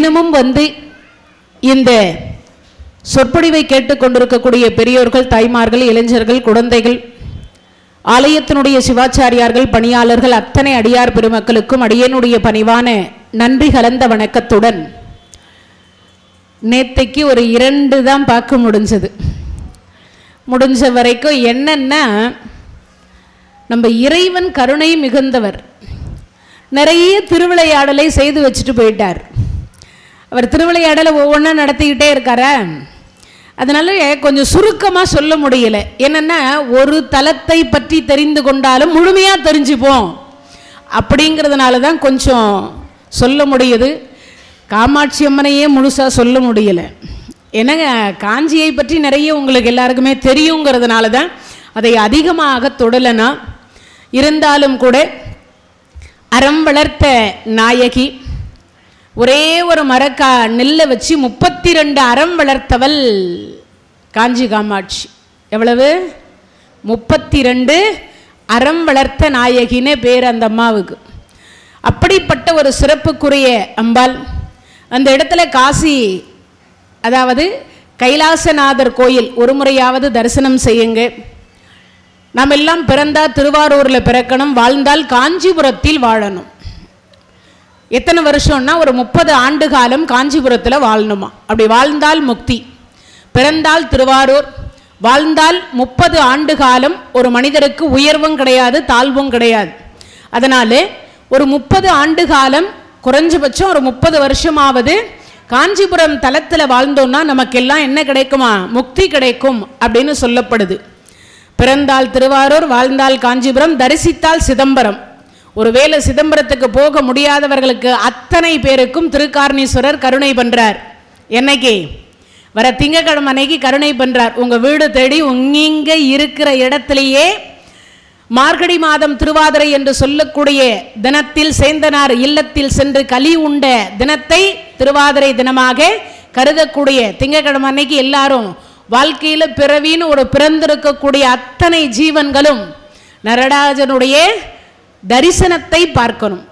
தினமும் வந்து இந்த சொற்பொழிவை கேட்டுக்கொண்டிருக்கக்கூடிய பெரியோர்கள் தாய்மார்கள் இளைஞர்கள் குழந்தைகள் ஆலயத்தினுடைய சிவாச்சாரியார்கள் பணியாளர்கள் அத்தனை அடியார் பெருமக்களுக்கும் அடியனுடைய பணிவான நன்றி கலந்த வணக்கத்துடன் நேத்தைக்கு ஒரு இரண்டு தான் பார்க்க முடிஞ்சது. முடிஞ்ச வரைக்கும் என்னன்னா நம்ம இறைவன் கருணை மிகுந்தவர். நிறைய திருவிளையாடலை செய்து வச்சுட்டு போயிட்டார். அவர் திருவிளையாடலை ஒவ்வொன்றா நடத்திக்கிட்டே இருக்காரா. அதனால கொஞ்சம் சுருக்கமாக சொல்ல முடியல. என்னென்னா ஒரு தலத்தை பற்றி தெரிந்து கொண்டாலும் முழுமையாக தெரிஞ்சுப்போம். அப்படிங்கிறதுனால தான் கொஞ்சம் சொல்ல முடியுது. காமாட்சி அம்மனையே முழுசாக சொல்ல முடியல. என்னங்க காஞ்சியை பற்றி நிறைய உங்களுக்கு எல்லாருக்குமே தெரியுங்கிறதுனால தான் அதை அதிகமாக தொடலைனா. இருந்தாலும் கூட அறம் வளர்த்த நாயகி ஒரே ஒரு மரக்கா நெல்லை வச்சு முப்பத்தி ரெண்டு அறம் வளர்த்தவள் காஞ்சி காமாட்சி. எவ்வளவு? முப்பத்தி ரெண்டு அறம் வளர்த்த நாயகினே பேர் அந்த அம்மாவுக்கு. அப்படிப்பட்ட ஒரு சிறப்புக்குரிய அம்பாள். அந்த இடத்துல காசி அதாவது கைலாசநாதர் கோயில் ஒரு முறையாவது தரிசனம் செய்யுங்க. நாம் எல்லாம் பிறந்தா திருவாரூரில் பிறக்கணும் வாழ்ந்தால் காஞ்சிபுரத்தில் வாழணும். எத்தனை வருஷம்னா ஒரு முப்பது ஆண்டு காலம் காஞ்சிபுரத்தில் வாழணுமா? அப்படி வாழ்ந்தால் முக்தி. பிறந்தால் திருவாரூர். வாழ்ந்தால் முப்பது ஆண்டு காலம் ஒரு மனிதருக்கு உயர்வும் கிடையாது தாழ்வும் கிடையாது. அதனால் ஒரு முப்பது ஆண்டு காலம் குறைஞ்சபட்சம் ஒரு முப்பது வருஷமாவது காஞ்சிபுரம் தலத்தில் வாழ்ந்தோன்னா நமக்கெல்லாம் என்ன கிடைக்குமா? முக்தி கிடைக்கும் அப்படின்னு சொல்லப்படுது. பிறந்தால் திருவாரூர் வாழ்ந்தால் காஞ்சிபுரம் தரிசித்தால் சிதம்பரம். ஒருவேளை சிதம்பரத்துக்கு போக முடியாதவர்களுக்கு அத்தனை பேருக்கும் திருக்காரணீஸ்வரர் கருணை பண்ணுறார் என்னைக்கு? வர திங்கக்கிழமை அன்னைக்கு கருணை பண்ணுறார் உங்கள் வீடு தேடி இங்கே இருக்கிற இடத்துலையே மார்கழி மாதம் திருவாதிரை என்று சொல்லக்கூடிய தினத்தில் சேந்தனார் இல்லத்தில் சென்று களி உண்ட தினத்தை திருவாதிரை தினமாக கருதக்கூடிய திங்கக்கிழமை அன்னைக்கு எல்லாரும் வாழ்க்கையில் பிறவின்னு ஒரு பிறந்திருக்கக்கூடிய அத்தனை ஜீவன்களும் நடராஜனுடைய தரிசனத்தை பார்க்கணும்.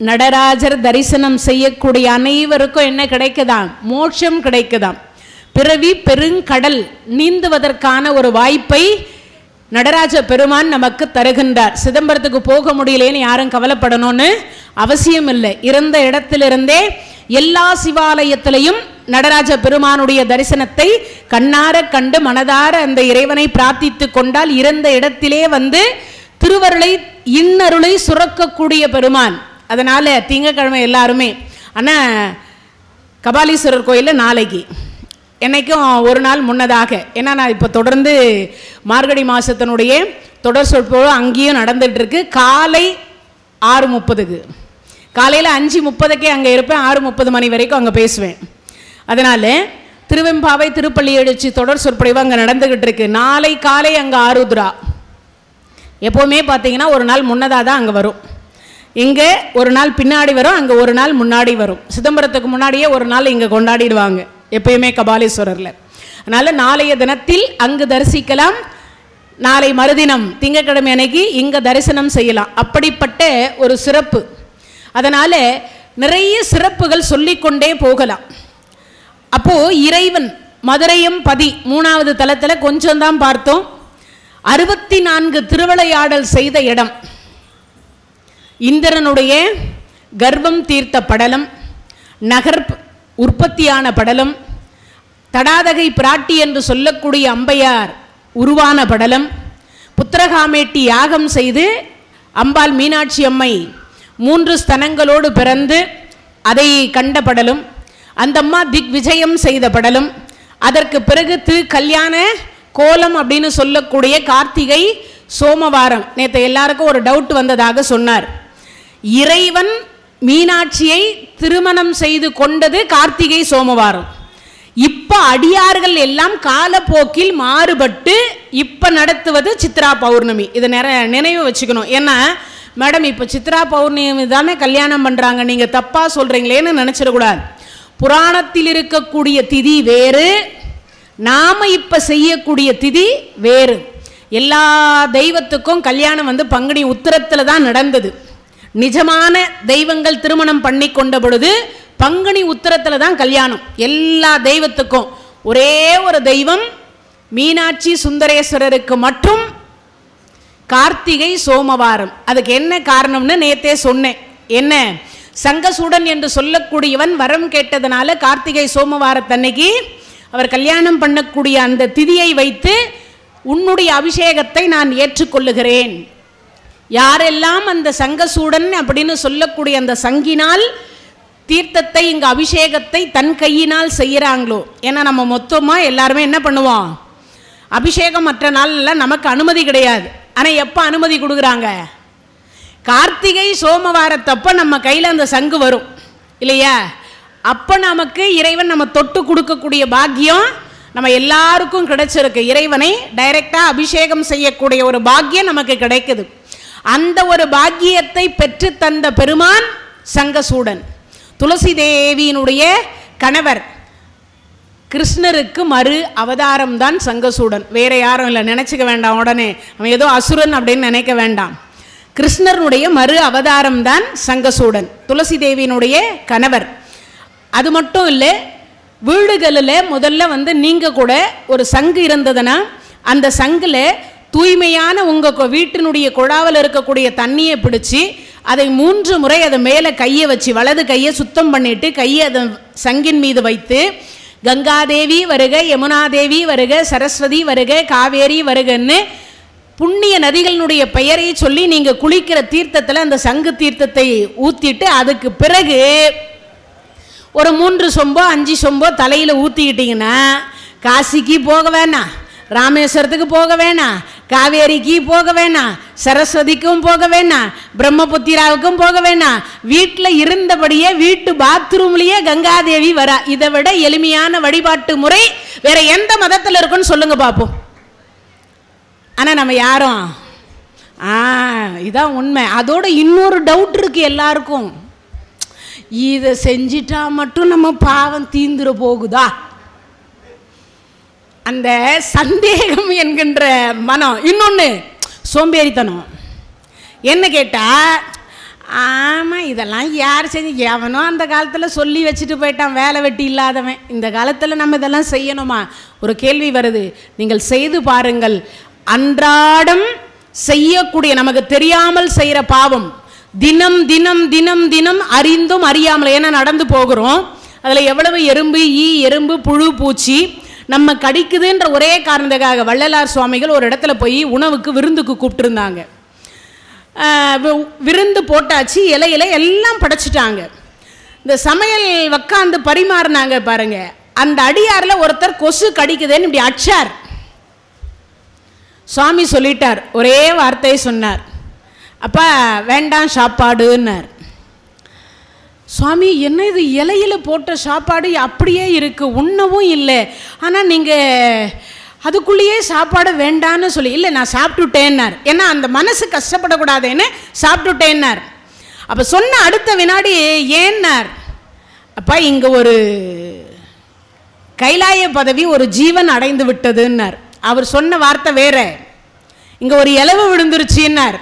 நடராஜர் தரிசனம் செய்யக்கூடிய அனைவருக்கும் என்ன கிடைக்குதாம் மோட்சம் கிடைக்குதாம் பிறவி பெருங்கடல் நீந்துவதற்கான ஒரு வாய்ப்பை நடராஜ பெருமான் நமக்கு தருகின்றார். சிதம்பரத்துக்கு போக முடியலேன்னு யாரும் கவலைப்படணும்னு அவசியம் இல்லை இருந்த இடத்திலிருந்தே எல்லா சிவாலயத்திலையும் நடராஜ பெருமானுடைய தரிசனத்தை கண்ணார கண்டு மனதார அந்த இறைவனை பிரார்த்தித்து கொண்டால் இருந்த இடத்திலே வந்து திருவருளை இன்னருளை சுரக்கக்கூடிய பெருமான். அதனால் திங்கக்கிழமை எல்லாருமே ஆனால் கபாலீஸ்வரர் கோயிலில் நாளைக்கு. என்னைக்கும் ஒரு நாள் முன்னதாக. ஏன்னா நான் இப்போ தொடர்ந்து மார்கழி மாதத்தினுடைய தொடர் சொற்பொழு அங்கேயும் நடந்துகிட்ருக்கு இருக்கு காலை ஆறு முப்பதுக்கு. காலையில் அஞ்சு முப்பதுக்கே அங்கே இருப்பேன். ஆறு முப்பது மணி வரைக்கும் அங்கே பேசுவேன். அதனால் திருவெம்பாவை திருப்பள்ளி எழுச்சி தொடர் சொற்பொழிவு அங்கே நடந்துக்கிட்டு இருக்கு நாளை காலை அங்கே ஆருத்ரா. எப்போவுமே பார்த்தீங்கன்னா ஒரு நாள் முன்னதாக தான் அங்கே வரும். இங்கே ஒரு நாள் பின்னாடி வரும் அங்கே ஒரு நாள் முன்னாடி வரும். சிதம்பரத்துக்கு முன்னாடியே ஒரு நாள் இங்கே கொண்டாடிடுவாங்க எப்பயுமே கபாலீஸ்வரரில். அதனால் நாளைய தினத்தில் அங்கு தரிசிக்கலாம். நாளை மறுதினம் திங்கட்கிழமை அன்னைக்கு இங்கே தரிசனம் செய்யலாம். அப்படிப்பட்ட ஒரு சிறப்பு. அதனால் நிறைய சிறப்புகள் சொல்லிக்கொண்டே போகலாம். அப்போது இறைவன் மதுரையும் பதி மூணாவது தளத்தில் கொஞ்சம் தான் பார்த்தோம். அறுபத்தி நான்கு திருவிளையாடல் செய்த இடம். இந்திரனுடைய கர்ப்பம் தீர்த்த படலம் நகர் உற்பத்தியான படலம் தடாதகை பிராட்டி என்று சொல்லக்கூடிய அம்பையார் உருவான படலம் புத்திரகாமேட்டி யாகம் செய்து அம்பாள் மீனாட்சி அம்மை மூன்று ஸ்தனங்களோடு பிறந்து அதை கண்ட படலும் அந்த அம்மா திக் விஜயம் செய்த படலும். அதற்கு பிறகு திரு கல்யாண கோலம் அப்படின்னு சொல்லக்கூடிய கார்த்திகை சோமவாரம். நேற்று எல்லாருக்கும் ஒரு டவுட் வந்ததாக சொன்னார். இறைவன் மீனாட்சியை திருமணம் செய்து கொண்டது கார்த்திகை சோமவாரம். இப்போ அடியார்கள் எல்லாம் காலப்போக்கில் மாறுபட்டு இப்போ நடத்துவது சித்ரா பௌர்ணமி. இதை நிறைய நினைவு வச்சுக்கணும். ஏன்னா மேடம் இப்போ சித்ரா பௌர்ணமி தானே கல்யாணம் பண்ணுறாங்க நீங்கள் தப்பாக சொல்கிறீங்களேன்னு நினச்சிடக்கூடாது. புராணத்தில் இருக்கக்கூடிய திதி வேறு நாம் இப்போ செய்யக்கூடிய திதி வேறு. எல்லா தெய்வத்துக்கும் கல்யாணம் வந்து பங்குனி உத்திரத்தில் தான் நடந்தது. நிஜமான தெய்வங்கள் திருமணம் பண்ணி கொண்ட பொழுது பங்குனி உத்தரத்தில் தான் கல்யாணம். எல்லா தெய்வத்துக்கும் ஒரே ஒரு தெய்வம் மீனாட்சி சுந்தரேஸ்வரருக்கு மட்டும் கார்த்திகை சோமவாரம். அதுக்கு என்ன காரணம்னு நேத்தே சொன்னேன். என்ன? சங்கசூடன் என்று சொல்லக்கூடியவன் வரம் கேட்டதுனால கார்த்திகை சோமவாரத்தன்னைக்கு அவர் கல்யாணம் பண்ணக்கூடிய அந்த திதியை வைத்து உன்னுடைய அபிஷேகத்தை நான் ஏற்றுக்கொள்ளுகிறேன். யாரெல்லாம் அந்த சங்கசூடன் அப்படின்னு சொல்லக்கூடிய அந்த சங்கினால் தீர்த்தத்தை இங்கே அபிஷேகத்தை தன் கையினால் செய்கிறாங்களோ? ஏன்னா நம்ம மொத்தமாக எல்லாருமே என்ன பண்ணுவோம்? அபிஷேகம் மற்ற நாளில் நமக்கு அனுமதி கிடையாது. ஆனால் எப்போ அனுமதி கொடுக்குறாங்க? கார்த்திகை சோமவாரத்தப்போ நம்ம கையில் அந்த சங்கு வரும். இல்லையா? அப்போ நமக்கு இறைவன் நம்ம தொட்டு கொடுக்கக்கூடிய பாக்கியம் நம்ம எல்லாருக்கும் கிடைச்சிருக்கு. இறைவனை டைரெக்டாக அபிஷேகம் செய்யக்கூடிய ஒரு பாக்கியம் நமக்கு கிடைக்குது. அந்த ஒரு பாக்கியத்தை பெற்று தந்த பெருமான் சங்கசூடன். துளசி தேவியினுடைய கணவர் கிருஷ்ணருக்கு மறு அவதாரம் தான் சங்கசூடன். வேற யாரும் இல்லை நினைச்சுக்க வேண்டாம் உடனே. அவன் ஏதோ அசுரன் அப்படின்னு நினைக்க வேண்டாம். கிருஷ்ணருடைய மறு அவதாரம் தான் சங்கசூடன். துளசி தேவியினுடைய கணவர். அது மட்டும் இல்லை வீடுகளில் முதல்ல வந்து நீங்கள் கூட ஒரு சங்கு இருந்ததுன்னா அந்த சங்கில் தூய்மையான உங்கள் வீட்டினுடைய குழாவில் இருக்கக்கூடிய தண்ணியை பிடிச்சி அதை மூன்று முறை அதை மேலே கையை வச்சு வலது கையை சுத்தம் பண்ணிட்டு கையை அதை சங்கின் மீது வைத்து கங்காதேவி வருக யமுனாதேவி வருக சரஸ்வதி வருக காவேரி வருகன்னு புண்ணிய நதிகளினுடைய பெயரை சொல்லி நீங்கள் குளிக்கிற தீர்த்தத்தில் அந்த சங்கு தீர்த்தத்தை ஊற்றிட்டு அதுக்கு பிறகு ஒரு மூன்று சொம்போ அஞ்சு சொம்போ தலையில் ஊற்றிக்கிட்டிங்கன்னா காசிக்கு போக வேணாம் ராமேஸ்வரத்துக்கு போக வேணாம் காவேரிக்கு போக வேணாம் சரஸ்வதிக்கும் போக வேணாம் பிரம்மபுத்திராவுக்கும் போக வேணாம். வீட்டில் இருந்தபடியே வீட்டு பாத்ரூம்லேயே கங்காதேவி வரா. இதை விட எளிமையான வழிபாட்டு முறை வேற எந்த மதத்தில் இருக்குன்னு சொல்லுங்க பார்ப்போம் ஆனால் நம்ம யாரும்? ஆ இதான் உண்மை. அதோட இன்னொரு டவுட் இருக்கு எல்லாருக்கும். இதை செஞ்சிட்டா மட்டும் நம்ம பாவம் தீந்துட போகுதா? அந்த சந்தேகம் என்கின்ற மனம். இன்னொன்று சோம்பேறித்தனம். என்ன கேட்டா ஆமாம் இதெல்லாம் யார் செஞ்சு எவனோ அந்த காலத்தில் சொல்லி வச்சுட்டு போயிட்டான் வேலை வெட்டி இல்லாதவன். இந்த காலத்தில் நம்ம இதெல்லாம் செய்யணுமா? ஒரு கேள்வி வருது. நீங்கள் செய்து பாருங்கள். அன்றாடம் செய்யக்கூடிய நமக்கு தெரியாமல் செய்கிற பாவம். தினம் தினம் தினம் தினம் அறிந்தும் அறியாமல். ஏன்னா நடந்து போகிறோம். அதில் எவ்வளவு எறும்பு ஈ எறும்பு புழு பூச்சி நம்ம கடிக்குதுன்ற ஒரே காரணத்துக்காக வள்ளலார் சுவாமிகள் ஒரு இடத்துல போய் உணவுக்கு விருந்துக்கு கூப்பிட்டுருந்தாங்க. வி- விருந்து போட்டாச்சு இலையில எல்லாம் படைச்சிட்டாங்க. இந்த சமையல் உக்காந்து பரிமாறினாங்க பாருங்க. அந்த அடியாரில் ஒருத்தர் கொசு கடிக்குதுன்னு இப்படி அடிச்சார். சுவாமி சொல்லிட்டார் ஒரே வார்த்தையை சொன்னார். அப்பா வேண்டாம் சாப்பாடுன்னார். சுவாமி என்ன இது இலையில போட்ட சாப்பாடு அப்படியே இருக்குது உண்ணவும் இல்லை. ஆனால் நீங்கள் அதுக்குள்ளேயே சாப்பாடு வேண்டான்னு சொல்லி இல்லை நான் சாப்பிட்டுட்டேன்னார். ஏன்னா அந்த மனசு கஷ்டப்படக்கூடாதுன்னு சாப்பிட்டுட்டேன்னார். அப்போ சொன்ன அடுத்த வினாடி ஏன்னார்? அப்பா இங்கே ஒரு கைலாய பதவி ஒரு ஜீவன் அடைந்து விட்டதுன்னார். அவர் சொன்ன வார்த்தை வேற. இங்கே ஒரு இலவு விழுந்துருச்சுன்னார்.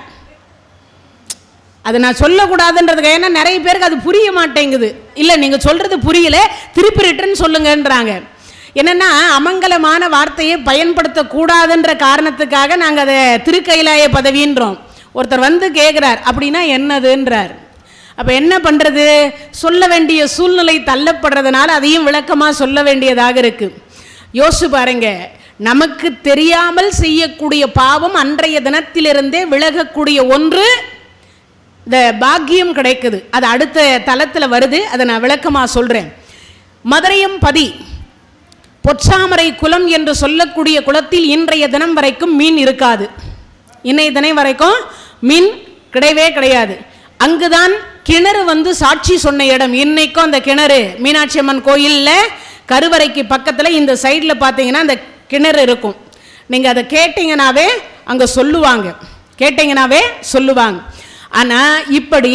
அதை நான் சொல்லக்கூடாதுன்றதுக்கு ஏன்னா நிறைய பேருக்கு அது புரிய மாட்டேங்குது. இல்லை நீங்கள் சொல்கிறது புரியல திருப்பி ரிட்டர்ன் சொல்லுங்கன்றாங்க. என்னென்னா அமங்கலமான வார்த்தையை பயன்படுத்தக்கூடாதுன்ற காரணத்துக்காக நாங்கள் அதை திருக்கைலாய பதவின்றோம். ஒருத்தர் வந்து கேட்குறார் அப்படின்னா என்னதுன்றார். அப்போ என்ன பண்ணுறது சொல்ல வேண்டிய சூழ்நிலை தள்ளப்படுறதுனால அதையும் விளக்கமாக சொல்ல வேண்டியதாக இருக்குது யோசிச்சு பாருங்க நமக்கு தெரியாமல் செய்யக்கூடிய பாவம் அன்றைய தினத்திலிருந்தே விலகக்கூடிய ஒன்று இந்த பாக்கியம் கிடைக்குது. அது அடுத்த தளத்தில் வருது. அதை நான் விளக்கமாக சொல்கிறேன் மதுரையம் பதி. பொற்றாமரை குலம் என்று சொல்லக்கூடிய குளத்தில் இன்றைய தினம் வரைக்கும் மீன் இருக்காது. இன்றைய தினம் வரைக்கும் மீன் கிடையவே கிடையாது. அங்குதான் கிணறு வந்து சாட்சி சொன்ன இடம். இன்னைக்கும் அந்த கிணறு. மீனாட்சி அம்மன் கோயிலில் கருவறைக்கு பக்கத்தில் இந்த சைடில் பார்த்தீங்கன்னா அந்த கிணறு இருக்கும். நீங்கள் அதை கேட்டிங்கனாவே அங்கே சொல்லுவாங்க. கேட்டிங்கனாவே சொல்லுவாங்க. ஆனால் இப்படி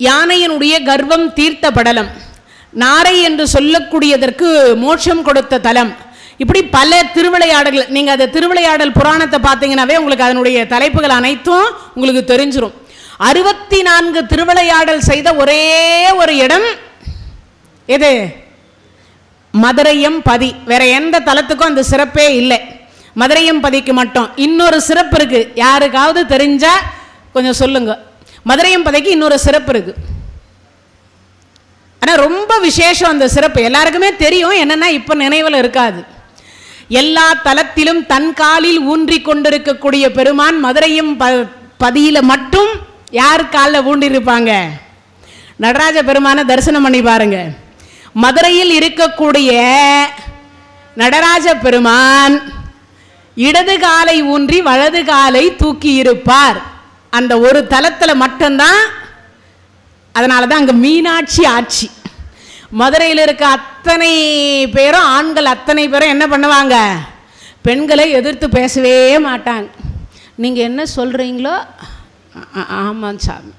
யானையினுடைய கர்வம் தீர்த்த படலம் நாரை என்று சொல்லக்கூடியதற்கு மோட்சம் கொடுத்த தலம் இப்படி பல திருவிளையாடல்கள் நீங்கள் அந்த திருவிளையாடல் புராணத்தை பார்த்தீங்கன்னாவே உங்களுக்கு அதனுடைய தலைப்புகள் அனைத்தும் உங்களுக்கு தெரிஞ்சிடும் அறுபத்தி நான்கு திருவிளையாடல் செய்த ஒரே ஒரு இடம் எது? மதுரையம் பதி. வேற எந்த தலத்துக்கும் அந்த சிறப்பே இல்லை. மதுரையம் பதிக்கு மட்டும். இன்னொரு சிறப்பு இருக்கு. யாருக்காவது தெரிஞ்சால் கொஞ்சம் சொல்லுங்க. மதுரையும் பதைக்கு இன்னொரு சிறப்பு இருக்கு. ஆனால் ரொம்ப விசேஷம் அந்த சிறப்பு. எல்லாருக்குமே தெரியும் என்னன்னா இப்போ நினைவில் இருக்காது. எல்லா தலத்திலும் தன் காலில் ஊன்றி கொண்டிருக்கக்கூடிய பெருமான் மதுரையும் ப பதியில் மட்டும் யார் காலில் ஊண்டிருப்பாங்க நடராஜ பெருமானை தரிசனம் பண்ணி பாருங்க. மதுரையில் இருக்கக்கூடிய நடராஜ பெருமான் இடது காலை ஊன்றி வலது காலை தூக்கி இருப்பார் அந்த ஒரு தலத்தில் மட்டும்தான் அதனால தான் அங்கே மீனாட்சி ஆட்சி. மதுரையில் இருக்க அத்தனை பேரும் ஆண்கள் அத்தனை பேரும் என்ன பண்ணுவாங்க? பெண்களை எதிர்த்து பேசவே மாட்டாங்க. நீங்கள் என்ன சொல்கிறீங்களோ ஆமாம் சாமி.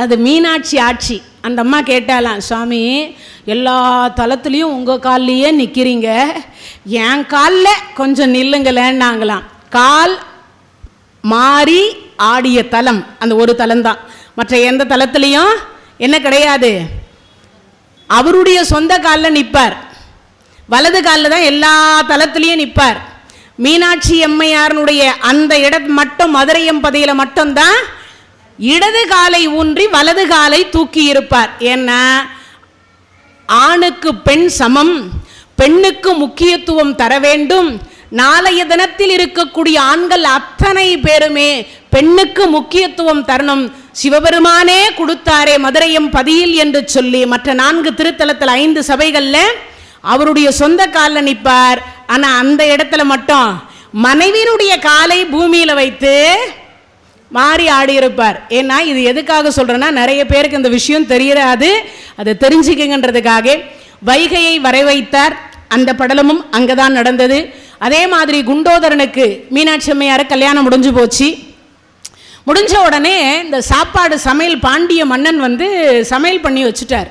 அது மீனாட்சி ஆட்சி. அந்த அம்மா கேட்டாலாம் சுவாமி எல்லா தளத்துலேயும் உங்கள் கால்லையே நிற்கிறீங்க என் காலில் கொஞ்சம் நில்லுங்களேன்னாங்களாம். கால் மாறி ஆடிய தலம் அந்த ஒரு தலம்தான். மற்ற எந்த தலத்துலேயும் என்ன கிடையாது. அவருடைய சொந்த காலில் நிற்பார் வலது காலில் தான் எல்லா தலத்துலேயும் நிற்பார் மீனாட்சி அம்மையாரனுடைய அந்த இட மட்டும் மதுரையம்பதியில் மட்டும்தான் இடது காலை ஊன்றி வலது காலை தூக்கி இருப்பார். ஏன்னா ஆணுக்கு பெண் சமம் பெண்ணுக்கு முக்கியத்துவம் தர வேண்டும் நாளைய தினத்தில் இருக்கக்கூடிய ஆண்கள் அத்தனை பேருமே பெண்ணுக்கு முக்கியத்துவம் தரணும். சிவபெருமானே கொடுத்தாரே மதுரையும் பதியில் என்று சொல்லி மற்ற நான்கு திருத்தலத்தில் ஐந்து சபைகள்ல அவருடைய சொந்த காலில் நிற்பார் ஆனால் அந்த இடத்துல மட்டும் மனைவியினுடைய காலை பூமியில வைத்து மாறி ஆடியிருப்பார் ஏன்னா இது எதுக்காக சொல்றேன்னா நிறைய பேருக்கு இந்த விஷயம் தெரியாது. அதை தெரிஞ்சுக்கங்கன்றதுக்காக வைகையை வரை வைத்தார் அந்த படலமும் அங்கதான் நடந்தது. அதே மாதிரி குண்டோதரனுக்கு மீனாட்சி அம்மையார் கல்யாணம் முடிஞ்சு போச்சு. முடிஞ்ச உடனே இந்த சாப்பாடு சமையல் பாண்டிய மன்னன் வந்து சமையல் பண்ணி வச்சுட்டார்.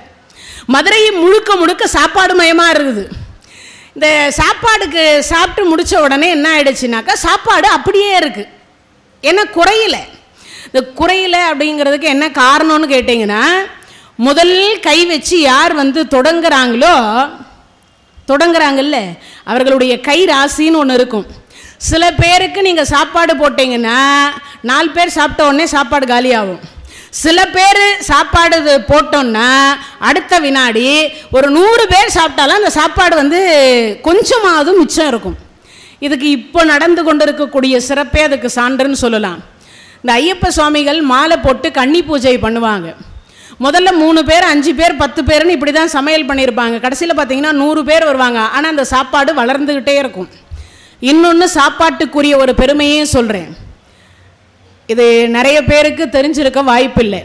மதுரை முழுக்க முழுக்க சாப்பாடு மயமாக இருக்குது இந்த சாப்பாடுக்கு சாப்பிட்டு முடிச்ச உடனே என்ன ஆயிடுச்சுனாக்கா சாப்பாடு அப்படியே இருக்குது ஏன்னா குறையில. இந்த குறையல அப்படிங்கிறதுக்கு என்ன காரணம்னு கேட்டிங்கன்னா முதல் கை வச்சு யார் வந்து தொடங்குறாங்களோ தொடங்குறாங்கல்ல? அவர்களுடைய கை ராசின்னு ஒன்று இருக்கும். சில பேருக்கு நீங்கள் சாப்பாடு போட்டீங்கன்னா நாலு பேர் சாப்பிட்ட உடனே சாப்பாடு காலியாகும். சில பேர் சாப்பாடு இது போட்டோம்னா அடுத்த வினாடி ஒரு நூறு பேர் சாப்பிட்டாலும் அந்த சாப்பாடு வந்து கொஞ்சமாவது மிச்சம் இருக்கும். இதுக்கு இப்போ நடந்து கொண்டிருக்கக்கூடிய சிறப்பே அதுக்கு சான்றுன்னு சொல்லலாம். இந்த ஐயப்ப சுவாமிகள் மாலை போட்டு கன்னி பூஜை பண்ணுவாங்க. முதல்ல மூணு பேர் அஞ்சு பேர் பத்து பேர்னு இப்படி தான் சமையல் பண்ணியிருப்பாங்க. கடைசியில் பார்த்தீங்கன்னா நூறு பேர் வருவாங்க. ஆனால் அந்த சாப்பாடு வளர்ந்துக்கிட்டே இருக்கும். இன்னொன்று சாப்பாட்டுக்குரிய ஒரு பெருமையே சொல்கிறேன் இது நிறைய பேருக்கு தெரிஞ்சிருக்க வாய்ப்பில்லை.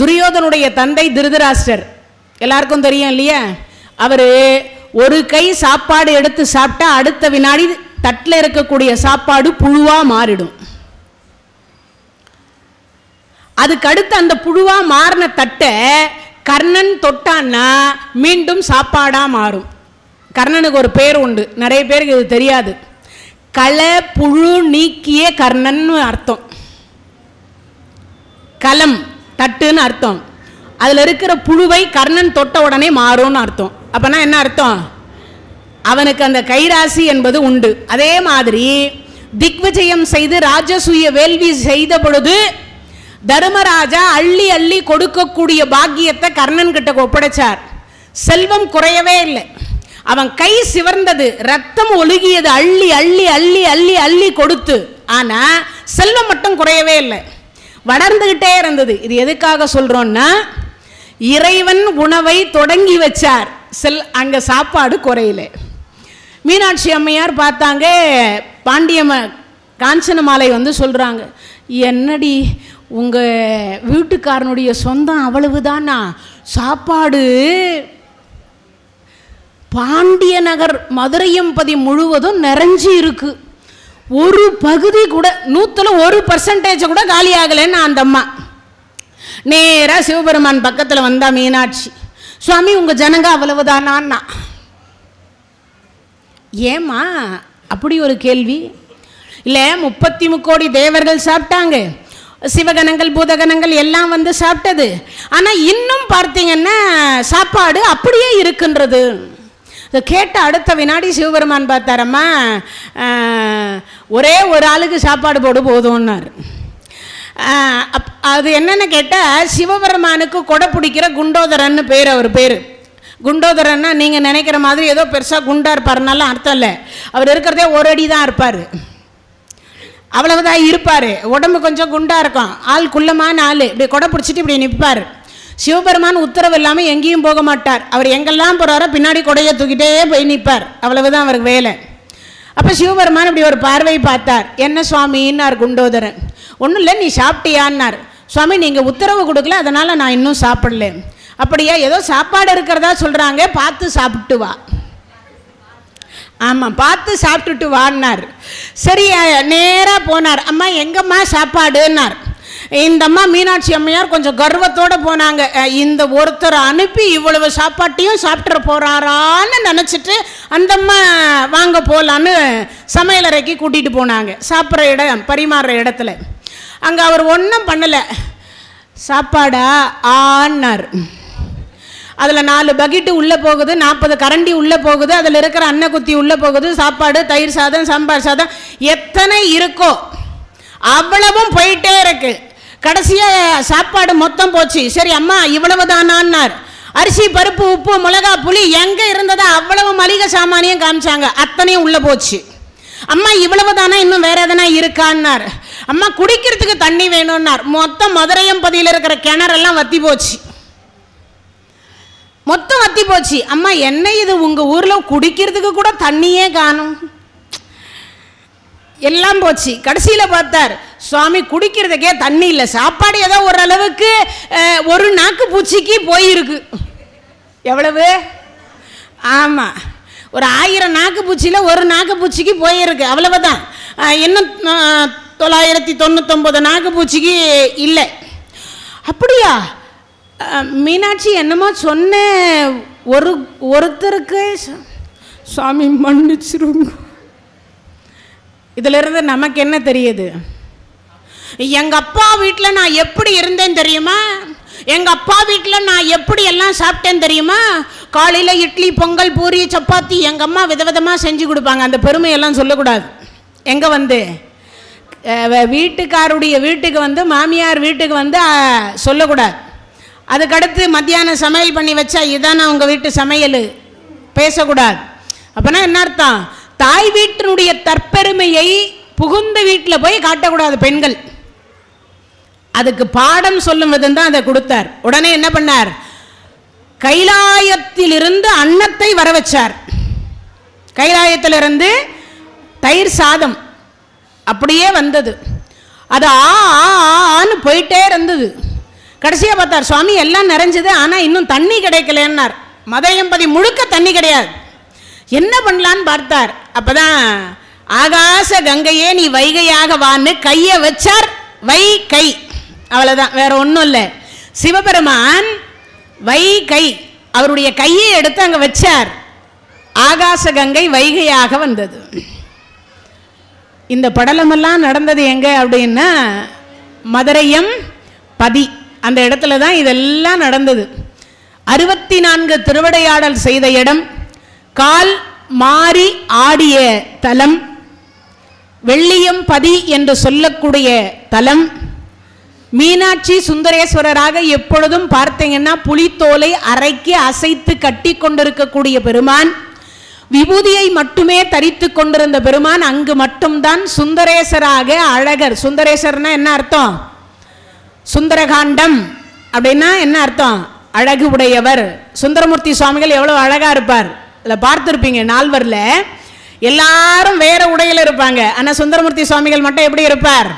துரியோதனுடைய தந்தை திருதராஷ்டர் எல்லாருக்கும் தெரியும் இல்லையா? அவர் ஒரு கை சாப்பாடு எடுத்து சாப்பிட்டா அடுத்த வினாடி தட்டில் இருக்கக்கூடிய சாப்பாடு புழுவாக மாறிடும். அதுக்கடுத்து அந்த புழுவாக மாறின தட்டை கர்ணன் தொட்டான்னா மீண்டும் சாப்பாடாக மாறும். கர்ணனுக்கு ஒரு பேர் உண்டு. நிறைய பேருக்கு இது தெரியாது. களை புழு நீக்கிய கர்ணன்னு அர்த்தம். களம் தட்டுன்னு அர்த்தம். அதில் இருக்கிற புழுவை கர்ணன் தொட்ட உடனே மாறும்னு அர்த்தம். அப்போனா என்ன அர்த்தம்? அவனுக்கு அந்த கைராசி என்பது உண்டு. அதே மாதிரி திக்விஜயம் செய்து ராஜசூய வேள்வி செய்த பொழுது தர்மராஜா அள்ளி அள்ளி கொடுக்கக்கூடிய பாக்கியத்தை கர்ணன் கிட்ட ஒப்படைச்சார். செல்வம் குறையவே இல்லை. அவன் கை சிவர்ந்தது ரத்தம் ஒழுகியது அள்ளி அள்ளி அள்ளி அள்ளி அள்ளி கொடுத்து ஆனா செல்வம் மட்டும் குறையவே இல்லை. வளர்ந்துகிட்டே இருந்தது. இது எதுக்காக சொல்றோம்னா இறைவன் உணவை தொடங்கி வச்சார். செல் அங்க சாப்பாடு குறையல. மீனாட்சி அம்மையார் பார்த்தாங்க பாண்டியம்ம காஞ்சன மாலை வந்து சொல்றாங்க. என்னடி உங்கள் வீட்டுக்காரனுடைய சொந்தம் அவ்வளவுதானா? சாப்பாடு. பாண்டிய நகர் மதுரையம்பதி முழுவதும் நிறைஞ்சு இருக்கு. ஒரு பகுதி கூட நூற்றில் ஒரு பர்சன்டேஜ் கூட காலி ஆகலைன்னு அந்த அம்மா. சிவபெருமான் பக்கத்தில் வந்தா மீனாட்சி. சுவாமி உங்கள் ஜனங்க அவ்வளவுதானா ஏம்மா அப்படி ஒரு கேள்வி? இல்லை முப்பத்தி முக்கோடி தேவர்கள் சாப்பிட்டாங்க. சிவகணங்கள் பூதகணங்கள் எல்லாம் வந்து சாப்பிட்டது. ஆனால் இன்னும் பார்த்தீங்கன்னா சாப்பாடு அப்படியே இருக்கின்றது. இதை கேட்ட அடுத்த வினாடி சிவபெருமான் பார்த்தாரம்மா ஒரே ஒரு ஆளுக்கு சாப்பாடு போடு போதும்னார். அப்- அது என்னென்னு கேட்டால் சிவபெருமானுக்கு கொடை பிடிக்கிற குண்டோதரன்னு பேர் அவர் பேர். குண்டோதரன்னா நீங்கள் நினைக்கிற மாதிரி ஏதோ பெருசாக குண்டாக இருப்பாருனாலும் அர்த்தம் இல்லை. அவர் இருக்கிறதே ஒரு அடி தான் இருப்பார். அவ்வளவுதான் இருப்பார். உடம்பு கொஞ்சம் குண்டாக இருக்கும். ஆள் குள்ளமான ஆள். இப்படி கொடை பிடிச்சிட்டு இப்படி நிற்பார் சிவபெருமான் உத்தரவு இல்லாமல் எங்கேயும் போக மாட்டார். அவர் எங்கெல்லாம் போகிறாரோ பின்னாடி கொடையை தூக்கிட்டே போய் நிற்பார் அவ்வளவுதான் அவருக்கு வேலை. அப்போ சிவபெருமான் இப்படி ஒரு பார்வை பார்த்தார். என்ன சுவாமின்னார் குண்டோதரன். ஒன்றும் இல்லை நீ சாப்பிட்டியான்னார். சுவாமி நீங்கள் உத்தரவு கொடுக்கல அதனால் நான் இன்னும் சாப்பிடல. அப்படியா? ஏதோ சாப்பாடு இருக்கிறதா சொல்கிறாங்க பார்த்து சாப்பிட்டு வா. ஆமாம் பார்த்து சாப்பிட்டுட்டு வாடினார் சரி நேராக போனார். அம்மா எங்கம்மா சாப்பாடுன்னார். இந்த அம்மா மீனாட்சி அம்மையார் கொஞ்சம் கர்வத்தோடு போனாங்க. இந்த ஒருத்தர் அனுப்பி இவ்வளவு சாப்பாட்டையும் சாப்பிட்ற போகிறாரான்னு நினச்சிட்டு அந்த அம்மா வாங்க போகலான்னு சமையலறைக்கு கூட்டிகிட்டு போனாங்க. சாப்பிட்ற இடம் பரிமாறுற இடத்துல. அங்கே அவர் ஒன்றும் பண்ணலை. சாப்பாடா? ஆனார் அதில் நாலு பக்கெட்டு உள்ளே போகுது நாற்பது கரண்டி உள்ளே போகுது அதில் இருக்கிற அன்னக்குத்தி உள்ளே போகுது சாப்பாடு தயிர் சாதம் சாம்பார் சாதம் எத்தனை இருக்கோ அவ்வளவும் போயிட்டே இருக்கு. கடைசியாக சாப்பாடு மொத்தம் போச்சு. சரி அம்மா இவ்வளவு தானான்னார் அரிசி பருப்பு உப்பு மிளகா புளி எங்கே இருந்ததோ அவ்வளவு மளிகை சாமானியம் காமிச்சாங்க. அத்தனையும் உள்ளே போச்சு. அம்மா இவ்வளவு தானே இன்னும் வேற எதனா இருக்கான்னார். அம்மா குடிக்கிறதுக்கு தண்ணி வேணும்னார். மொத்தம் மதுரையம்பதியில் இருக்கிற கிணறெல்லாம் வத்தி போச்சு. மொத்தம் வத்தி போச்சு. அம்மா என்ன இது? உங்கள் ஊரில் குடிக்கிறதுக்கு கூட தண்ணியே காணும். எல்லாம் போச்சு. கடைசியில் பார்த்தார் சுவாமி குடிக்கிறதுக்கே தண்ணி இல்லை. சாப்பாடு ஏதோ ஓரளவுக்கு ஒரு நாக்கு பூச்சிக்கு போயிருக்கு. எவ்வளவு? ஆமாம் ஒரு ஆயிரம் நாக்கு பூச்சியில் ஒரு நாக்கு பூச்சிக்கு போயிருக்கு. அவ்வளவுதான். இன்னும் தொள்ளாயிரத்தி தொண்ணூத்தொம்பது நாக்கு பூச்சிக்கு இல்லை. அப்படியா? மீனாட்சி என்னமோ சொன்ன ஒரு ஒருத்தருக்கு ச- சுவாமி மன்னிச்சிருங்க. இதிலிருந்து நமக்கு என்ன தெரியுது? எங்கள் அப்பா வீட்டில் நான் எப்படி இருந்தேன் தெரியுமா? எங்கள் அப்பா வீட்டில் நான் எப்படி எல்லாம் சாப்பிட்டேன் தெரியுமா? காலையில் இட்லி பொங்கல் பூரி சப்பாத்தி எங்கள் அம்மா விதவிதமாக செஞ்சு கொடுப்பாங்க. அந்த பெருமையெல்லாம் சொல்லக்கூடாது. எங்கே வந்து? வீட்டுக்காருடைய வீட்டுக்கு வந்து மாமியார் வீட்டுக்கு வந்து சொல்லக்கூடாது. அதுக்கடுத்து மத்தியானம் சமையல் பண்ணி வச்சா இதானே உங்கள் வீட்டு சமையல்? பேசக்கூடாது. அப்போனா என்ன அர்த்தம்? தாய் வீட்டினுடைய தற்பெருமையை புகுந்த வீட்டில் போய் காட்டக்கூடாது பெண்கள். அதுக்கு பாடம் சொல்லும் விதம் தான் அதை கொடுத்தார். உடனே என்ன பண்ணார்? கைலாயத்திலிருந்து அன்னத்தை வர வச்சார். கைலாயத்திலிருந்து தயிர் சாதம். அப்படியே வந்தது. அது ஆ ஆ ஆ, ஆன்னு போயிட்டே இருந்தது. கடைசியாக பார்த்தார் சுவாமி எல்லாம் நிறைஞ்சது ஆனால் இன்னும் தண்ணி கிடைக்கலன்னார். மதையம்பதி முழுக்க தண்ணி கிடையாது. என்ன பண்ணலான்னு பார்த்தார். அப்போதான் ஆகாச கங்கையே நீ வைகையாக வான்னு கையை வச்சார். வை கை. அவ்வளோதான் வேற ஒன்றும் இல்லை. சிவபெருமான் வை கை. அவருடைய கையை எடுத்து அங்கே வச்சார். ஆகாச கங்கை வைகையாக வந்தது. இந்த படலமெல்லாம் நடந்தது எங்க அப்படின்னா மதுரையம் பதி. அந்த இடத்துல தான் இதெல்லாம் நடந்தது. அறுபத்தி நான்கு திருவிடையாடல் செய்த இடம் கால் மாறி ஆடிய தலம் வெள்ளியம் பதி என்று சொல்லக்கூடிய தலம். மீனாட்சி சுந்தரேஸ்வரராக எப்பொழுதும் பார்த்தீங்கன்னா புலித்தோலை அரைக்கி அசைத்து கட்டி கொண்டிருக்கக்கூடிய பெருமான் விபூதியை மட்டுமே தரித்து கொண்டிருந்த பெருமான் அங்கு மட்டும்தான் சுந்தரேசராக அழகர். சுந்தரேசர்னா என்ன அர்த்தம்? சுந்தரகாண்டம் அப்படின்னா என்ன அர்த்தம்? அழகு உடையவர் சுந்தரமூர்த்தி சுவாமிகள் எவ்வளோ அழகாக இருப்பார். அதில் பார்த்துருப்பீங்க நால்வரில் எல்லாரும் வேற உடையில் இருப்பாங்க. ஆனால் சுந்தரமூர்த்தி சுவாமிகள் மட்டும் எப்படி இருப்பார்?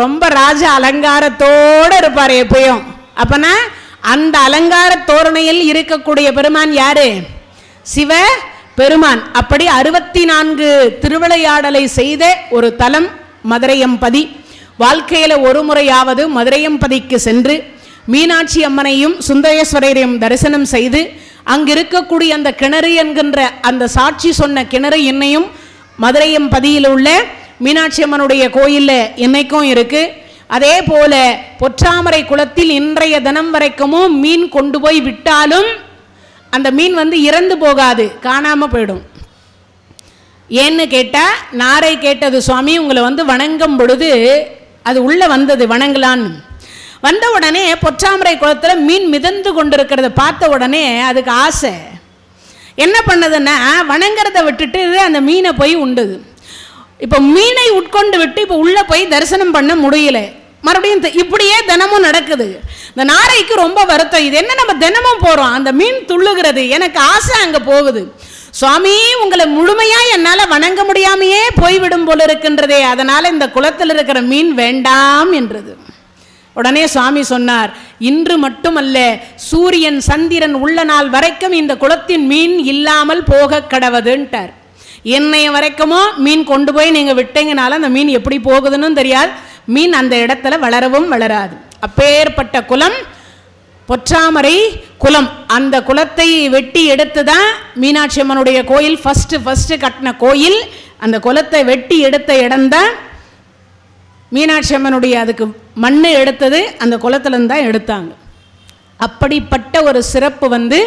ரொம்ப ராஜ அலங்காரத்தோட இருப்பார் எப்பயும். அப்பனா அந்த அலங்கார தோரணையில் இருக்கக்கூடிய பெருமான் யாரு? சிவ பெருமான். அப்படி அறுபத்தி நான்கு திருவிளையாடலை செய்த ஒரு தலம் மதுரையம்பதி. வாழ்க்கையில் ஒரு முறையாவது மதுரையம்பதிக்கு சென்று மீனாட்சி அம்மனையும் சுந்தரேஸ்வரரையும் தரிசனம் செய்து அங்கு இருக்கக்கூடிய அந்த கிணறு என்கின்ற அந்த சாட்சி சொன்ன கிணறு இன்னையும் மதுரையம்பதியில் உள்ள மீனாட்சி அம்மனுடைய கோயிலில் இன்னைக்கும் இருக்கு. அதே போல பொற்றாமரை குளத்தில் இன்றைய தினம் வரைக்குமும் மீன் கொண்டு போய் விட்டாலும் அந்த மீன் வந்து இறந்து போகாது காணாமல் போயிடும். ஏன்னு கேட்டால் நாரை கேட்டது சுவாமி உங்களை வந்து வணங்கும் பொழுது அது உள்ளே வந்தது வணங்கலான்னு வந்த உடனே பொற்றாமரை குளத்துல மீன் மிதந்து கொண்டிருக்கிறத பார்த்த உடனே அதுக்கு ஆசை. என்ன பண்ணதுன்னா வணங்குறத விட்டுட்டு அந்த மீனை போய் உண்டுது. இப்போ மீனை உட்கொண்டு விட்டு இப்போ உள்ளே போய் தரிசனம் பண்ண முடியல. மறுபடியும் த- இப்படியே தினமும் நடக்குது. இந்த நாரைக்கு ரொம்ப வருத்தம். இது என்ன நம்ம தினமும் போகிறோம் அந்த மீன் துள்ளுகிறது. எனக்கு ஆசை அங்கே போகுது. சுவாமி உங்களை முழுமையா என்னால வணங்க முடியாமையே போய்விடும் போல இருக்கின்றதே. அதனால இந்த குளத்தில் இருக்கிற மீன் வேண்டாம் என்றது. உடனே சுவாமி சொன்னார் இன்று மட்டுமல்ல சூரியன் சந்திரன் உள்ள நாள் வரைக்கும் இந்த குளத்தின் மீன் இல்லாமல் போக கடவுதுன்ட்டார். என்னைய வரைக்குமோ மீன் கொண்டு போய் நீங்கள் விட்டீங்கனால அந்த மீன் எப்படி போகுதுன்னு தெரியாது. மீன் அந்த இடத்துல வளரவும் வளராது. அப்பேற்பட்ட குலம் பொற்றாமரை குலம் அந்த குலத்தை வெட்டி எடுத்து தான் மீனாட்சி அம்மனுடைய கோயில் ஃபஸ்ட்டு ஃபஸ்ட்டு கட்டின கோயில். அந்த குலத்தை வெட்டி எடுத்த இடம்தான் மீனாட்சி அம்மனுடைய அதுக்கு மண்ணு எடுத்தது. அந்த குளத்துலேருந்து தான் எடுத்தாங்க. அப்படிப்பட்ட ஒரு சிறப்பு வந்து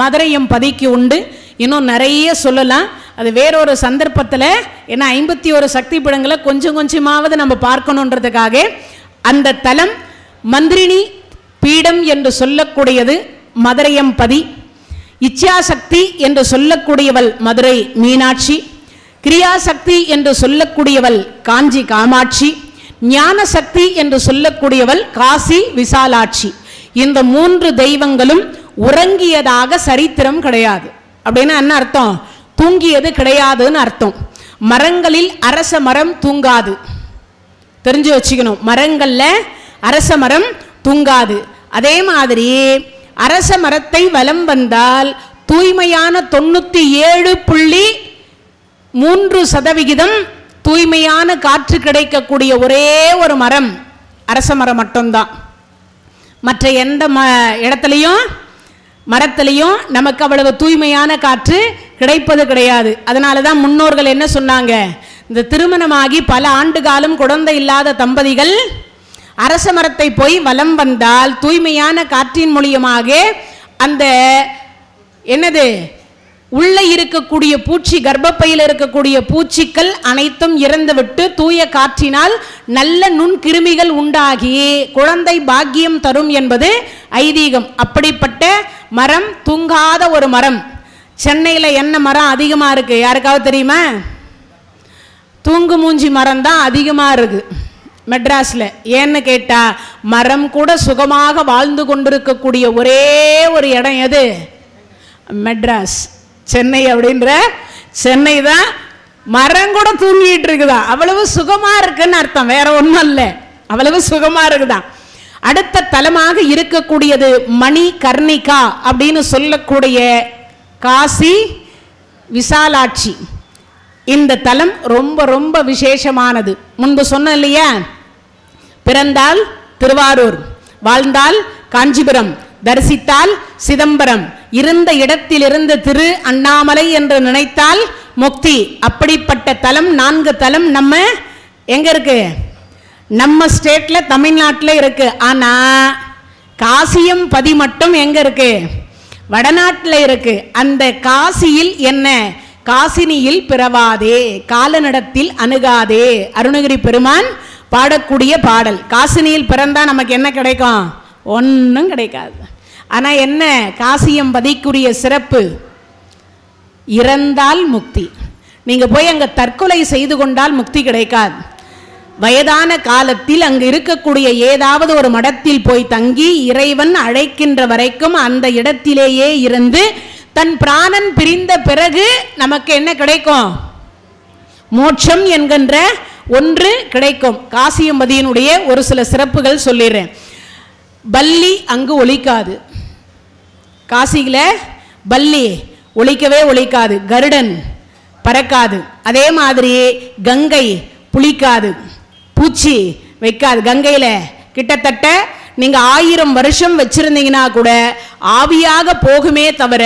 மதுரையும் பதிக்கு உண்டு. இன்னும் நிறைய சொல்லலாம். அது வேறொரு சந்தர்ப்பத்தில் ஏன்னா ஐம்பத்தி ஒரு சக்தி பீடங்களை கொஞ்சம் கொஞ்சமாவது நம்ம பார்க்கணுன்றதுக்காக அந்த தலம் மந்திரினி பீடம் என்று சொல்லக்கூடியது மதுரையம்பதி இச்சாசக்தி என்று சொல்லக்கூடியவள் மதுரை மீனாட்சி கிரியாசக்தி என்று சொல்லக்கூடியவள் காஞ்சி காமாட்சி ஞானசக்தி என்று சொல்லக்கூடியவள் காசி விசாலாட்சி. இந்த மூன்று தெய்வங்களும் உறங்கியதாக சரித்திரம் கிடையாது. அப்படின்னு என்ன அர்த்தம்? தூங்கியது கிடையாதுன்னு அர்த்தம். மரங்களில் அரச மரம் தூங்காது. தெரிஞ்சு வச்சுக்கணும். மரங்களில் அரச மரம் தூங்காது. அதே மாதிரி அரச மரத்தை வலம் வந்தால் தூய்மையான தொண்ணூத்தி ஏழு புள்ளி மூன்று சதவிகிதம் தூய்மையான காற்று கிடைக்கக்கூடிய ஒரே ஒரு மரம். அரச மரம் மட்டும்தான். மற்ற எந்த ம இடத்துலையும் மரத்துலையும் நமக்கு அவ்வளவு தூய்மையான காற்று கிடைப்பது கிடையாது. அதனால தான் முன்னோர்கள் என்ன சொன்னாங்க? இந்த திருமணமாகி பல ஆண்டு காலம் குழந்தை இல்லாத தம்பதிகள் அரச மரத்தை போய் வலம் வந்தால் தூய்மையான காற்றின் மூலியமாக அந்த என்னது உள்ளே இருக்கக்கூடிய பூச்சி கர்ப்பப்பையில் இருக்கக்கூடிய பூச்சிகள் அனைத்தும் இறந்துவிட்டு தூய காற்றினால் நல்ல நுண்கிருமிகள் உண்டாகி குழந்தை பாக்கியம் தரும் என்பது ஐதீகம். அப்படிப்பட்ட மரம் தூங்காத ஒரு மரம். சென்னையில் என்ன மரம் அதிகமாக இருக்குது யாருக்காவது தெரியுமா? தூங்கு மூஞ்சி மரம் தான் அதிகமாக இருக்குது மெட்ராஸில். ஏன்னு கேட்டால் மரம் கூட சுகமாக வாழ்ந்து கொண்டிருக்கக்கூடிய ஒரே ஒரு இடம் எது? மெட்ராஸ். சென்னை அப்படின்ற சென்னை தான் மரம் கூட தூங்கிட்டு இருக்குதா? அவ்வளவு சுகமாக இருக்குன்னு அர்த்தம் வேற ஒன்றும் இல்லை அவ்வளவு சுகமாக இருக்குதா? அடுத்த தலமாக இருக்கக்கூடியது மணி கர்ணிகா அப்படின்னு சொல்லக்கூடிய காசி விசாலாட்சி. இந்த தலம் ரொம்ப ரொம்ப விசேஷமானது. முன்பு சொன்னேன் இல்லையா? பிறந்தால் திருவாரூர் வாழ்ந்தால் காஞ்சிபுரம் தரிசித்தால் சிதம்பரம். இருந்த இடத்திலிருந்து திரு அண்ணாமலை என்று நினைத்தால் முக்தி. அப்படிப்பட்ட தலம் நான்கு தலம் நம்ம எங்க இருக்கு? நம்ம ஸ்டேட்ல தமிழ்நாட்டில் இருக்கு. ஆனா காசியம் பதி மட்டும் எங்க இருக்கு? வடநாட்டில் இருக்கு. அந்த காசியில் என்ன? காசினியில் பிறவாதே காலனிடத்தில் அணுகாதே. அருணகிரி பெருமான் பாடக்கூடிய பாடல். காசினியில் பிறந்தால் நமக்கு என்ன கிடைக்கும்? ஒன்றும் கிடைக்காது. ஆனால் என்ன? காசியம் பதிக்குரிய சிறப்பு. இறந்தால் முக்தி. நீங்கள் போய் அங்கே தற்கொலை செய்து கொண்டால் முக்தி கிடைக்காது. வயதான காலத்தில் அங்கு இருக்கக்கூடிய ஏதாவது ஒரு மடத்தில் போய் தங்கி இறைவன் அழைக்கின்ற வரைக்கும் அந்த இடத்திலேயே இருந்து தன் பிராணன் பிரிந்த பிறகு நமக்கு என்ன கிடைக்கும்? மோட்சம் என்கின்ற ஒன்று கிடைக்கும். காசியம்பதியினுடைய ஒரு சில சிறப்புகள் சொல்லிடுறேன். பல்லி அங்கு ஒழிக்காது காசியில் பல்லி ஒழிக்கவே ஒழிக்காது கருடன் பறக்காது. அதே மாதிரி கங்கை புளிக்காது. பூச்சி வைக்காது. கங்கையில் கிட்டத்தட்ட நீங்க ஆயிரம் வருஷம் வச்சிருந்தீங்கன்னா கூட ஆவியாக போகுமே தவிர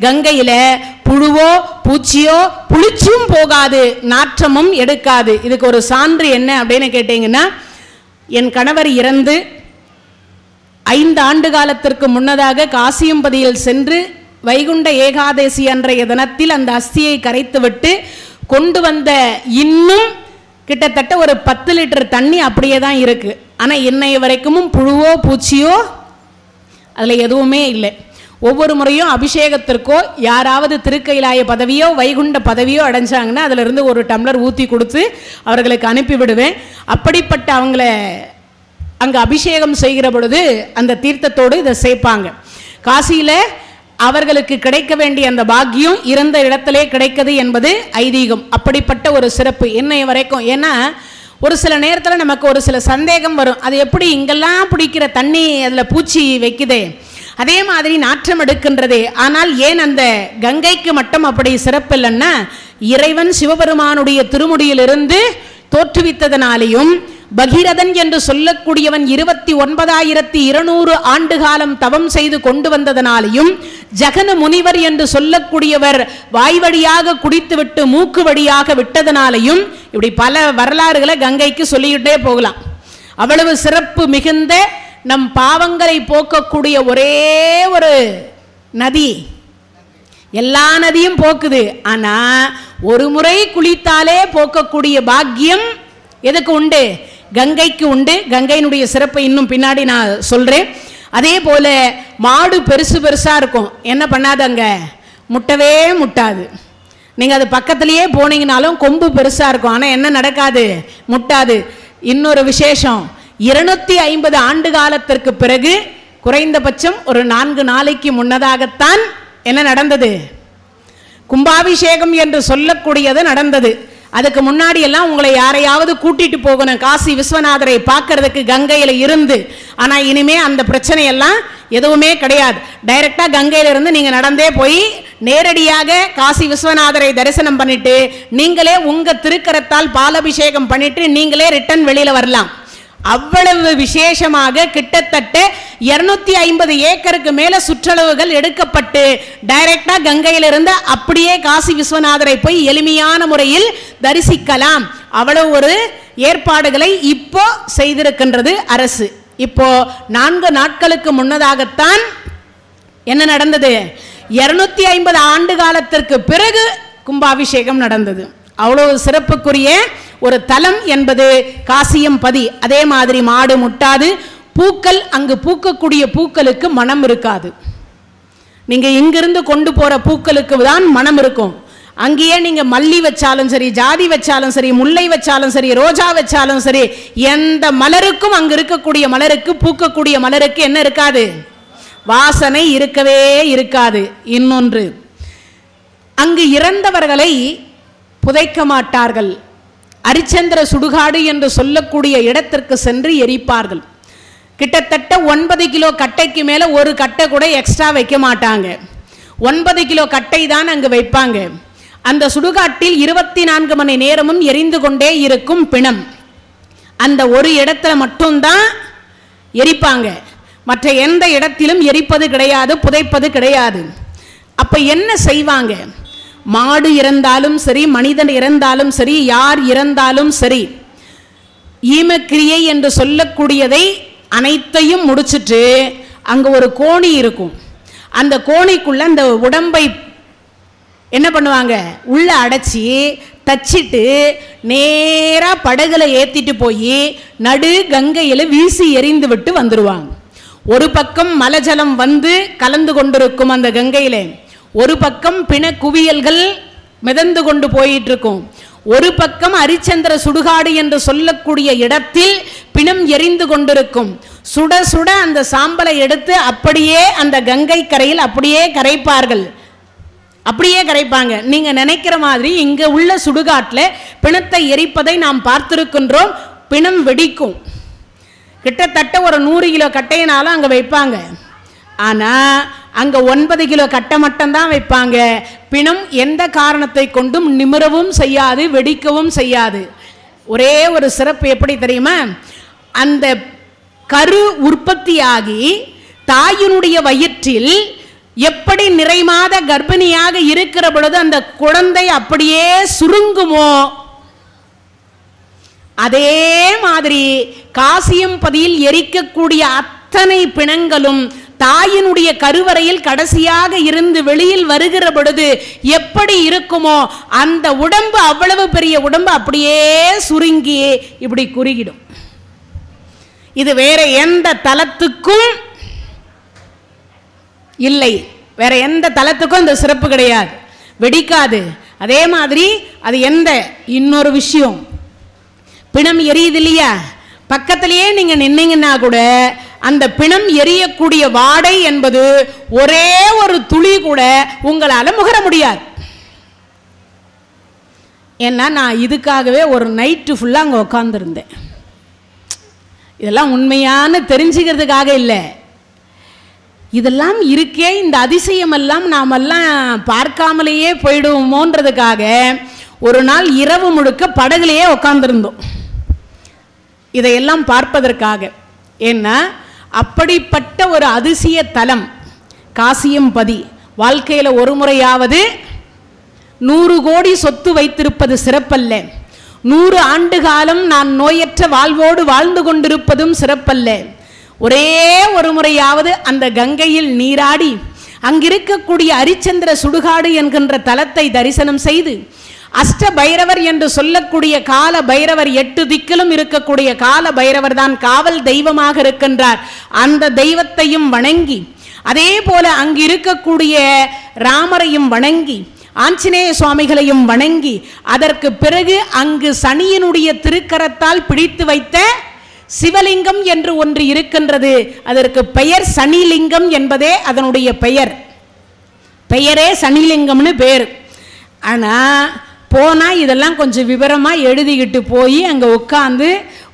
கங்கையில புழுவோ பூச்சியோ புளிச்சும் போகாது நாற்றமும் எடுக்காது. இதுக்கு ஒரு சான்று என்ன அப்படின்னு கேட்டீங்கன்னா என் கணவர் இறந்து ஐந்து ஆண்டு காலத்திற்கு முன்னதாக காசியம்பதியில் சென்று வைகுண்ட ஏகாதசி அன்றைய தினத்தில் அந்த அஸ்தியை கரைத்துவிட்டு கொண்டு வந்த இன்னும் கிட்டத்தட்ட ஒரு பத்து லிட்டர் தண்ணி அப்படியே தான் இருக்குது ஆனால் இன்னைய வரைக்கும் புழுவோ பூச்சியோ அதில் எதுவுமே இல்லை. ஒவ்வொரு முறையும் அபிஷேகத்திற்கோ யாராவது திருக்கையிலாய பதவியோ வைகுண்ட பதவியோ அடைஞ்சாங்கன்னா அதிலிருந்து ஒரு டம்ளர் ஊற்றி கொடுத்து அவர்களுக்கு அனுப்பி விடுவேன் அப்படிப்பட்ட அவங்கள அங்கே அபிஷேகம் செய்கிற பொழுது அந்த தீர்த்தத்தோடு இதை சேர்ப்பாங்க. காசியில் அவர்களுக்கு கிடைக்க வேண்டிய அந்த பாக்கியம் இருந்த இடத்திலே கிடைக்குது என்பது ஐதீகம். அப்படிப்பட்ட ஒரு சிறப்பு. என்னை வரைக்கும் ஏன்னா ஒரு சில நேரத்தில் நமக்கு ஒரு சில சந்தேகம் வரும். அது எப்படி இங்கெல்லாம் பிடிக்கிற தண்ணி அதில் பூச்சி வைக்குதே? அதே மாதிரி நாற்றம் எடுக்கின்றதே. ஆனால் ஏன் அந்த கங்கைக்கு மட்டும் அப்படி சிறப்பு இல்லைன்னா இறைவன் சிவபெருமானுடைய திருமுடியிலிருந்து தோற்றுவித்ததனாலேயும் பகீரதன் என்று சொல்லக்கூடியவன் இருபத்தி ஒன்பதாயிரத்தி இருநூறு ஆண்டு காலம் தவம் செய்து கொண்டு வந்ததனாலையும் ஜகன முனிவர் என்று சொல்லக்கூடியவர் வாய் வழியாக குடித்துவிட்டு மூக்கு வழியாக விட்டதனாலையும் இப்படி பல வரலாறுகளை கங்கைக்கு சொல்லிக்கிட்டே போகலாம். அவ்வளவு சிறப்பு மிகுந்த நம் பாவங்களை போக்கக்கூடிய ஒரே ஒரு நதி. எல்லா நதியும் போக்குது. ஆனா ஒரு முறை குளித்தாலே போக்கக்கூடிய பாக்கியம் எதுக்கு உண்டு? கங்கைக்கு உண்டு. கங்கையினுடைய சிறப்பை இன்னும் பின்னாடி நான் சொல்கிறேன் அதே போல் மாடு பெருசு பெருசாக இருக்கும். என்ன பண்ணாது அங்கே? முட்டவே முட்டாது. நீங்கள் அது பக்கத்துலேயே போனீங்கனாலும் கொம்பு பெருசாக இருக்கும். ஆனால் என்ன நடக்காது? முட்டாது. இன்னொரு விசேஷம். இருநூத்தி ஐம்பது ஆண்டு காலத்திற்கு பிறகு குறைந்தபட்சம் ஒரு நான்கு நாளைக்கு முன்னதாகத்தான் என்ன நடந்தது? கும்பாபிஷேகம் என்று சொல்லக்கூடியது நடந்தது. அதுக்கு முன்னாடி எல்லாம் உங்களை யாரையாவது கூட்டிட்டு போகணும். காசி விஸ்வநாதரை பார்க்கறதுக்கு கங்கையில் இருந்து. ஆனால் இனிமே அந்த பிரச்சனையெல்லாம் எதுவுமே கிடையாது. டைரெக்டாக கங்கையில இருந்து நடந்தே போய் நேரடியாக காசி விஸ்வநாதரை தரிசனம் பண்ணிட்டு நீங்களே உங்கள் திருக்கரத்தால் பாலபிஷேகம் பண்ணிட்டு நீங்களே ரிட்டன் வெளியில் வரலாம். அவ்வளவு விசேஷமாக கிட்டத்தட்ட இருநூத்தி ஐம்பது ஏக்கருக்கு மேல சுற்றளவுகள் எடுக்கப்பட்டு டைரக்டா கங்கையிலிருந்து அப்படியே காசி விஸ்வநாதரை போய் எளிமையான முறையில் தரிசிக்கலாம். அவ்வளவு ஒரு ஏற்பாடுகளை இப்போ செய்திருக்கின்றது அரசு. இப்போ நான்கு நாட்களுக்கு முன்னதாகத்தான் என்ன நடந்தது? இருநூத்தி ஐம்பது ஆண்டு காலத்திற்கு பிறகு கும்பாபிஷேகம் நடந்தது. அவ்வளவு சிறப்புக்குரிய ஒரு தலம் என்பது காசியம் பதி. அதே மாதிரி மாடு முட்டாது. பூக்கள் அங்கு பூக்கக்கூடிய பூக்களுக்கு மனம் இருக்காது. நீங்கள் இங்கிருந்து கொண்டு போகிற பூக்களுக்கு தான் மனம் இருக்கும். அங்கேயே நீங்கள் மல்லி வச்சாலும் சரி ஜாதி வச்சாலும் சரி முல்லை வச்சாலும் சரி ரோஜா வச்சாலும் சரி எந்த மலருக்கும் அங்கு இருக்கக்கூடிய மலருக்கு பூக்கக்கூடிய மலருக்கு என்ன இருக்காது? வாசனை இருக்கவே இருக்காது. இன்னொன்று அங்கு இறந்தவர்களை புதைக்க மாட்டார்கள். அரிச்சந்திர சுடுகாடு என்று சொல்லக்கூடிய இடத்திற்கு சென்று எரிப்பார்கள். கிட்டத்தட்ட ஒன்பது கிலோ கட்டைக்கு மேலே ஒரு கட்டை கூட எக்ஸ்ட்ரா வைக்க மாட்டாங்க. ஒன்பது கிலோ கட்டை தான் அங்கு வைப்பாங்க. அந்த சுடுகாட்டில் இருபத்தி நான்கு மணி நேரமும் எரிந்து கொண்டே இருக்கும் பிணம். அந்த ஒரு இடத்துல மட்டும்தான் எரிப்பாங்க. மற்ற எந்த இடத்திலும் எரிப்பது கிடையாது புதைப்பது கிடையாது. அப்போ என்ன செய்வாங்க? மாடு இறந்தாலும் சரி மனிதன் இறந்தாலும் சரி யார் இறந்தாலும் சரி ஈமக்கிரியை என்று சொல்லக்கூடியதை அனைத்தையும் முடிச்சிட்டு அங்கே ஒரு கோணி இருக்கும். அந்த கோணிக்குள்ள அந்த உடம்பை என்ன பண்ணுவாங்க? உள்ள அடைச்சி தச்சிட்டு நேராக படகுல ஏற்றிட்டு போய் நடு கங்கையில் வீசி எறிந்து விட்டு வந்துடுவாங்க ஒரு பக்கம் மலஜலம் வந்து கலந்து கொண்டிருக்கும் அந்த கங்கையில். ஒரு பக்கம் பிண குவியல்கள் மிதந்து கொண்டு போயிட்டு இருக்கும் ஒரு பக்கம் அரிச்சந்திர சுடுகாடு என்று சொல்லக்கூடிய இடத்தில் பிணம் எரிந்து கொண்டிருக்கும். சுட சுட அந்த சாம்பலை எடுத்து அப்படியே அந்த கங்கை கரையில் அப்படியே கரைப்பார்கள். அப்படியே கரைப்பாங்க. நீங்க நினைக்கிற மாதிரி இங்க உள்ள சுடுகாட்டில் பிணத்தை எரிப்பதை நாம் பார்த்திருக்கின்றோம். பிணம் வெடிக்கும். கிட்டத்தட்ட ஒரு நூறு கிலோ கட்டையினாலும் அங்க வைப்பாங்க. ஆனா அங்க ஒன்பது கிலோ கட்டை மட்டும்தான் வைப்பாங்க. பிணம் எந்த காரணத்தை கொண்டும் நிமிரவும் செய்யாது வெடிக்கவும் செய்யாது. ஒரே ஒரு சிறப்பு எப்படி தெரியுமா? அந்த கரு உற்பத்தியாகி தாயினுடைய வயிற்றில் எப்படி நிறைமாத கர்ப்பிணியாக இருக்கிற பொழுது அந்த குழந்தை அப்படியே சுருங்குமோ? அதே மாதிரி காசியம்பதியில் எரிக்கக்கூடிய அத்தனை பிணங்களும் தாயினுடைய கருவறையில் கடைசியாக இருந்து வெளியில் வருகிற பொழுது எப்படி இருக்குமோ அந்த உடம்பு அவ்வளவு பெரிய உடம்பு அப்படியே சுருங்கி இப்படி குறுகிடும். இது வேற எந்த தலத்துக்கும் இல்லை. வேற எந்த தலத்துக்கும் இந்த சிறப்பு கிடையாது. வெடிக்காது. அதே மாதிரி அது எந்த? இன்னொரு விஷயம். பிணம் எரியுது இல்லையா? பக்கத்திலேயே நீங்க நின்னீங்கன்னா கூட அந்த பிணம் எரியக்கூடிய வாடை என்பது ஒரே ஒரு துளி கூட உங்களால் முகர முடியாது. ஏன்னா நான் இதுக்காகவே ஒரு நைட்டு ஃபுல்லாக அங்கே உட்காந்துருந்தேன் இதெல்லாம் உண்மையான தெரிஞ்சுக்கிறதுக்காக இல்லை. இதெல்லாம் இருக்கே இந்த அதிசயமெல்லாம் நாமெல்லாம் பார்க்காமலேயே போயிடுவோமோன்றதுக்காக ஒரு நாள் இரவு முழுக்க படகுலையே உட்காந்துருந்தோம் இதையெல்லாம் பார்ப்பதற்காக. ஏன்னா அப்படிப்பட்ட ஒரு அதிசய தலம் காசியம்பதி வாழ்க்கையில் ஒரு முறையாவது நூறு கோடி சொத்து வைத்திருப்பது சிறப்பல்ல. நூறு ஆண்டு காலம் நான் நோயற்ற வாழ்வோடு வாழ்ந்து கொண்டிருப்பதும் சிறப்பல்ல. ஒரே ஒரு முறையாவது அந்த கங்கையில் நீராடி அங்கிருக்கக்கூடிய அரிச்சந்திர சுடுகாடு என்கின்ற தலத்தை தரிசனம் செய்து அஷ்ட பைரவர் என்று சொல்லக்கூடிய கால பைரவர் எட்டு திக்கிலும் இருக்கக்கூடிய கால பைரவர் தான் காவல் தெய்வமாக இருக்கின்றார். அந்த தெய்வத்தையும் வணங்கி அதே போல அங்கு இருக்கக்கூடிய ராமரையும் வணங்கி ஆஞ்சநேய சுவாமிகளையும் வணங்கி அதற்கு பிறகு அங்கு சனியினுடைய திருக்கரத்தால் பிடித்து வைத்த சிவலிங்கம் என்று ஒன்று இருக்கின்றது. அதற்கு பெயர் சனிலிங்கம் என்பதே அதனுடைய பெயர். பெயரே சனிலிங்கம்னு பேர். ஆனால் போனால் இதெல்லாம் கொஞ்சம் விவரமாக எழுதிக்கிட்டு போய் அங்கே உட்காந்து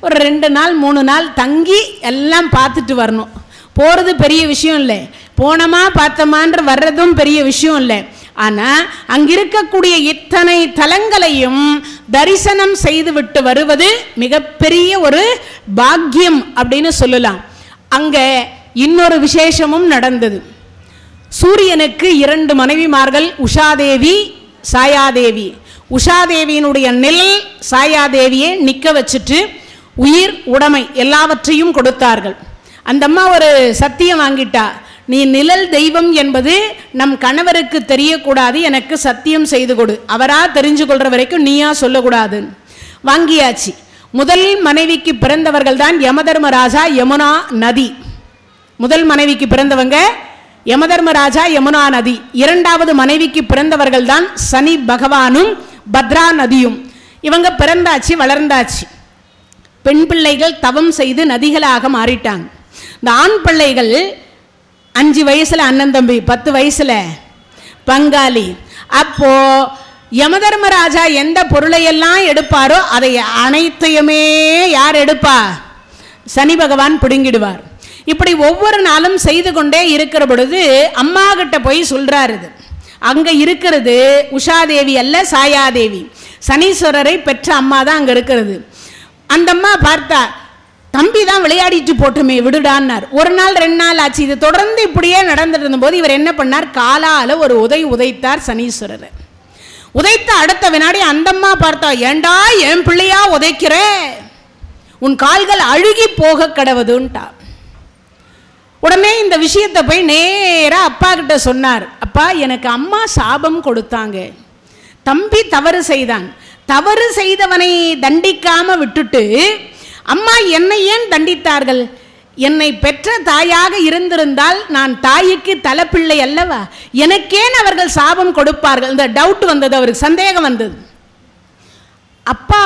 ஒரு ரெண்டு நாள் மூணு நாள் தங்கி எல்லாம் பார்த்துட்டு வரணும். போகிறது பெரிய விஷயம் இல்லை. போனோமா பார்த்தோமான்ற வர்றதும் பெரிய விஷயம் இல்லை. ஆனால் அங்கிருக்கக்கூடிய இத்தனை தலங்களையும் தரிசனம் செய்துவிட்டு வருவது மிகப்பெரிய ஒரு பாக்கியம் அப்படின்னு சொல்லலாம். அங்கே இன்னொரு விசேஷமும் நடந்தது. சூரியனுக்கு இரண்டு மனைவிமார்கள் உஷாதேவி சாயாதேவி. உஷாதேவியினுடைய நிழல் சாயாதேவியை நிற்க வச்சுட்டு உயிர் உடைமை எல்லாவற்றையும் கொடுத்தார்கள். அந்த அம்மா ஒரு சத்தியம் வாங்கிட்டா நீ நிழல் தெய்வம் என்பது நம் கணவருக்கு தெரியக்கூடாது எனக்கு சத்தியம் செய்து கொடு. அவரா தெரிஞ்சு கொள்ற வரைக்கும் நீயா சொல்லக்கூடாது. வாங்கியாச்சு. முதல் மனைவிக்கு பிறந்தவர்கள் தான் யமதர்மராஜா யமுனா நதி. முதல் மனைவிக்கு பிறந்தவங்க யமதர்மராஜா யமுனா நதி. இரண்டாவது மனைவிக்கு பிறந்தவர்கள் தான் சனி பகவானும் பத்ரா நதியும். இவங்க பிறந்தாச்சு வளர்ந்தாச்சு. பெண் பிள்ளைகள் தவம் செய்து நதிகளாக மாறிட்டாங்க. இந்த ஆண் பிள்ளைகள் அஞ்சு வயசில் அண்ணன் தம்பி பத்து வயசில் பங்காளி. அப்போ யமதர்மராஜா எந்த பொருளையெல்லாம் எடுப்பாரோ அதை அனைத்தையுமே யார் எடுப்பா? சனி பகவான் பிடுங்கிடுவார். இப்படி ஒவ்வொரு நாளும் செய்து கொண்டே இருக்கிற பொழுது அம்மா கிட்ட போய் சொல்றாரு இது. அங்கே இருக்கிறது உஷாதேவி அல்ல சாயாதேவி. சனீஸ்வரரை பெற்ற அம்மா தான் அங்கே இருக்கிறது. அந்த அம்மா பார்த்தா தம்பி தான் விளையாடிட்டு போட்டுமே விடுடான்னார். ஒரு நாள் ரெண்டு நாள் ஆச்சு. இது தொடர்ந்து இப்படியே நடந்துட்டு இருந்தபோது இவர் என்ன பண்ணார்? காலால் ஒரு உதை உதைத்தார் சனீஸ்வரரை. உதைத்த அடுத்த வினாடி அந்தம்மா பார்த்தா ஏண்டா என் பிள்ளையா உதைக்கிற? உன் கால்கள் அழுகி போக கடவுதுன்ட்டா. உடனே இந்த விஷயத்தை போய் நேராக அப்பா கிட்ட சொன்னார். அப்பா எனக்கு அம்மா சாபம் கொடுத்தாங்க. தம்பி தவறு செய்தான். தவறு செய்தவனை தண்டிக்காம விட்டுட்டு அம்மா என்னை ஏன் தண்டித்தார்கள்? என்னை பெற்ற தாயாக இருந்திருந்தால் நான் தாய்க்கு தலைப்பிள்ளை அல்லவா? எனக்கேன் அவர்கள் சாபம் கொடுப்பார்கள். இந்த டவுட் வந்தது அவருக்கு சந்தேகம் வந்தது. அப்பா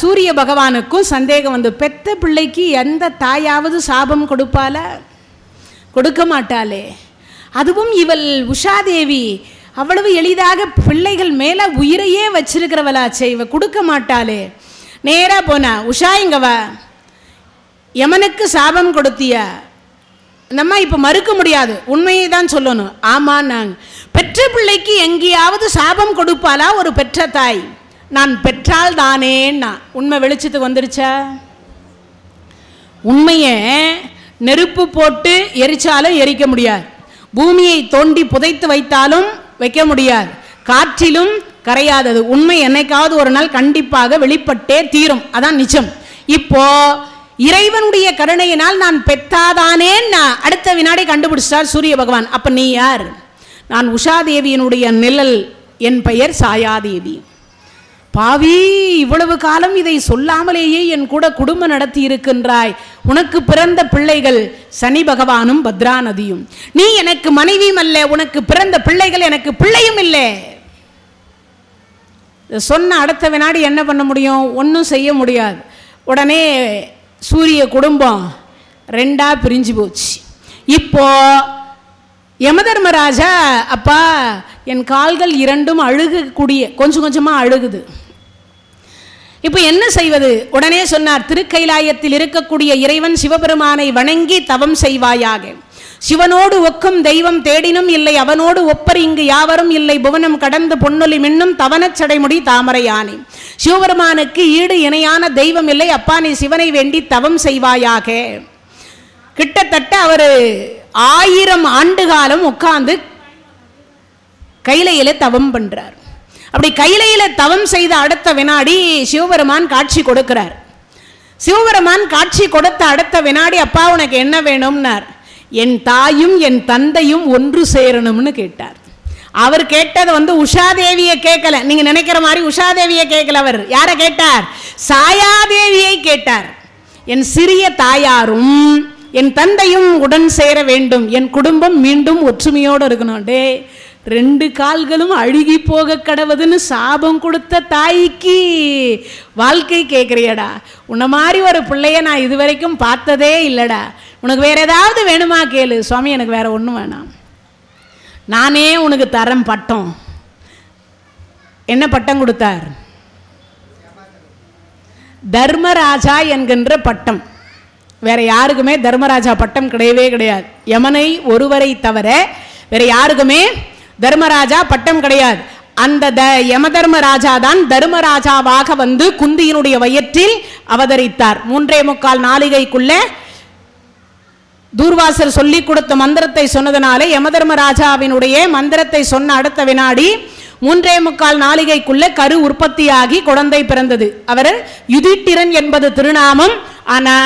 சூரிய பகவானுக்கும் சந்தேகம் வந்தது. பெத்த பிள்ளைக்கு எந்த தாயாவது சாபம் கொடுப்பால கொடுக்க மாட்டாளே அதுவும் இவள் உஷாதேவி. அவ்வளவு எளிதாக பிள்ளைகள் மேலே உயிரையே வச்சிருக்கிறவளாச்சே இவ கொடுக்க மாட்டாளே நேராக போனா உஷா இங்க வா. யமனுக்கு சாபம் கொடுத்திய. நம்ம இப்போ மறுக்க முடியாது. உண்மையை தான் சொல்லணும். ஆமாம் நாங்க பெற்ற பிள்ளைக்கு எங்கேயாவது சாபம் கொடுப்பாளா ஒரு பெற்ற தாய்? நான் பெற்றால் தானேன்னா. உண்மை வெளிச்சத்துக்கு வந்துருச்சா? உண்மையை நெருப்பு போட்டு எரிச்சாலும் எரிக்க முடியாது. பூமியை தோண்டி புதைத்து வைத்தாலும் வைக்க முடியாது. காற்றிலும் கரையாதது. உண்மை என்னைக்காவது ஒரு நாள் கண்டிப்பாக வெளிப்பட்டே தீரும். அதான் நிஜம். இப்போ இறைவனுடைய கருணையினால் நான் பெத்தாதானே நான் அடுத்த வினாடி கண்டுபிடிச்சார் சூரிய பகவான். அப்ப நீ யார்? நான் உஷாதேவியினுடைய நிழல் என் பெயர் சாயாதேவி. பாவி இவ்வளவு காலம் இதை சொல்லாமலேயே என் கூட குடும்பம் நடத்தி இருக்கின்றாய் உனக்கு பிறந்த பிள்ளைகள் சனி பகவானும் பத்ரா நதியும். நீ எனக்கு மனைவியும் அல்ல உனக்கு பிறந்த பிள்ளைகள் எனக்கு பிள்ளையும் இல்லை. சொன்ன அடுத்த வினாடி என்ன பண்ண முடியும்? ஒன்றும் செய்ய முடியாது. உடனே சூரிய குடும்பம் ரெண்டாக பிரிஞ்சு போச்சு. இப்போ யமதர்மராஜா அப்பா என் கால்கள் இரண்டும் அழுகக்கூடிய கொஞ்சம் கொஞ்சமாக அழுகுது. இப்போ என்ன செய்வது? உடனே சொன்னார் திருக்கைலாயத்தில் இருக்கக்கூடிய இறைவன் சிவபெருமானை வணங்கி தவம் செய்வாயாக. சிவனோடு ஒக்கும் தெய்வம் தேடினும் இல்லை அவனோடு ஒப்பர் இங்கு யாவரும் இல்லை புவனம் கடந்து பொன்னொலி மின்னும் தவனச் சடைமுடி தாமரை யானை சிவபெருமானுக்கு ஈடு இணையான தெய்வம் இல்லை அப்பா நீ சிவனை வேண்டி தவம் செய்வாயாக. கிட்டத்தட்ட அவர் ஆயிரம் ஆண்டு காலம் உட்கார்ந்து கைலையில தவம் பண்றார். அப்படி கைலையில தவம் செய்த அடுத்த வினாடி சிவபெருமான் காட்சி கொடுக்கிறார். சிவபெருமான் காட்சி கொடுத்த அடுத்த வினாடி அப்பா உனக்கு என்ன வேணும்னார்? என் தாயும் என் தந்தையும் ஒன்று சேரணும்னு கேட்டார். அவர் கேட்டது வந்து உஷாதேவியை கேட்கல. நீங்க நினைக்கிற மாதிரி உஷாதேவியை கேட்கல அவர். யாரை கேட்டார்? சாயாதேவியை கேட்டார். என் சிறிய தாயாரும் என் தந்தையும் உடன் சேர வேண்டும். என் குடும்பம் மீண்டும் ஒற்றுமையோடு இருக்கணும். டே ரெண்டு கால்களும் அழுகி போக கடவுதுன்னு சாபம் கொடுத்த தாய்க்கு. வாழ்க்கை கேட்குறியடா உன்ன மாதிரி ஒரு பிள்ளைய நான் இதுவரைக்கும் பார்த்ததே இல்லைடா. உனக்கு வேற ஏதாவது வேணுமா கேளு. சுவாமி எனக்கு வேற ஒன்றும் வேணாம். நானே உனக்கு தரம் பட்டம். என்ன பட்டம் கொடுத்தார்? தர்மராஜா என்கின்ற பட்டம். வேற யாருக்குமே தர்மராஜா பட்டம் கிடையவே கிடையாது. யமனை ஒருவரை தவிர வேற யாருக்குமே தர்மராஜா பட்டம் கிடையாது. அந்த த யமதர்ம ராஜா தான் தர்மராஜாவாக வந்து குந்தியினுடைய வயிற்றில் அவதரித்தார். மூன்றே முக்கால் நாளிகைக்குள்ள தூர்வாசர் சொல்லி கொடுத்த மந்திரத்தை சொன்னதனாலே யமதர்ம ராஜாவினுடைய மந்திரத்தை சொன்ன அடுத்த வினாடி மூன்றே முக்கால் நாளிகைக்குள்ள கரு உற்பத்தியாகி குழந்தை பிறந்தது. அவர் யுதிட்டிரன் என்பது திருநாமம். ஆனா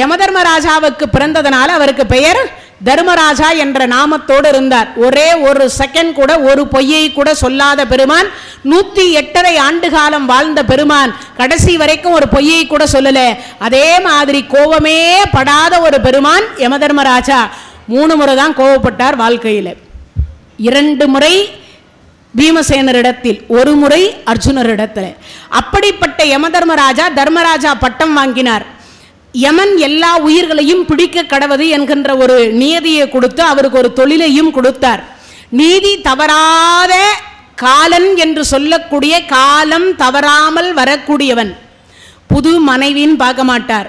யமதர்மராஜாவுக்கு பிறந்ததனால அவருக்கு பெயர் தர்மராஜா என்ற நாமத்தோடு இருந்தார். ஒரே ஒரு செகண்ட் கூட ஒரு பொய்யை கூட சொல்லாத பெருமான் நூத்தி எட்டரை ஆண்டு காலம் வாழ்ந்த பெருமான். கடைசி வரைக்கும் ஒரு பொய்யை கூட சொல்லல. அதே மாதிரி கோபமே படாத ஒரு பெருமான் யமதர்மராஜா. மூணு முறை தான் கோவப்பட்டார் வாழ்க்கையில். இரண்டு முறை பீமசேனரிடத்தில் ஒரு முறை அர்ஜுனரிடத்தில். அப்படிப்பட்ட யமதர்மராஜா தர்மராஜா பட்டம் வாங்கினார். யமன் எல்லா உயிர்களையும் பிடிக்க கடவது என்கின்ற ஒரு நியதியை கொடுத்து அவருக்கு ஒரு தொழிலையும் கொடுத்தார். நீதி தவறாத காலன் என்று சொல்லக்கூடிய காலம் தவறாமல் வரக்கூடியவன். புது மனைவின்னு பார்க்க மாட்டார்.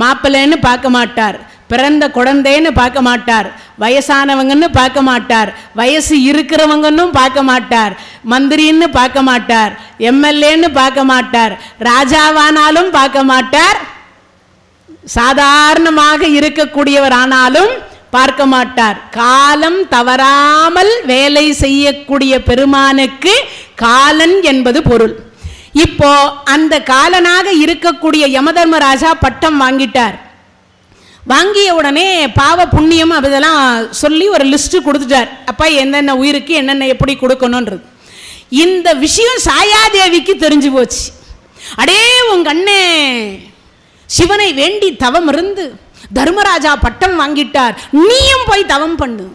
மாப்பிள்ளைன்னு பார்க்க மாட்டார். பிறந்த குழந்தைன்னு பார்க்க மாட்டார். வயசானவங்கன்னு பார்க்க மாட்டார். வயசு இருக்கிறவங்கன்னு பார்க்க மாட்டார். மந்திரின்னு பார்க்க மாட்டார். எம்எல்ஏன்னு பார்க்க மாட்டார். ராஜாவானாலும் பார்க்க மாட்டார். சாதாரணமாக இருக்கக்கூடியவர் ஆனாலும் பார்க்க மாட்டார் காலம் தவறாமல் வேலை செய்யக்கூடிய பெருமானுக்கு காலன் என்பது பொருள். இப்போ அந்த காலனாக இருக்கக்கூடிய யமதர்மராஜா பட்டம் வாங்கிட்டார். வாங்கிய உடனே பாவ புண்ணியம் அதெல்லாம் சொல்லி ஒரு லிஸ்ட் கொடுத்துட்டார். அப்பா என்னென்ன உயிருக்கு என்னென்ன எப்படி கொடுக்கணுன்றது இந்த விஷயம் சாயாதேவிக்கு தெரிஞ்சு போச்சு. அடே உங்க அண்ணே சிவனை வேண்டி தவம் இருந்து தர்மராஜா பட்டம் வாங்கிட்டார். நீயும் போய் தவம் பண்ணு.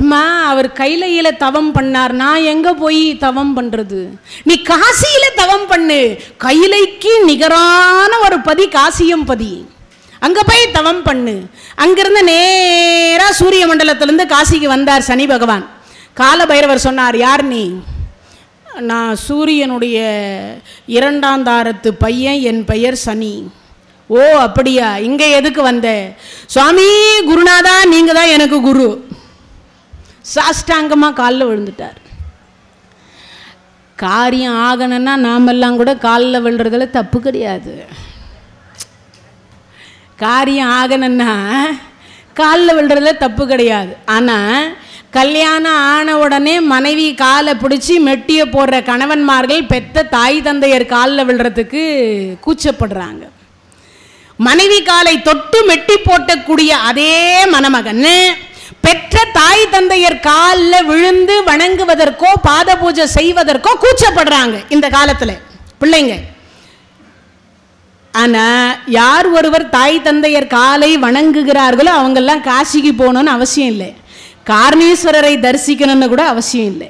அம்மா அவர் கைலையில தவம் பண்ணார். நான் எங்க போய் தவம் பண்றது? நீ காசியில தவம் பண்ணு. கைலைக்கு நிகரான ஒரு பதி காசியம் பதி. அங்க போய் தவம் பண்ணு. அங்கிருந்து நேரா சூரிய மண்டலத்திலிருந்து காசிக்கு வந்தார் சனி பகவான். கால பைரவர் சொன்னார் யார் நீ? நான் சூரியனுடைய இரண்டாம் தாரத்து பையன் என் பெயர் சனி. ஓ அப்படியா? இங்கே எதுக்கு வந்த? சுவாமி குருநாதா நீங்கள் தான் எனக்கு குரு. சாஷ்டாங்கமாக காலில் விழுந்துட்டார். காரியம் ஆகணும்னா நாமெல்லாம் கூட காலில் விழுறதுல தப்பு கிடையாது. காரியம் ஆகணும்னா காலில் விழுறதுல தப்பு கிடையாது. ஆனால் கல்யாணம் ஆன உடனே மனைவி காலை பிடிச்சி மெட்டிய போடுற கணவன்மார்கள் பெத்த தாய் தந்தையர் காலில் விழுறதுக்கு கூச்சப்படுறாங்க. மனைவி காலை தொட்டு மெட்டி போட்டக்கூடிய அதே மணமகன் பெற்ற தாய் தந்தையர் காலில் விழுந்து வணங்குவதற்கோ பாத பூஜை செய்வதற்கோ கூச்சப்படுறாங்க இந்த காலத்தில். பிள்ளைங்க. ஆனால் யார் ஒருவர் தாய் தந்தையர் காலை வணங்குகிறார்களோ அவங்கெல்லாம் காசிக்கு போகணும்னு அவசியம் இல்லை. காரணீஸ்வரரை தரிசிக்கணும்னு கூட அவசியம் இல்லை.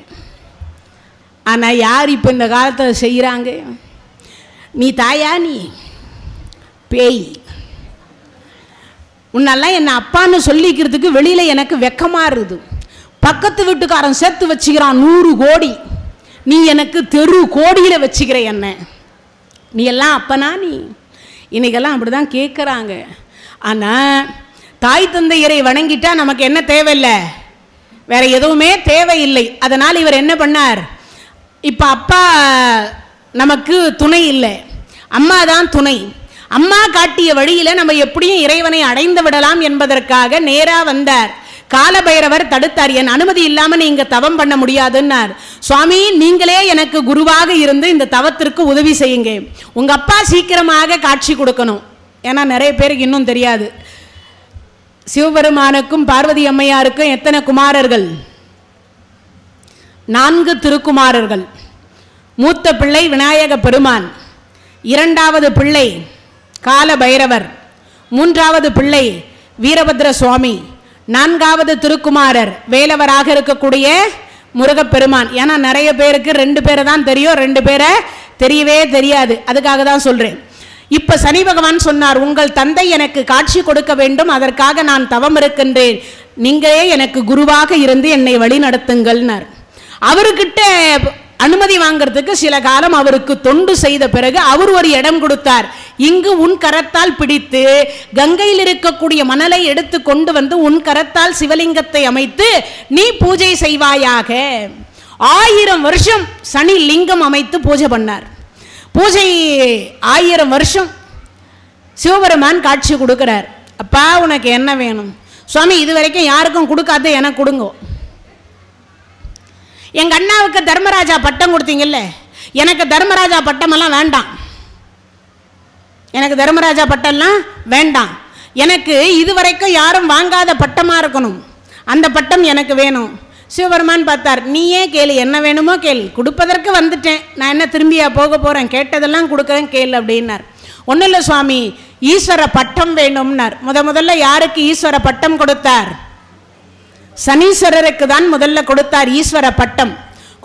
ஆனால் யார் இப்போ இந்த காலத்தில் செய்கிறாங்க நீ தாயா நீ? பேய். உன்னெல்லாம் என்னை அப்பான்னு சொல்லிக்கிறதுக்கு வெளியில் எனக்கு வெக்கமாக இருக்குது. பக்கத்து வீட்டுக்காரன் சேர்த்து வச்சுக்கிறான் நூறு கோடி. நீ எனக்கு தெரு கோடியில் வச்சுக்கிற என்ன? நீ எல்லாம் அப்பனா நீ? இன்னைக்கெல்லாம் அப்படி தான் கேட்குறாங்க ஆனால் தாய் தந்தையரை வணங்கிட்டா நமக்கு என்ன தேவையில்லை? வேற எதுவுமே தேவையில்லை. அதனால் இவர் என்ன பண்ணார்? இப்போ அப்பா நமக்கு துணை இல்லை. அம்மா தான் துணை. அம்மா காட்டிய வழியில் நம்ம எப்படியும் இறைவனை அடைந்து விடலாம் என்பதற்காக நேராக வந்தார். காலபைரவர் தடுத்தார். என் அனுமதி இல்லாமல் நீங்கள் தவம் பண்ண முடியாதுன்னார். சுவாமி நீங்களே எனக்கு குருவாக இருந்து இந்த தவத்திற்கு உதவி செய்யுங்க. உங்கள் அப்பா சீக்கிரமாக காட்சி கொடுக்கணும். ஏன்னா நிறைய பேருக்கு இன்னும் தெரியாது. சிவபெருமானுக்கும் பார்வதி அம்மையாருக்கும் எத்தனை குமாரர்கள்? நான்கு திருக்குமாரர்கள். மூத்த பிள்ளை விநாயக பெருமான் இரண்டாவது பிள்ளை கால பைரவர் மூன்றாவது பிள்ளை வீரபத்ர சுவாமி நான்காவது திருக்குமாரர் வேலவராக இருக்கக்கூடிய முருகப்பெருமான். ஏன்னா நிறைய பேருக்கு ரெண்டு பேரை தான் தெரியும் ரெண்டு பேரை தெரியவே தெரியாது. அதுக்காக தான் சொல்கிறேன் இப்ப சனி பகவான் சொன்னார் உங்கள் தந்தை எனக்கு காட்சி கொடுக்க வேண்டும் அதற்காக நான் தவம் இருக்கின்றேன். நீங்களே எனக்கு குருவாக இருந்து என்னை வழி நடத்துங்கள்னார். அவர்கிட்ட அனுமதி வாங்குறதுக்கு சில காலம் அவருக்கு தொண்டு செய்த பிறகு அவர் ஒரு இடம் கொடுத்தார். இங்கு உன் கரத்தால் பிடித்து கங்கையில் இருக்கக்கூடிய மணலை எடுத்து கொண்டு வந்து உன் கரத்தால் சிவலிங்கத்தை அமைத்து நீ பூஜை செய்வாயாக. ஆயிரம் வருஷம் சனி லிங்கம் அமைத்து பூஜை பண்ணார். பூஜை ஆயிரம் வருஷம் சிவபெருமான் காட்சி கொடுக்குறார். அப்பா உனக்கு என்ன வேணும்? சுவாமி இது வரைக்கும் யாருக்கும் கொடுக்காத எனக்கு கொடுங்கோ. எங்க அண்ணாவுக்கு தர்மராஜா பட்டம் கொடுத்தீங்கல்ல? எனக்கு தர்மராஜா பட்டமெல்லாம் வேண்டாம். எனக்கு தர்மராஜா பட்டம்லாம் வேண்டாம். எனக்கு இதுவரைக்கும் யாரும் வாங்காத பட்டமாக இருக்கணும். அந்த பட்டம் எனக்கு வேணும். சிவபெருமான் பார்த்தார் நீயே கேளு என்ன வேணுமோ கேள். கொடுப்பதற்கு வந்துட்டேன். நான் என்ன திரும்பியா போக போகிறேன் கேட்டதெல்லாம் கொடுக்குறேன் கேள் அப்படின்னார். ஒன்றும் இல்லை சுவாமி. ஈஸ்வர பட்டம் வேணும்னார். முத முதல்ல யாருக்கு ஈஸ்வர பட்டம் கொடுத்தார்? சனீஸ்வரருக்கு தான் முதல்ல கொடுத்தார் ஈஸ்வர பட்டம்.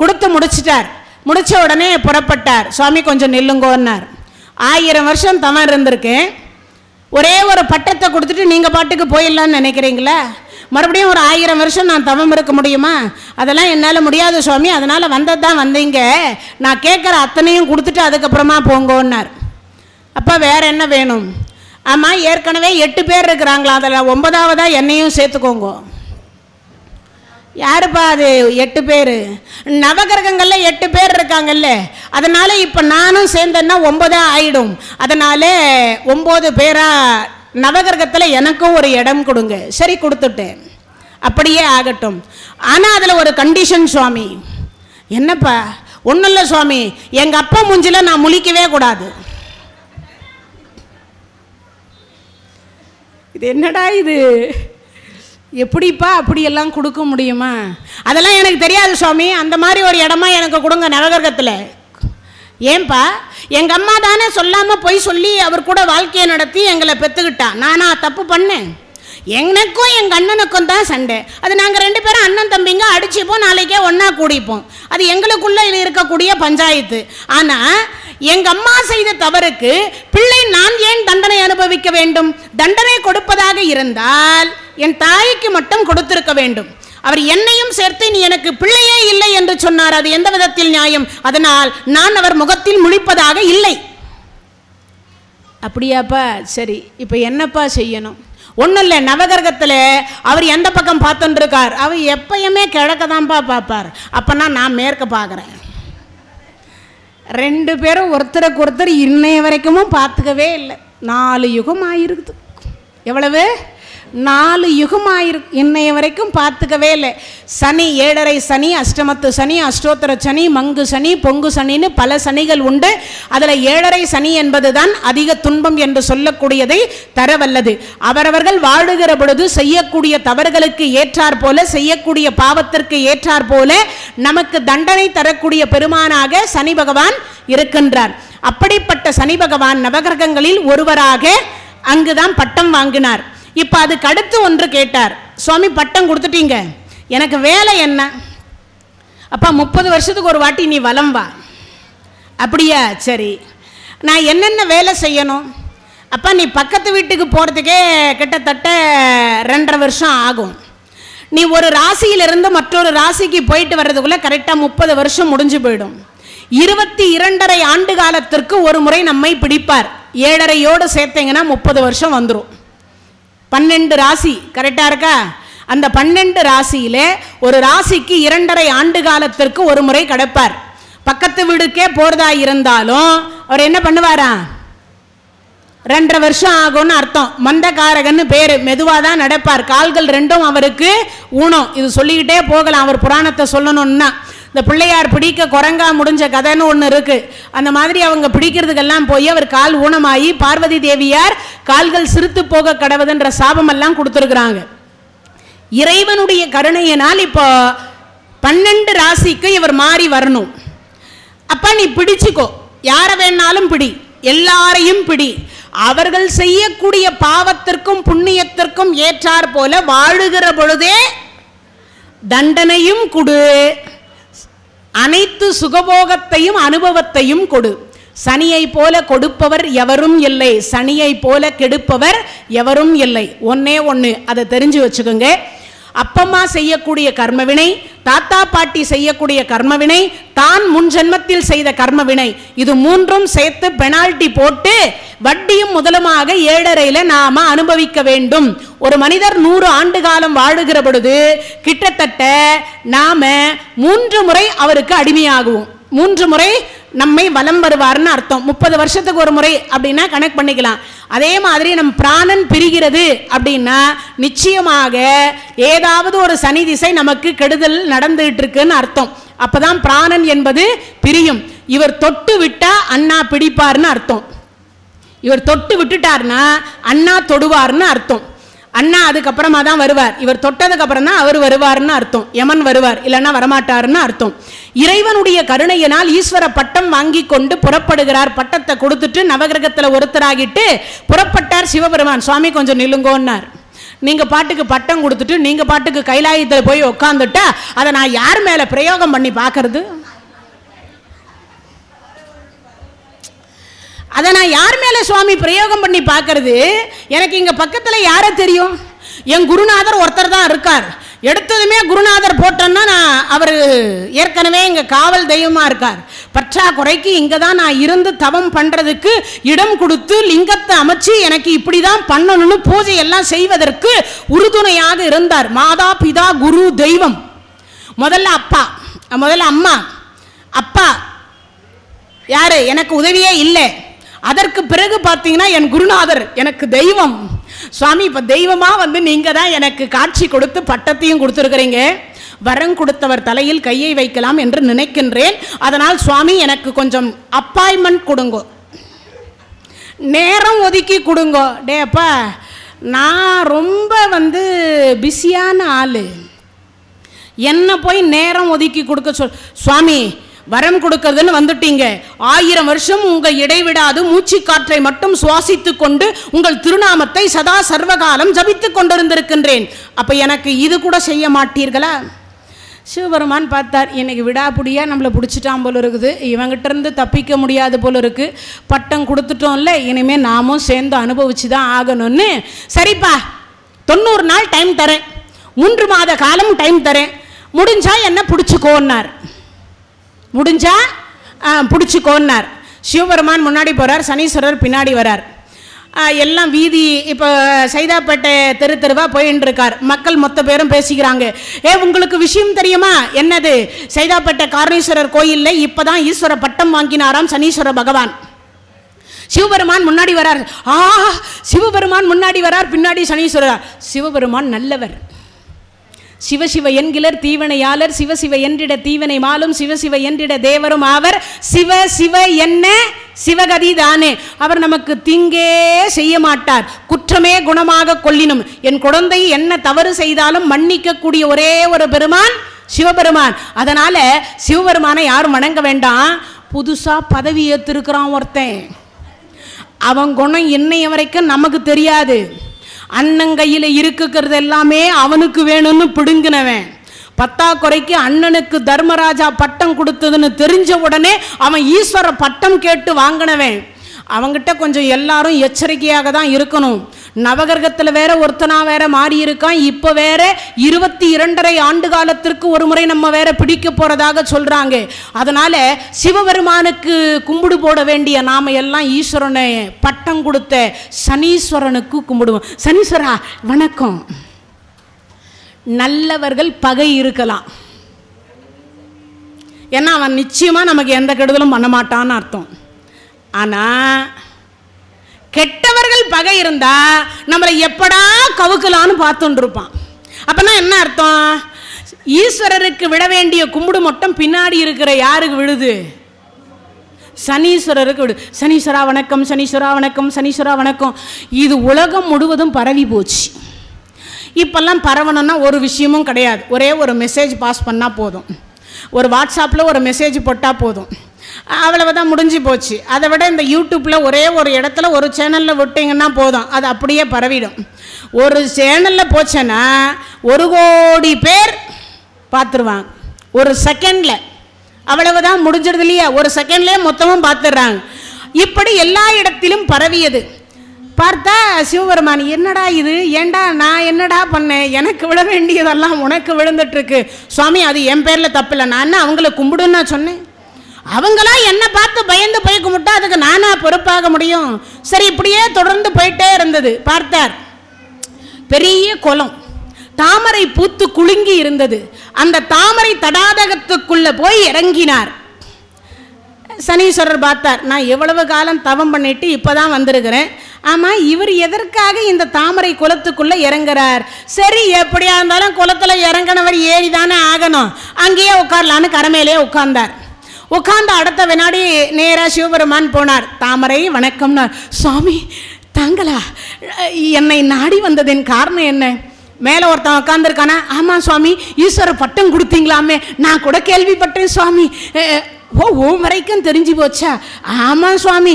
கொடுத்து முடிச்சிட்டார். முடித்த உடனே புறப்பட்டார். சுவாமி கொஞ்சம் நில்லுங்கோன்னார். ஆயிரம் வருஷம் தவன் இருந்திருக்கேன் ஒரே ஒரு பட்டத்தை கொடுத்துட்டு நீங்கள் பாட்டுக்கு போயிடலான்னு நினைக்கிறீங்களா? மறுபடியும் ஒரு ஆயிரம் வருஷம் நான் தவம் இருக்க முடியுமா? அதெல்லாம் என்னால் முடியாது சுவாமி. அதனால் வந்தது தான் வந்தீங்க. நான் கேட்குற அத்தனையும் கொடுத்துட்டு அதுக்கப்புறமா போங்கோன்னார். அப்போ வேற என்ன வேணும்? ஆமாம் ஏற்கனவே எட்டு பேர் இருக்கிறாங்களா? அதில் ஒன்பதாவதாக என்னையும் சேர்த்துக்கோங்க. யாருப்பா அது எட்டு பேர்? நவகிரகங்களில் எட்டு பேர் இருக்காங்கல்ல. அதனால் இப்போ நானும் சேர்ந்தேன்னா ஒன்பதா ஆயிடும். அதனால் ஒம்பது பேராக நவகிரகத்தில் எனக்கும் ஒரு இடம் கொடுங்க. சரி கொடுத்துட்டேன். அப்படியே ஆகட்டும். ஆனால் அதில் ஒரு கண்டிஷன் சுவாமி. என்னப்பா? ஒன்றும் இல்லை சுவாமி. எங்கள் அப்பா மூஞ்சில நான் முழிக்கவே கூடாது. இது என்னடா இது? எப்படிப்பா அப்படியெல்லாம் கொடுக்க முடியுமா? அதெல்லாம் எனக்கு தெரியாது சுவாமி. அந்த மாதிரி ஒரு இடமா எனக்கு கொடுங்க நவகிரகத்தில். ஏன்பா? எங்கள் அம்மா தானே சொல்லாமல் போய் சொல்லி அவர் கூட வாழ்க்கையை நடத்தி எங்களை பெற்றுக்கிட்டா நானா தப்பு பண்ணேன்? எனக்கும் எங்கள் அண்ணனுக்கும் தான் சண்டை. அது நாங்கள் ரெண்டு பேரும் அண்ணன் தம்பிங்க அடிச்சுப்போம் நாளைக்கே ஒன்றா கூடிப்போம். அது எங்களுக்குள்ளே இருக்கக்கூடிய பஞ்சாயத்து. ஆனால் எங்கள் அம்மா செய்த தவறுக்கு பிள்ளை நான் ஏன் தண்டனை அனுபவிக்க வேண்டும்? தண்டனை கொடுப்பதாக இருந்தால் என் தாய்க்கு மட்டும் கொடுத்திருக்க வேண்டும். அவர் என்னையும் சேர்த்து நீ எனக்கு பிள்ளையே இல்லை என்று சொன்னார். அது எந்த விதத்தில் நியாயம்? அதனால் நான் அவர் முகத்தில் முழிப்பதாக இல்லை. அப்படியாப்பா? சரி இப்போ என்னப்பா செய்யணும்? ஒன்றும் இல்லை நவகிரகத்தில் அவர் எந்த பக்கம் பார்த்துட்டுருக்கார் அவர் எப்பயுமே கிழக்க தான்ப்பா பார்ப்பார். அப்போனா நான் மேற்க பார்க்குறேன். ரெண்டு பேரும் ஒருத்தருக்கு ஒருத்தர் இன்னைய வரைக்கும் பார்த்துக்கவே இல்லை. நாலு யுகம் ஆயிருக்குது. எவ்வளவு? நாலு யுகமாயிரு இன்னைய வரைக்கும் பார்த்துக்கவே இல்லை. சனி ஏழரை சனி அஷ்டமத்து சனி அஷ்டோத்தர சனி மங்கு சனி பொங்கு சனின்னு பல சனிகள் உண்டு. அதில் ஏழரை சனி என்பதுதான் அதிக துன்பம் என்று சொல்லக்கூடியதை தரவல்லது. அவரவர்கள் வாழுகிற பொழுது செய்யக்கூடிய தவறுகளுக்கு ஏற்றார் போல செய்யக்கூடிய பாவத்திற்கு ஏற்றார் போல நமக்கு தண்டனை தரக்கூடிய பெருமானாக சனி பகவான் இருக்கின்றார். அப்படிப்பட்ட சனி பகவான் நவகிரகங்களில் ஒருவராக அங்குதான் பட்டம் வாங்கினார். இப்போ அதுக்கு அடுத்து ஒன்று கேட்டார். சுவாமி பட்டம் கொடுத்துட்டீங்க. எனக்கு வேலை என்ன? அப்பா முப்பது வருஷத்துக்கு ஒரு வாட்டி நீ வலம் வா. அப்படியா? சரி. நான் என்னென்ன வேலை செய்யணும்? அப்பா நீ பக்கத்து வீட்டுக்கு போகிறதுக்கே கிட்டத்தட்ட ரெண்டரை வருஷம் ஆகும். நீ ஒரு ராசியிலிருந்து மற்றொரு ராசிக்கு போயிட்டு வர்றதுக்குள்ளே கரெக்டாக முப்பது வருஷம் முடிஞ்சு போயிடும். இருபத்தி இரண்டரை ஆண்டு காலத்திற்கு ஒரு முறை நம்மை பிடிப்பார். ஏழரையோடு சேர்த்தீங்கன்னா முப்பது வருஷம் வந்துடும் பன்னெண்டு ராசி கரெக்டாக இருக்கா? அந்த பன்னெண்டு ராசியிலே ஒரு ராசிக்கு இரண்டரை ஆண்டு காலத்திற்கு ஒரு முறை கிடப்பார். பக்கத்து வீடுக்கே போகிறதா இருந்தாலும் அவர் என்ன பண்ணுவாரா? ரெண்டரை வருஷம் ஆகும்னு அர்த்தம். மந்தகாரகன்னு பேர். மெதுவாக தான் நடப்பார். கால்கள் ரெண்டும் அவருக்கு ஊனம். இது சொல்லிக்கிட்டே போகலாம். அவர் புராணத்தை சொல்லணும்னா. இந்த பிள்ளையார் பிடிக்க குரங்கா முடிஞ்ச கதைன்னு ஒன்று இருக்கு. அந்த மாதிரி அவங்க பிடிக்கிறதுக்கெல்லாம் போய் அவர் கால் ஊனமாகி பார்வதி தேவியார் கால்கள் சிரித்து போக கடவுதுன்ற சாபமெல்லாம் கொடுத்துருக்குறாங்க. இறைவனுடைய கருணையினால் இப்போ பன்னெண்டு ராசிக்கு இவர் மாறி வரணும். அப்போ நீ பிடிச்சிக்கோ. யாரை வேணாலும் பிடி. எல்லாரையும் பிடி. அவர்கள் செய்யக்கூடிய பாவத்திற்கும் புண்ணியத்திற்கும் ஏற்றார் போல வாழுகிற பொழுதே தண்டனையும் கொடு. அனைத்து சுகபோகத்தையும் அனுபவத்தையும் கொடு. சனியை போல கொடுப்பவர் எவரும் இல்லை. சனியை போல கெடுப்பவர் எவரும் இல்லை. ஒன்னே ஒன்று அதை தெரிஞ்சு வச்சுக்கோங்க. அப்பம்மா செய்யக்கூடிய கர்மவினை தாத்தா பாட்டி செய்யக்கூடிய கர்மவினை தான் முன் ஜென்மத்தில் செய்த கர்மவினை. இது மூன்றும் சேர்த்து பெனால்டி போட்டு வட்டியும் முதலுமாக ஏழரையில் நாம அனுபவிக்க வேண்டும். ஒரு மனிதர் நூறு ஆண்டு காலம் வாழுகிற பொழுது கிட்டத்தட்ட நாம மூன்று முறை அவருக்கு அடிமையாகுவோம். மூன்று முறை நம்மை வலம் வருவார்னு அர்த்தம். முப்பது வருஷத்துக்கு ஒரு முறை அப்படின்னா கணக்கு பண்ணிக்கலாம். அதே மாதிரி நம் பிராணன் பிரிகிறது அப்படின்னா நிச்சயமாக ஏதாவது ஒரு சனி திசை நமக்கு கெடுதல் நடந்துகிட்டு இருக்குன்னு அர்த்தம். அப்பதான் பிராணன் என்பது பிரியும். இவர் தொட்டு விட்டா அண்ணா பிடிப்பார்னு அர்த்தம். இவர் தொட்டு விட்டுட்டார்னா அண்ணா தொடுவார்னு அர்த்தம். அண்ணா அதுக்கப்புறமா தான் வருவார். இவர் தொட்டதுக்கு அப்புறம் தான் அவர் வருவார்னு அர்த்தம். யமன் வருவார். இல்லைன்னா வரமாட்டாருன்னு அர்த்தம். இறைவனுடைய கருணையினால் ஈஸ்வர பட்டம் வாங்கி கொண்டு புறப்படுகிறார். பட்டத்தை கொடுத்துட்டு நவகிரகத்தில் ஒருத்தராகிட்டு புறப்பட்டார் சிவபெருமான். சுவாமி கொஞ்சம் நில்லுங்கோன்னார். நீங்கள் பாட்டுக்கு பட்டம் கொடுத்துட்டு நீங்கள் பாட்டுக்கு கைலாயத்தில் போய் உட்காந்துட்டா அதை நான் யார் மேலே பிரயோகம் பண்ணி பார்க்கறது? அதை நான் யார் மேலே சுவாமி பிரயோகம் பண்ணி பார்க்கறது? எனக்கு இங்கே பக்கத்தில் யாரை தெரியும்? என் குருநாதர் ஒருத்தர் தான் இருக்கார். எடுத்ததுமே குருநாதர் போட்டோன்னா நான் அவர் ஏற்கனவே இங்கே காவல் தெய்வமாக இருக்கார். பற்றாக்குறைக்கு இங்கே தான் நான் இருந்து தவம் பண்ணுறதுக்கு இடம் கொடுத்து லிங்கத்தை அமைச்சு எனக்கு இப்படி தான் பண்ணணும்னு பூஜை எல்லாம் செய்வதற்கு உறுதுணையாக இருந்தார். மாதா பிதா குரு தெய்வம். முதல்ல அப்பா முதல்ல அம்மா. அப்பா யார்? எனக்கு உதவியே இல்லை. அதற்கு பிறகு பார்த்தீங்கன்னா என் குருநாதர் எனக்கு தெய்வம். சுவாமி இப்போ தெய்வமாக வந்து நீங்கள் தான் எனக்கு காட்சி கொடுத்து பட்டத்தையும் கொடுத்துருக்குறீங்க. வரம் கொடுத்தவர் தலையில் கையை வைக்கலாம் என்று நினைக்கின்றேன். அதனால் சுவாமி எனக்கு கொஞ்சம் அப்பாயின்மெண்ட் கொடுங்கோ. நேரம் ஒதுக்கி கொடுங்கோ. டே அப்பா நான் ரொம்ப வந்து பிஸியான ஆள். என்ன போய் நேரம் ஒதுக்கி கொடுக்க சொல் சுவாமி வரம் கொடுக்கறதுன்னு வந்துட்டீங்க. ஆயிரம் வருஷம் உங்கள் இடைவிடாது மூச்சு காற்றை மட்டும் சுவாசித்து கொண்டு உங்கள் திருநாமத்தை சதா சர்வகாலம் ஜபித்து கொண்டிருந்திருக்கின்றேன். அப்போ எனக்கு இது கூட செய்ய மாட்டீர்களா? சிவபெருமான் பார்த்தார் இன்னைக்கு விடாப்புடியாக நம்மளை பிடிச்சிட்டான் போல இருக்குது. இவங்கிட்ட இருந்து தப்பிக்க முடியாது போல இருக்கு. பட்டம் கொடுத்துட்டோம்ல இனிமேல் நாமும் சேர்ந்து அனுபவிச்சு தான் ஆகணும்னு. சரிப்பா தொண்ணூறு நாள் டைம் தரேன். மூன்று மாத காலம் டைம் தரேன். முடிஞ்சா என்ன பிடிச்சிக்கோன்னார். முடிஞ்சா பிடிச்சிக்கோன்னார். சிவபெருமான் முன்னாடி போகிறார் சனீஸ்வரர் பின்னாடி வரார். எல்லாம் வீதி இப்போ சைதாப்பேட்டை தெரு தெருவாக போயின்னு இருக்கார் மக்கள் மொத்த பேரும் பேசிக்கிறாங்க. ஏ உங்களுக்கு விஷயம் தெரியுமா? என்னது? சைதாப்பேட்டை காரணீஸ்வரர் கோயிலில் இப்போ தான் ஈஸ்வர பட்டம் வாங்கினாராம் சனீஸ்வர பகவான். சிவபெருமான் முன்னாடி வரார். ஆ சிவபெருமான் முன்னாடி வரார் பின்னாடி சனீஸ்வரர். சிவபெருமான் நல்லவர். சிவசிவ என்கிலர் தீவனையாளர் சிவசிவ என்றிட தீவனை மாலும் சிவசிவ என்றிட தேவரும் ஆவர். சிவ சிவ என்ன? சிவகதி தானே. அவர் நமக்கு திங்கே செய்ய மாட்டார். குற்றமே குணமாக கொள்ளினும். என் குழந்தை என்ன தவறு செய்தாலும் மன்னிக்கக்கூடிய ஒரே ஒரு பெருமான் சிவபெருமான். அதனால சிவபெருமானை யாரும் வணங்க வேண்டாம். புதுசா பதவி ஏத்திருக்கிறான் ஒருத்தன். அவன் குணம் இன்னைய வரைக்கும் நமக்கு தெரியாது. அண்ணன் கையில் இருக்குக்கிறது எல்லாமே அவனுக்கு வேணும்னு பிடுங்கினவன். பத்தா குறைக்கு அண்ணனுக்கு தர்மராஜா பட்டம் கொடுத்ததுன்னு தெரிஞ்ச உடனே அவன் ஈஸ்வர பட்டம் கேட்டு வாங்கினவன். அவங்கிட்ட கொஞ்சம் எல்லாரும் எச்சரிக்கையாக தான் இருக்கணும். நவகிரகத்தில் வேற ஒருத்தனா வேற மாறி இருக்கான் இப்போ வேற இருபத்தி இரண்டரை ஆண்டு காலத்திற்கு ஒரு முறை நம்ம வேற பிடிக்க போறதாக சொல்றாங்க. அதனால சிவபெருமானுக்கு கும்பிடு போட வேண்டிய நாம எல்லாம் ஈஸ்வரனை பட்டம் கொடுத்த சனீஸ்வரனுக்கு கும்பிடுவோம். சனீஸ்வரா வணக்கம். நல்லவர்கள் பகை இருக்கலாம். ஏன்னா அவன் நிச்சயமா நமக்கு எந்த கெடுதலும் பண்ண மாட்டான்னு அர்த்தம். ஆனால் கெட்டவர்கள் பகை இருந்தா நம்மளை எப்படா கவுக்கலான்னு பார்த்துட்டு இருப்பான் அப்பனா என்ன அர்த்தம்? ஈஸ்வரருக்கு விட வேண்டிய கும்பிடு மொட்டம் பின்னாடி இருக்கிற யாருக்கு விழுது? சனீஸ்வரருக்கு விடு. சனீஸ்வரா வணக்கம் சனீஸ்வரா வணக்கம் சனீஸ்வரா வணக்கம். இது உலகம் முழுவதும் பரவி போச்சு. இப்பெல்லாம் பரவணும்னா ஒரு விஷயமும் கிடையாது. ஒரே ஒரு மெசேஜ் பாஸ் பண்ணால் போதும். ஒரு வாட்ஸ்அப்பில் ஒரு மெசேஜ் போட்டால் போதும். அவ்வளவுதான் முடிஞ்சு போச்சு. அதை விட இந்த யூடியூப்பில் ஒரே ஒரு இடத்துல ஒரு சேனலில் விட்டிங்கன்னா போதும். அது அப்படியே பரவிடும். ஒரு சேனலில் போச்சேன்னா ஒரு கோடி பேர் பார்த்துருவாங்க. ஒரு செகண்டில் அவ்வளவுதான் முடிஞ்சிடுது இல்லையா? ஒரு செகண்ட்லேயே மொத்தமும் பார்த்துடுறாங்க. இப்படி எல்லா இடத்திலும் பரவியது. பார்த்தா சிவபெருமான் என்னடா இது? ஏண்டா நான் என்னடா பண்ணேன்? எனக்கு விழ வேண்டியதெல்லாம் உனக்கு விழுந்துட்டுருக்கு. சுவாமி அது என் பேரில் தப்பில்லை. நான் என்ன அவங்கள கும்பிடுன்னு நான் சொன்னேன்? அவங்களா என்னை பார்த்து பயந்து போய் கும்பிட்டா அதுக்கு நானா பொறுப்பாக முடியும்? சரி இப்படியே தொடர்ந்து போயிட்டே இருந்தது. பார்த்தார். பெரிய குளம். தாமரை பூத்து குலுங்கி இருந்தது. அந்த தாமரை தடாதகத்துக்குள்ள போய் இறங்கினார். சனீஸ்வரர் பார்த்தார் நான் எவ்வளவு காலம் தவம் பண்ணிட்டு இப்பதான் வந்திருக்கிறேன். ஆமாம் இவர் எதற்காக இந்த தாமரை குளத்துக்குள்ளே இறங்குறார்? சரி எப்படியா இருந்தாலும் குளத்தில் இறங்கினவர் ஏறி தானே ஆகணும். அங்கேயே உட்காரலான்னு கரமேலே உட்கார்ந்தார். உட்கார்ந்த அடுத்த வினாடி நேராக சிவபெருமான் போனார். தாமரை வணக்கம்னார் சுவாமி தாங்களா? என்னை நாடி வந்ததின் காரணம் என்ன? மேலே ஒருத்தன் உட்காந்துருக்கானா ஆமாம் சுவாமி ஈஸ்வர பட்டம் கொடுத்தீங்களாமே. நான் கூட கேள்விப்பட்டேன் சுவாமி. ஓ ஓ வரைக்கும் தெரிஞ்சு போச்சா? ஆமாம் சுவாமி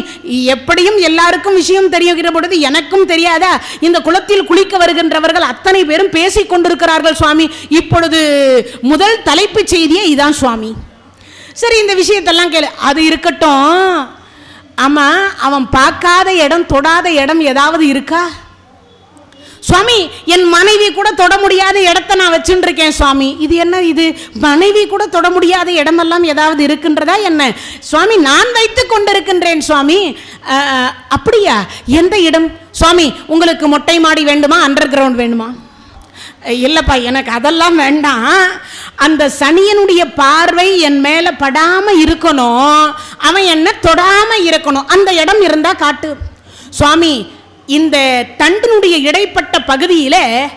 எப்படியும் எல்லாருக்கும் விஷயம் தெரியுகிற பொழுது எனக்கும் தெரியாதா? இந்த குளத்தில் குளிக்க வருகின்றவர்கள் அத்தனை பேரும் பேசிக் கொண்டிருக்கிறார்கள் சுவாமி. இப்பொழுது முதல் தலைப்புச் செய்தியே இதான் சுவாமி. சரி இந்த விஷயத்தெல்லாம் கேளு. அது இருக்கட்டும். ஆமாம் அவன் பார்க்காத இடம் தொடாத இடம் ஏதாவது இருக்கா? சுவாமி என் மனைவி கூட தொட முடியாத இடத்த நான் வச்சுட்டு இருக்கேன் சுவாமி. இது என்ன இது? மனைவி கூட தொட முடியாத இடமெல்லாம் ஏதாவது இருக்கின்றதா என்ன? சுவாமி நான் வைத்து கொண்டிருக்கின்றேன் சுவாமி. அப்படியா? எந்த இடம்? சுவாமி உங்களுக்கு மொட்டை மாடி வேண்டுமா? அண்டர் கிரவுண்ட் வேண்டுமா? இல்லைப்பா எனக்கு அதெல்லாம் வேண்டாம். அந்த சனியனுடைய பார்வை என் மேலே படாமல் இருக்கணும். அவன் என்ன தொடாம இருக்கணும். அந்த இடம் இருந்தால் காட்டு. சுவாமி இந்த தண்டினுடைய இடைப்பட்ட பகுதியில்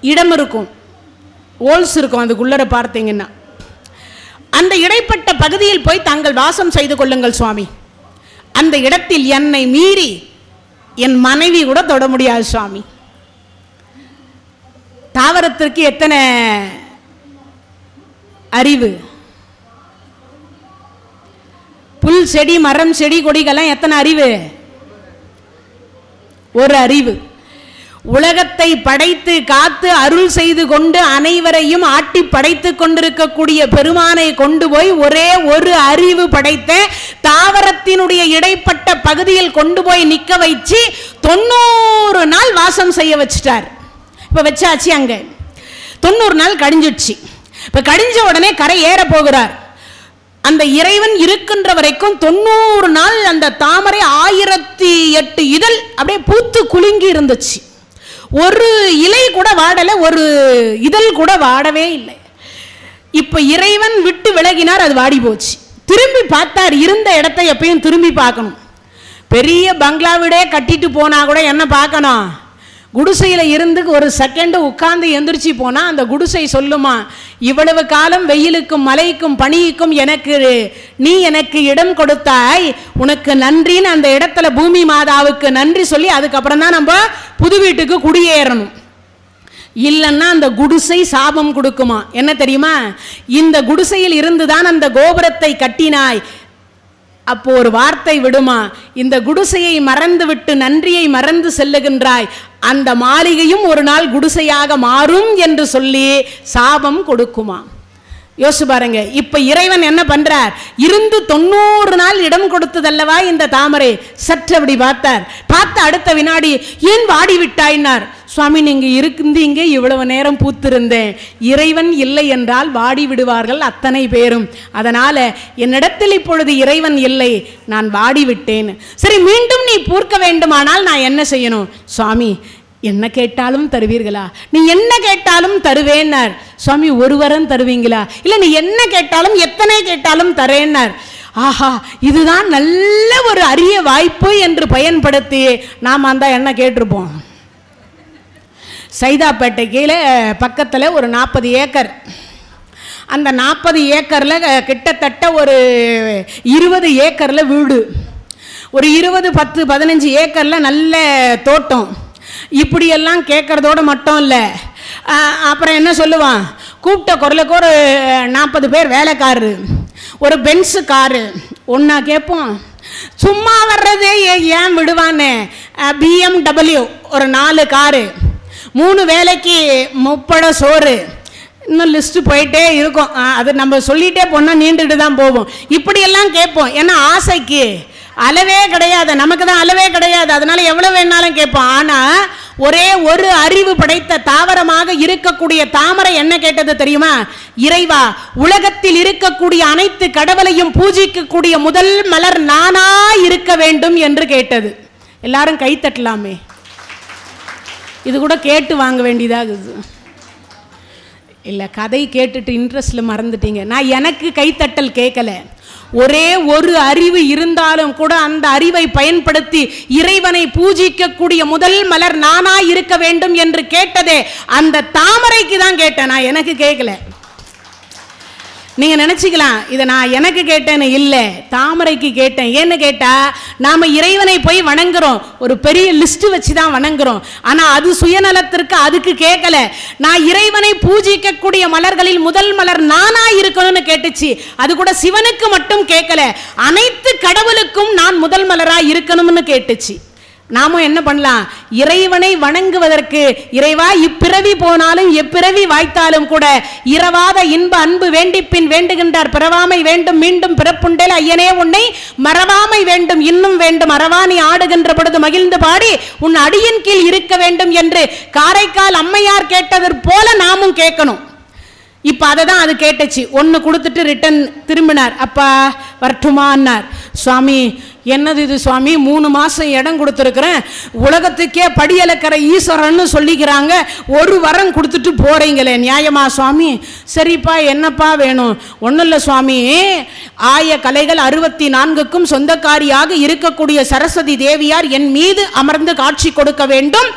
இடம் இருக்கும். ஓல்ஸ் இருக்கும் அதுக்குள்ளர பார்த்தீங்கன்னா. அந்த இடைப்பட்ட பகுதியில் போய் தாங்கள் வாசம் செய்து கொள்ளுங்கள் சுவாமி. அந்த இடத்தில் என்னை மீறி என் மனைவி கூட தொட முடியாது சுவாமி. தாவரத்திற்கு எத்தனை அறிவு? புல் செடி மரம் செடி கொடிகள்லாம் எத்தனை அறிவு? ஒரு அறிவு. உலகத்தை படைத்து காத்து அருள் செய்து கொண்டு அனைவரையும் ஆட்டி படைத்து கொண்டிருக்கக்கூடிய பெருமானை கொண்டு போய் ஒரே ஒரு அறிவு படைத்த தாவரத்தினுடைய இடைப்பட்ட பகுதியில் கொண்டு போய் நிற்க வச்சு தொண்ணூறு நாள் வாசம் செய்ய வச்சிட்டார். இப்போ வச்சாச்சு அங்கே. தொண்ணூறு நாள் கடிஞ்சிடுச்சு. இப்போ கடிஞ்ச உடனே கரை ஏற போகிறார். அந்த இறைவன் இருக்கின்ற வரைக்கும் தொண்ணூறு நாள் அந்த தாமரை ஆயிரத்தி எட்டு இதழ் அப்படியே பூத்து குலுங்கி இருந்துச்சு. ஒரு இலை கூட வாடலை ஒரு இதழ் கூட வாடவே இல்லை. இப்போ இறைவன் விட்டு விலகினார் அது வாடி போச்சு. திரும்பி பார்த்தார் இருந்த இடத்த எப்பயும் திரும்பி பார்க்கணும். பெரிய பங்களாவிடே கட்டிட்டு போனா கூட என்ன பார்க்கணும்? குடிசையில் இருந்து ஒரு செகண்டு உட்கார்ந்து எந்திரிச்சு போனால் அந்த குடிசை சொல்லுமா இவ்வளவு காலம் வெயிலுக்கும் மழைக்கும் பனிக்கும் எனக்கு நீ எனக்கு இடம் கொடுத்தாய். உனக்கு நன்றின்னு அந்த இடத்துல பூமி மாதாவுக்கு நன்றி சொல்லி அதுக்கப்புறம் தான் நம்ம புது வீட்டுக்கு குடியேறணும். இல்லைன்னா அந்த குடிசை சாபம் கொடுக்குமா? என்ன தெரியுமா? இந்த குடிசையில் இருந்துதான் அந்த கோபுரத்தை கட்டினாய். அப்போ ஒரு வார்த்தை விடுமா? இந்த குடிசையை மறந்து விட்டு நன்றியை மறந்து செல்லுகின்றாய். அந்த மாளிகையும் ஒரு நாள் குடிசையாக மாறும் என்று சொல்லி சாபம் கொடுக்குமா? யோசிச்சு பாருங்க. இப்ப இறைவன் என்ன பண்றார்? இருந்து தொண்ணூறு நாள் இடம் கொடுத்ததல்லவா இந்த தாமரை? சற்று அப்படி பார்த்தார். பார்த்த அடுத்த வினாடி ஏன் வாடி விட்டாயினார் சுவாமி நீங்க இருந்தீங்க இவ்வளவு நேரம் பூத்திருந்தேன். இறைவன் இல்லை என்றால் வாடி விடுவார்கள் அத்தனை பேரும். அதனால என்னிடத்தில் இப்பொழுது இறைவன் இல்லை. நான் வாடி விட்டேன் சரி மீண்டும் நீ பூர்க்க வேண்டுமானால் நான் என்ன செய்யணும்? சுவாமி என்ன கேட்டாலும் தருவீர்களா? நீ என்ன கேட்டாலும் தருவேன்னார். சுவாமி ஒரு வரம் தருவீங்களா? இல்லை நீ என்ன கேட்டாலும் எத்தனை கேட்டாலும் தரேன்னார். ஆஹா இதுதான் நல்ல ஒரு அரிய வாய்ப்பு என்று பயன்படுத்தி நாம் அந்த என்ன கேட்டிருப்போம். சைதாப்பேட்டை கீழே பக்கத்தில் ஒரு நாற்பது ஏக்கர். அந்த நாற்பது ஏக்கரில் கிட்டத்தட்ட ஒரு இருபது ஏக்கரில் வீடு. ஒரு இருபது பத்து பதினஞ்சு ஏக்கரில் நல்ல தோட்டம். இப்படியெல்லாம் கேட்குறதோட மட்டும் இல்லை. அப்புறம் என்ன சொல்லுவான்? கூப்பிட்ட குரலுக்கு ஒரு நாற்பது பேர் வேலைக்காரரு. ஒரு பென்ஸு காரு. ஒன்றா கேட்போம். சும்மா வர்றதே ஏன் விடுவானே? விடுவான்னு பிஎம்டபிள்யூ ஒரு நாலு காரு. மூணு வேலைக்கு முப்பட சோறு. இன்னும் லிஸ்ட்டு போயிட்டே இருக்கும். அது நம்ம சொல்லிகிட்டே போனால் நீண்டுட்டு தான் போவோம். இப்படியெல்லாம் கேட்போம். ஏன்னா ஆசைக்கு அளவே கிடையாது. நமக்கு தான் அளவே கிடையாது. அதனால எவ்வளோ வேணாலும் கேட்போம். ஆனால் ஒரே ஒரு அறிவு படைத்த தாவரமாக இருக்கக்கூடிய தாமரை என்ன கேட்டது தெரியுமா? இறைவா உலகத்தில் இருக்கக்கூடிய அனைத்து கடவுளையும் பூஜிக்கக்கூடிய முதல் மலர் நானா இருக்க வேண்டும் என்று கேட்டது. எல்லாரும் கை தட்டலாமே. இது கூட கேட்டு வாங்க வேண்டியதாகுது இல்லை கதை கேட்டுட்டு இன்ட்ரெஸ்டில் மறந்துட்டீங்க. நான் எனக்கு கைத்தட்டல் கேட்கல ஒரே ஒரு அறிவு இருந்தாலும் கூட அந்த அறிவை பயன்படுத்தி இறைவனை பூஜிக்கக்கூடிய முதல் மலர் நானா இருக்க வேண்டும் என்று கேட்டதே அந்த தாமரைக்கு தான் கேட்டேன். நான் எனக்கு கேட்கல நீங்க நினைச்சுக்கலாம் இதை நான் எனக்கு கேட்டேன்னு இல்லை தாமரைக்கு கேட்டேன். ஏன்னு கேட்டா நாம இறைவனை போய் வணங்குறோம். ஒரு பெரிய லிஸ்ட் வச்சு தான் வணங்குறோம். ஆனா அது சுயநலத்திற்கு அதுக்கு கேட்கல. நான் இறைவனை பூஜிக்கக்கூடிய மலர்களில் முதல் மலர் நானா இருக்கணும்னு கேட்டுச்சு. அது கூட சிவனுக்கு மட்டும் கேட்கல. அனைத்து கடவுளுக்கும் நான் முதல் மலரா இருக்கணும்னு கேட்டுச்சு. நாமும் என்ன பண்ணலாம்? இறைவனை வணங்குவதற்கு இறைவா இப்பிறவி போனாலும் எப்பிறவி வாய்த்தாலும் கூட இரவாத இன்ப அன்பு வேண்டிப்பின் வேண்டுகின்றார். பிறவாமை வேண்டும் மீண்டும் பிறப்புண்டேல் ஐயனே உன்னை மறவாமை வேண்டும் இன்னும் வேண்டும். அறவாணி ஆடுகின்ற பொழுது மகிழ்ந்து பாடி உன் அடியின் கீழ் இருக்க வேண்டும் என்று காரைக்கால் அம்மையார் கேட்டதற் போல நாமும் கேட்கணும். இப்போ அதை தான் அது கேட்டுச்சு. ஒன்று கொடுத்துட்டு ரிட்டன் திரும்பினார். அப்பா வரட்டுமான்னார். சுவாமி என்னது இது சுவாமி? மூணு மாதம் இடம் கொடுத்துருக்குறேன். உலகத்துக்கே படியலக்கிற ஈஸ்வரன்னு சொல்லிக்கிறாங்க. ஒரு வரம் கொடுத்துட்டு போகிறீங்களே நியாயமா சுவாமி? சரிப்பா என்னப்பா வேணும்? ஒன்றும் இல்லை சுவாமி. ஆய கலைகள் அறுபத்தி நான்குக்கும் சொந்தக்காரியாக இருக்கக்கூடிய சரஸ்வதி தேவியார் என் மீது அமர்ந்து காட்சி கொடுக்க வேண்டும்.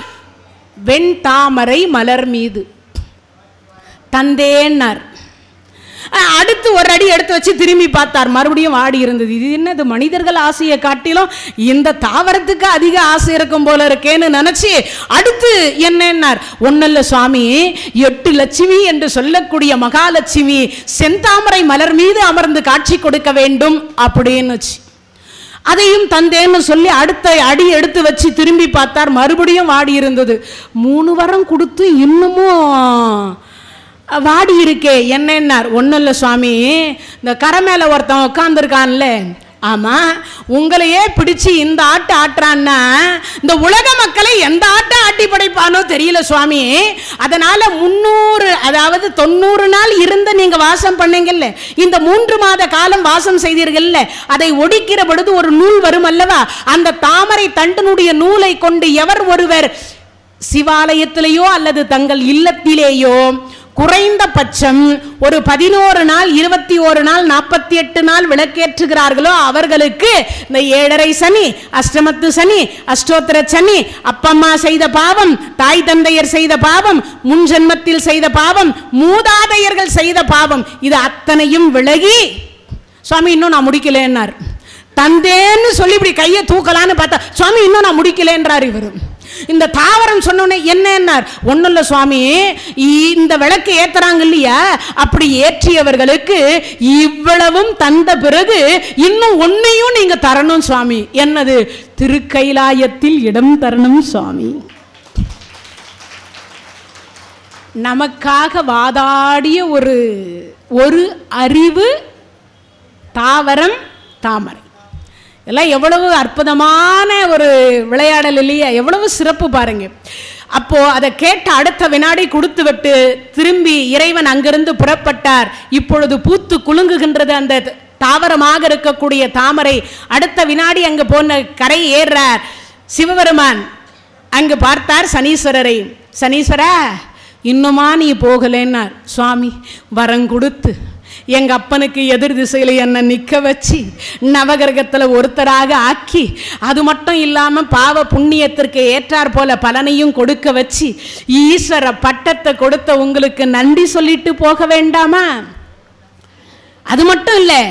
வெண் தாமரை மலர் மீது. தந்தேன்னார். அடுத்து ஒரு அடி எடுத்து வச்சு திரும்பி பார்த்தார். மறுபடியும் வாடி இருந்தது. இது என்னது? மனிதர்கள் ஆசையை காட்டிலும் இந்த தாவரத்துக்கு அதிக ஆசை இருக்கும் போல இருக்கேன்னு நினச்சி அடுத்து என்னன்னார்? ஒன்னல்ல சுவாமி எட்டு லட்சுமி என்று சொல்லக்கூடிய மகாலட்சுமி செந்தாமரை மலர் மீது அமர்ந்து காட்சி கொடுக்க வேண்டும் அப்படின்னுச்சு அதையும் தந்தேன்னு சொல்லி அடுத்த அடி எடுத்து வச்சு திரும்பி பார்த்தார். மறுபடியும் வாடி இருந்தது. மூணு வாரம் கொடுத்து இன்னமும் வாடி இருக்கே என்னன்னார்? ஒன்றும் இல்லை சுவாமி. இந்த கரை மேலே ஒருத்தன் உட்காந்துருக்கான்ல ஆமாம் உங்களையே பிடிச்சி இந்த ஆட்டை ஆட்டுறான்னா இந்த உலக மக்களை எந்த ஆட்டை ஆட்டி படைப்பானோ தெரியல சுவாமி. அதனால் முந்நூறு அதாவது தொண்ணூறு நாள் இருந்து நீங்கள் வாசம் பண்ணீங்கல்ல. இந்த மூன்று மாத காலம் வாசம் செய்தீர்கள்ல. அதை ஒடிக்கிற பொழுது ஒரு நூல் வரும் அல்லவா? அந்த தாமரை தண்டனுடைய நூலை கொண்டு எவர் ஒருவர் சிவாலயத்திலேயோ அல்லது தங்கள் இல்லத்திலேயோ குறைந்தபட்சம் ஒரு பதினோரு நாள் இருபத்தி ஒரு நாள் நாற்பத்தி எட்டு நாள் விளக்கேற்றுகிறார்களோ அவர்களுக்கு இந்த ஏழரை சனி அஷ்டமத்து சனி அஷ்டோத்திர சனி அப்பம்மா செய்த பாவம் தாய் தந்தையர் செய்த பாவம் முன் ஜென்மத்தில் செய்த பாவம் மூதாதையர்கள் செய்த பாவம் இது அத்தனையும் விலகி சுவாமி இன்னும் நான் முடிக்கலன்னார். தந்தேன்னு சொல்லி இப்படி கையை தூக்கலான்னு பார்த்தா சுவாமி இன்னும் நான் முடிக்கலன்றார் இவர். இந்த தாவரம் சொன்னோன்னே என்னன்னார் ஒன்றும் இல்லை சுவாமி இந்த விளக்கு ஏத்துறாங்க இல்லையா? அப்படி ஏற்றியவர்களுக்கு இவ்வளவும் தந்த பிறகு இன்னும் ஒன்னையும் நீங்க தரணும் சுவாமி. என்னது? திருக்கைலாயத்தில் இடம் தரணும் சுவாமி. நமக்காக வாதாடிய ஒரு ஒரு அறிவு தாவரம் தாமரை. எல்லாம் எவ்வளவு அற்புதமான ஒரு விளையாடல் இல்லையா? எவ்வளவு சிறப்பு பாருங்க. அப்போ அதை கேட்ட அடுத்த வினாடி கொடுத்து விட்டு திரும்பி இறைவன் அங்கிருந்து புறப்பட்டார். இப்பொழுது பூத்து குலுங்குகின்றது அந்த தாவரமாக இருக்கக்கூடிய தாமரை. அடுத்த வினாடி அங்கு போன கரை ஏறுறார். சிவபெருமான் அங்கு பார்த்தார் சனீஸ்வரரை. சனீஸ்வரா இன்னுமா நீ போகலேன்னார். சுவாமி வரம் கொடுத்து எங்க அப்பனுக்கு எதிர் திசையில என்ன நிக்க வச்சு நவகிரகத்துல ஒருத்தராக ஆக்கி அது மட்டும் இல்லாம பாவ புண்ணியத்திற்கு ஏற்றார் போல பலனையும் கொடுக்க வச்சு ஈஸ்வர பட்டத்தை கொடுத்த உங்களுக்கு நன்றி சொல்லிட்டு போக வேண்டாமா? அது மட்டும் இல்லை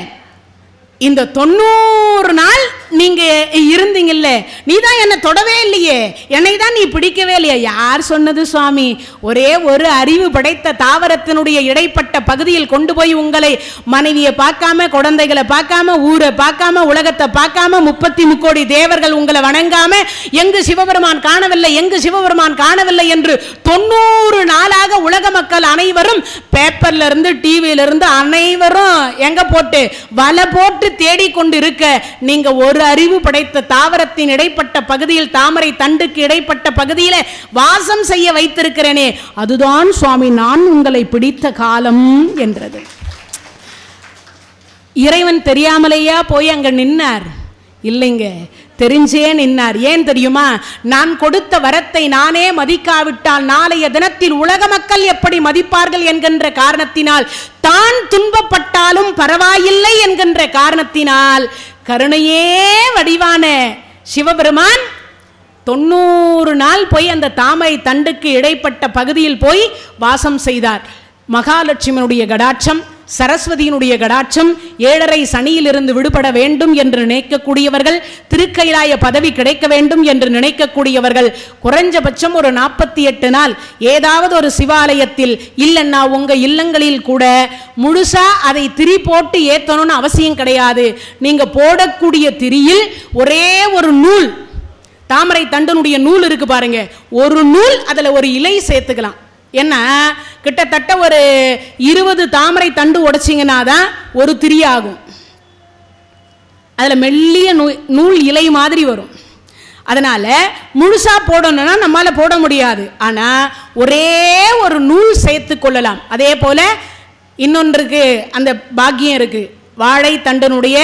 இந்த தொண்ணூறு நாள் நீங்க இருந்தீங்கல்ல நீ தான் என்னை தொடவே இல்லையே. என்னை தான் நீ பிடிக்கவே இல்லையே. யார் சொன்னது சுவாமி? ஒரே ஒரு அறிவு படைத்த தாவரத்தினுடைய இடைப்பட்ட பகுதியில் கொண்டு போய் உங்களை மனைவியை பார்க்காம குழந்தைகளை பார்க்காம ஊரை பார்க்காம உலகத்தை பார்க்காம முப்பத்தி முக்கோடி தேவர்கள் உங்களை வணங்காம எங்கு சிவபெருமான் காணவில்லை எங்கு சிவபெருமான் காணவில்லை என்று தொண்ணூறு நாளாக உலக மக்கள் அனைவரும் பேப்பர்ல இருந்து டிவியில இருந்து அனைவரும் எங்க போட்டு வலை போட்டு தேடிக்கொண்டிருக்க நீங்க ஒரு அறிவு படைத்த தாவரத்தின் இடைப்பட்ட பகுதியில் தாமரை தண்டுக்கு இடைப்பட்ட பகுதியில வாசம் செய்ய வைத்திருக்கிறேனே அதுதான் சுவாமி நான் உங்களை பிடித்த காலம் என்றது. இறைவன் தெரியாமலேயா போய் அங்க நின்னார்? இல்லைங்க. தெரிஞ்சே நின்னார். ஏன் தெரியுமா? நான் கொடுத்த வரத்தை நானே மதிக்காவிட்டால் நாளைய தினத்தில் உலக மக்கள் எப்படி மதிப்பார்கள் என்கின்ற காரணத்தினால் தான் துன்பப்பட்டாலும் பரவாயில்லை என்கின்ற காரணத்தினால் கருணையே வடிவான சிவபெருமான் தொண்ணூறு நாள் போய் அந்த தாமரை தண்டுக்கு இடைப்பட்ட பகுதியில் போய் வாசம் செய்தார். மகாலட்சுமியினுடைய கடாட்சம் சரஸ்வதியினுடைய கடாட்சம் ஏழரை சனியிலிருந்து விடுபட வேண்டும் என்று நினைக்கக்கூடியவர்கள் திருக்கைலாய பதவி கிடைக்க வேண்டும் என்று நினைக்கக்கூடியவர்கள் குறைஞ்சபட்சம் ஒரு நாற்பத்தி எட்டு நாள் ஏதாவது ஒரு சிவாலயத்தில் இல்லைன்னா உங்க இல்லங்களில் கூட முழுசா அதை திரி போட்டு ஏத்தணும்னு அவசியம் கிடையாது. நீங்க போடக்கூடிய திரியில் ஒரே ஒரு நூல் தாமரை தண்டனுடைய நூல் இருக்கு பாருங்க. ஒரு நூல் அதுல ஒரு இலை சேர்த்துக்கலாம். என்ன? கிட்டத்தட்ட ஒரு இருபது தாமரை தண்டு உடைச்சிங்கன்னா தான் ஒரு திரி ஆகும் அதில் மெல்லிய நூ நூல் இலை மாதிரி வரும். அதனால் முழுசாக போடணும்னா நம்மளால் போட முடியாது. ஆனால் ஒரே ஒரு நூல் சேர்த்து கொள்ளலாம். அதே போல் இன்னொன்றுக்கு அந்த பாக்கியம் இருக்குது வாழைத்தண்டனுடைய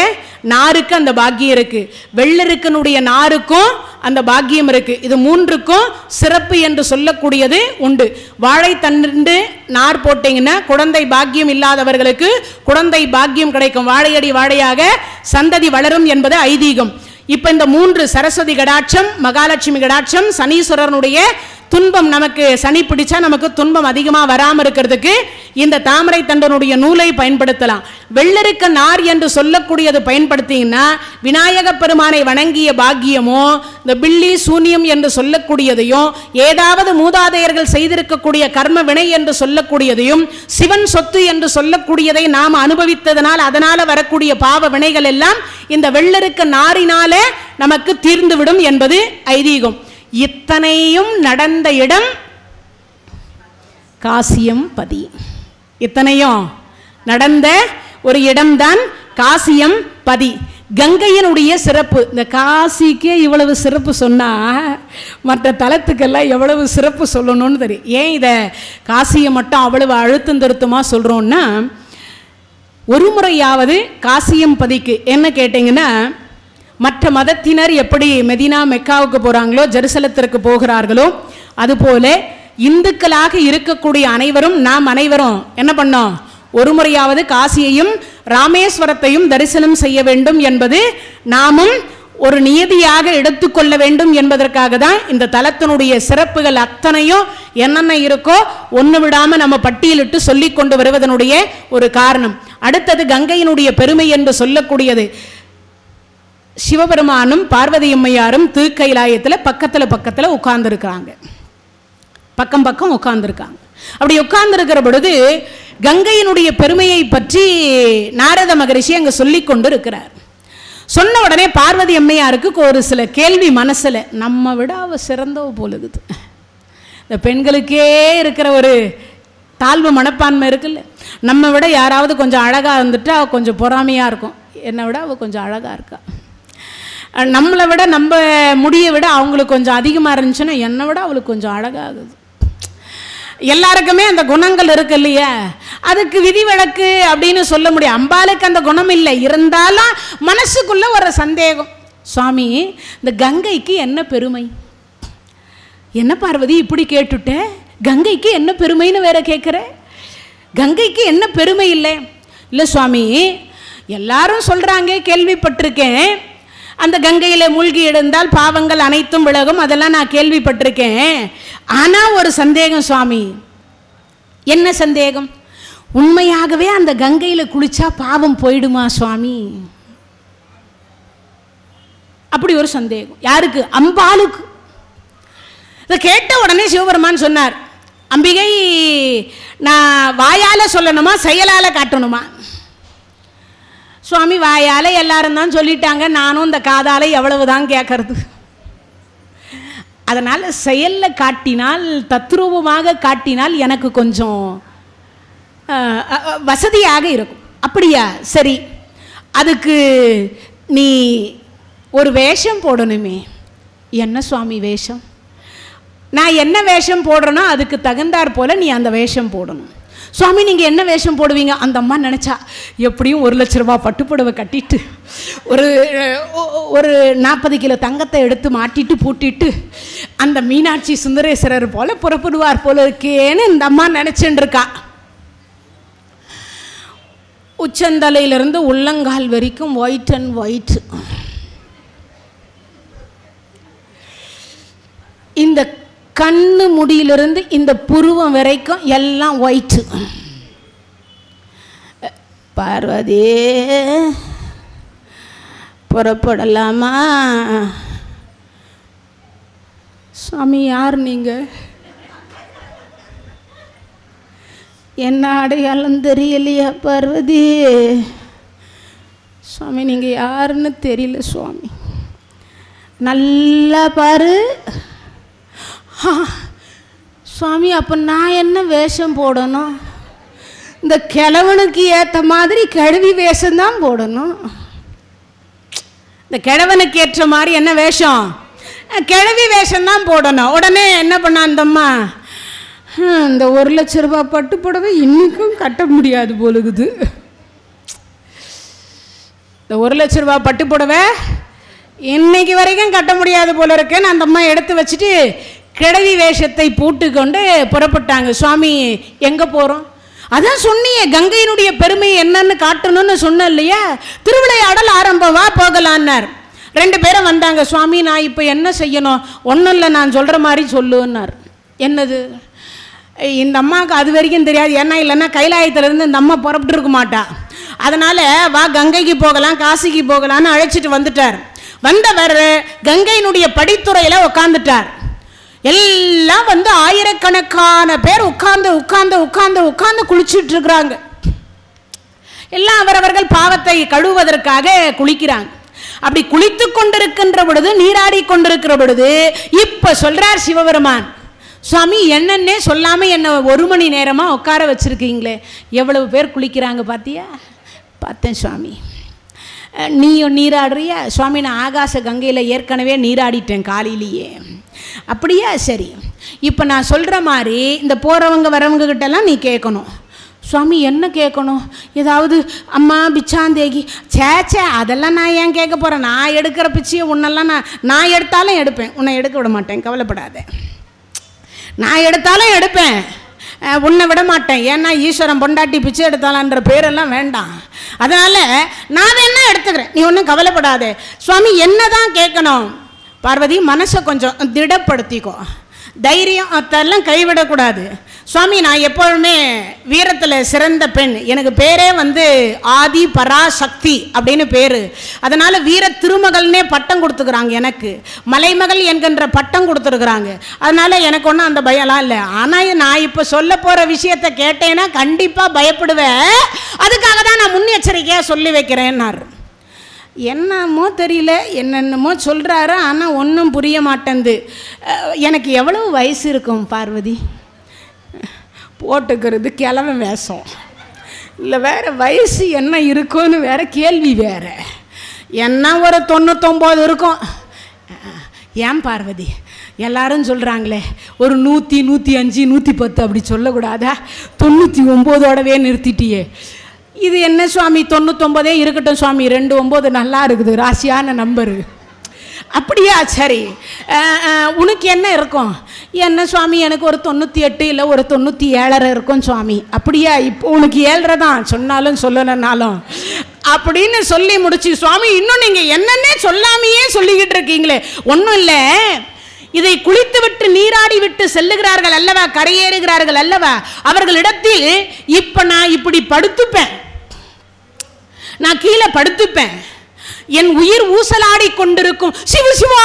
நாருக்கு அந்த பாக்கியம் இருக்கு. வெள்ளருக்கனுடைய நாருக்கும் அந்த பாக்கியம் இருக்கு. இது மூன்றுக்கும் சிறப்பு என்று சொல்லக்கூடியது உண்டு. வாழைத்தண்டு நார் போட்டீங்கன்னா குழந்தை பாக்கியம் இல்லாதவர்களுக்கு குழந்தை பாக்கியம் கிடைக்கும். வாழையடி வாழையாக சந்ததி வளரும் என்பது ஐதீகம். இப்போ இந்த மூன்று சரஸ்வதி கடாட்சம் மகாலட்சுமி கடாட்சம் சனீஸ்வரனுடைய துன்பம் நமக்கு சனி பிடிச்சா நமக்கு துன்பம் அதிகமாக வராமல் இருக்கிறதுக்கு இந்த தாமரை தண்டனுடைய நூலை பயன்படுத்தலாம். வெள்ளருக்க நார் என்று சொல்லக்கூடியது பயன்படுத்திங்கன்னா விநாயக பெருமானை வணங்கிய பாக்கியமோ இந்த பில்லி சூனியம் என்று சொல்லக்கூடியதையும் ஏதாவது மூதாதையர்கள் செய்திருக்கக்கூடிய கர்ம வினை என்று சொல்லக்கூடியதையும் சிவன் சொத்து என்று சொல்லக்கூடியதை நாம் அனுபவித்ததனால் அதனால வரக்கூடிய பாவ வினைகள் எல்லாம் இந்த வெள்ளருக்க நாரினாலே நமக்கு தீர்ந்துவிடும் என்பது ஐதீகம். இத்தனையும் நடந்த இடம் காசியம் பதி. இத்தனையும் நடந்த ஒரு இடம்தான் காசியம் பதி. கங்கையினுடைய சிறப்பு. இந்த காசிக்கே இவ்வளவு சிறப்பு சொன்னால் மற்ற தலத்துக்கெல்லாம் எவ்வளவு சிறப்பு சொல்லணும்னு தெரியும். ஏன் இதை காசியை மட்டும் அவ்வளவு அழுத்தம் திருத்தமாக சொல்கிறோன்னா ஒரு முறையாவது காசியம் பதிக்கு என்ன கேட்டிங்கன்னா மற்ற மதத்தினர் எப்படி மெதினா மெக்காவுக்கு போகிறாங்களோ ஜெருசலத்திற்கு போகிறார்களோ அதுபோல இந்துக்களாக இருக்கக்கூடிய அனைவரும் நாம் அனைவரும் என்ன பண்ணோம்? ஒரு முறையாவது காசியையும் ராமேஸ்வரத்தையும் தரிசனம் செய்ய வேண்டும் என்பது நாமும் ஒரு நியதியாக எடுத்துக்கொள்ள வேண்டும் என்பதற்காக தான் இந்த தலத்தினுடைய சிறப்புகள் அத்தனையும் என்னென்ன இருக்கோ ஒன்று விடாமல் நம்ம பட்டியலிட்டு சொல்லிக் கொண்டு வருவதனுடைய ஒரு காரணம். அடுத்தது கங்கையினுடைய பெருமை என்று சொல்லக்கூடியது. சிவபெருமானும் பார்வதி அம்மையாரும் திருக்கைலாயத்தில் பக்கத்தில் பக்கத்தில் உட்கார்ந்துருக்கிறாங்க. பக்கம் பக்கம் உட்கார்ந்துருக்காங்க. அப்படி உட்கார்ந்துருக்கிற பொழுது கங்கையினுடைய பெருமையை பற்றி நாரத மகரிஷி அங்கே சொல்லி கொண்டு இருக்கிறார் சொன்ன உடனே பார்வதி அம்மையாருக்கு ஒரு சில கேள்வி மனசில் நம்ம விட அவ சிறந்தவ போலுகுது இந்த பெண்களுக்கே இருக்கிற ஒரு தாழ்வு மனப்பான்மை இருக்குல்ல. நம்ம விட யாராவது கொஞ்சம் அழகாக இருந்துட்டு அவள் கொஞ்சம் பொறாமையாக இருக்கும். என்னை விட அவள் கொஞ்சம் அழகாக இருக்கா? நம்மளை விட நம்ம முடியை விட அவங்களுக்கு கொஞ்சம் அதிகமாக இருந்துச்சுன்னா என்னை விட அவளுக்கு கொஞ்சம் அழகாகுது. எல்லாருக்குமே அந்த குணங்கள் இருக்கு இல்லையா? அதுக்கு விதிவிலக்கு அப்படின்னு சொல்ல முடியும். அம்பாளுக்கு அந்த குணம் இல்லை. இருந்தாலும் மனசுக்குள்ள ஒரு சந்தேகம். சுவாமி இந்த கங்கைக்கு என்ன பெருமை? என்ன பார்வதி இப்படி கேட்டுட்ட? கங்கைக்கு என்ன பெருமைன்னு வேற கேட்குற கங்கைக்கு என்ன பெருமை இல்லை? இல்லை சுவாமி எல்லாரும் சொல்கிறாங்க கேள்விப்பட்டிருக்கேன். அந்த கங்கையில் மூழ்கி எழுந்தால் பாவங்கள் அனைத்தும் விலகும். அதெல்லாம் நான் கேள்விப்பட்டிருக்கேன். ஆனால் ஒரு சந்தேகம் சுவாமி. என்ன சந்தேகம்? உண்மையாகவே அந்த கங்கையில் குளிச்சா பாவம் போயிடுமா சுவாமி? அப்படி ஒரு சந்தேகம். யாருக்கு? அம்பாளுக்கு. இதை கேட்ட உடனே சிவபெருமான் சொன்னார் அம்பிகை நான் வாயால் சொல்லணுமா செயலால் காட்டணுமா? சுவாமி வாயால் எல்லாரும் தான் சொல்லிட்டாங்க. நானும் இந்த காதால் எவ்வளவு தான் கேட்கறது அதனால் செயலில் காட்டினால் தத்ரூபமாக காட்டினால் எனக்கு கொஞ்சம் வசதியாக இருக்கும். அப்படியா? சரி. அதுக்கு நீ ஒரு வேஷம் போடணுமே. என்ன சுவாமி வேஷம்? நான் என்ன வேஷம் போடுறேனோ அதுக்கு தகுந்தாற் போல் நீ அந்த வேஷம் போடணும். சுவாமி நீங்கள் என்ன வேஷம் போடுவீங்க? அந்த அம்மா நினச்சா எப்படியும் ஒரு லட்ச ரூபா பட்டுப்புடவை கட்டிட்டு ஒரு ஒரு நாற்பது கிலோ தங்கத்தை எடுத்து மாட்டிட்டு பூட்டிட்டு அந்த மீனாட்சி சுந்தரேஸ்வரர் போல புறப்படுவார் போல இருக்கேன்னு இந்த அம்மா நினச்சின்னு இருக்கா உச்சந்தலையிலிருந்து உள்ளங்கால் வரைக்கும் ஒயிட் அண்ட் ஒயிட் இந்த கண்ணு முடியிலிருந்து இந்த புருவம் வரைக்கும் எல்லாம் ஒயிட்டு பார்வதி புறப்படலாமா? சுவாமி யார் நீங்கள் என்ன அடையாளம் தெரியலையா பார்வதி? சுவாமி நீங்கள் யாருன்னு தெரியல சுவாமி நல்லா பாரு. சுவாமி அப்போ நான் என்ன வேஷம் போடணும்? இந்த கிழவனுக்கு ஏற்ற மாதிரி கிழவி வேஷம்தான் போடணும். இந்த கிழவனுக்கு ஏற்ற மாதிரி என்ன வேஷம்? கிழவி வேஷம்தான் போடணும். உடனே என்ன பண்ண அந்தம்மா இந்த ஒரு லட்ச ரூபாய் பட்டு புடவை இன்னைக்கும் கட்ட முடியாது போலுக்குது இந்த ஒரு லட்ச ரூபாய் பட்டு புடவை இன்னைக்கு வரைக்கும் கட்ட முடியாது போல இருக்குன்னு அந்த அம்மா எடுத்து வச்சுட்டு கிழவி வேஷத்தை போட்டுக்கொண்டு புறப்பட்டாங்க. சுவாமி எங்கே போகிறோம் அதான் சொன்னியே கங்கையினுடைய பெருமை என்னன்னு காட்டணும்னு சொன்ன இல்லையா? திருவிளையாடல் ஆரம்பமா போகலான்னார். ரெண்டு பேரும் வந்தாங்க. சுவாமி நான் இப்போ என்ன செய்யணும்? ஒன்றும் இல்லை நான் சொல்கிற மாதிரி சொல்லுன்னார். என்னது? இந்த அம்மாவுக்கு அது வரைக்கும் தெரியாது. ஏன்னா இல்லைன்னா கைலாயத்திலேருந்து இந்த அம்மா புறப்பட்டுருக்க மாட்டா. அதனால் வா கங்கைக்கு போகலாம் காசிக்கு போகலான்னு அழைச்சிட்டு வந்துட்டார். வந்தவர் கங்கையினுடைய படித்துறையில் உட்காந்துட்டார் எல்லாம் வந்து ஆயிரக்கணக்கான பேர் உட்கார்ந்து உட்கார்ந்து உட்கார்ந்து உட்கார்ந்து குளிச்சுட்டு இருக்கிறாங்க எல்லாம் அவரவர்கள் பாவத்தை கழுவுவதற்காக குளிக்கிறாங்க. அப்படி குளித்து கொண்டிருக்கின்ற பொழுது நீராடி கொண்டிருக்கிற பொழுது இப்ப சொல்றார் சிவபெருமான் சுவாமி என்னன்னே சொல்லாம என்ன ஒரு மணி நேரமா உட்கார வச்சிருக்கீங்களே. எவ்வளவு பேர் குளிக்கிறாங்க பாத்தியா? பார்த்தேன் சுவாமி. நீயும் நீராடுறிய? சுவாமி நான் ஆகாச கங்கையில் ஏற்கனவே நீராடிட்டேன் காலையிலேயே. அப்படியா? சரி. இப்போ நான் சொல்கிற மாதிரி இந்த போகிறவங்க வரவங்க கிட்டலாம் நீ கேட்கணும் சுவாமி என்ன கேட்கணும் ஏதாவது அம்மா பிச்சாந்தேகி சேச்சே அதெல்லாம் நான் ஏன் கேட்க போகிறேன் நான் எடுக்கிற பிச்சையை உன்னெல்லாம் நான் நான் எடுத்தாலும் எடுப்பேன். உன்னை எடுக்க விட மாட்டேன். கவலைப்படாத. நான் எடுத்தாலும் எடுப்பேன். உன்னை விட மாட்டேன். ஏன்னா ஈஸ்வரன் பொண்டாட்டி பிச்சை எடுத்தாலான்ற பேரெல்லாம் வேண்டாம். அதனால் நான் என்ன எடுத்துக்கிறேன்? நீ ஒன்றும் கவலைப்படாதே. சுவாமி என்ன தான் கேட்கணும்? பார்வதி மனசை கொஞ்சம் திடப்படுத்திக்கோ. தைரியம் அதெல்லாம் கைவிடக்கூடாது. சுவாமி நான் எப்பொழுதுமே வீரத்தில் சிறந்த பெண். எனக்கு பேரே வந்து ஆதி பராசக்தி அப்படின்னு பேர். அதனால் வீர திருமகள்னே பட்டம் கொடுத்துக்கிறாங்க எனக்கு. மலைமகள் என்கின்ற பட்டம் கொடுத்துருக்குறாங்க. அதனால் எனக்கு ஒன்றும் அந்த பயம்லாம் இல்லை. ஆனால் நான் இப்போ சொல்ல போகிற விஷயத்தை கேட்டேன்னா கண்டிப்பாக பயப்படுவேன். அதுக்காக தான் நான் முன்னெச்சரிக்கையாக சொல்லி வைக்கிறேன்னாரு. என்னமோ தெரியல என்னென்னமோ சொல்கிறாரு ஆனால் ஒன்றும் புரிய மாட்டேங்குது. எனக்கு எவ்வளவு வயசு இருக்கும் பார்வதி? போட்டுக்கிறது கிழமை வேஷம். இல்லை வேறு வயசு என்ன இருக்கும்னு வேறு கேள்வி வேறு. என்ன ஒரு தொண்ணூத்தொம்பது இருக்கும்? ஏன் பார்வதி? எல்லாரும் சொல்கிறாங்களே ஒரு நூற்றி நூற்றி அஞ்சு நூற்றி பத்து அப்படி சொல்லக்கூடாதா? தொண்ணூற்றி ஒம்போதோடவே நிறுத்திட்டியே. இது என்ன சுவாமி? தொண்ணூத்தொம்பதே இருக்கட்டும் சுவாமி. ரெண்டு ஒம்பது நல்லா இருக்குது. ராசியான நம்பரு அப்படியா? சரி. உனக்கு என்ன இருக்கும்? என்ன சுவாமி எனக்கு ஒரு தொண்ணூற்றி எட்டு இல்லை ஒரு தொண்ணூற்றி ஏழரை இருக்கும் சுவாமி. அப்படியா? இப்போ உனக்கு ஏழரை தான். சொன்னாலும் சொல்லலைனாலும். அப்படின்னு சொல்லி முடிச்சு சுவாமி இன்னும் நீங்கள் என்னென்ன சொல்லாமையே சொல்லிக்கிட்டு இருக்கீங்களே. ஒன்றும் இல்லை. இதை குளித்து விட்டு நீராடி விட்டு செல்லுகிறார்கள் அல்லவா? கரையேறுகிறார்கள் அல்லவா? அவர்களிடத்தில் இப்போ நான் இப்படி படுத்துப்பேன். நான் கீழே படுத்துப்பேன். என் உயிர் ஊசலாடி கொண்டிருக்கும். சிவ சிவா!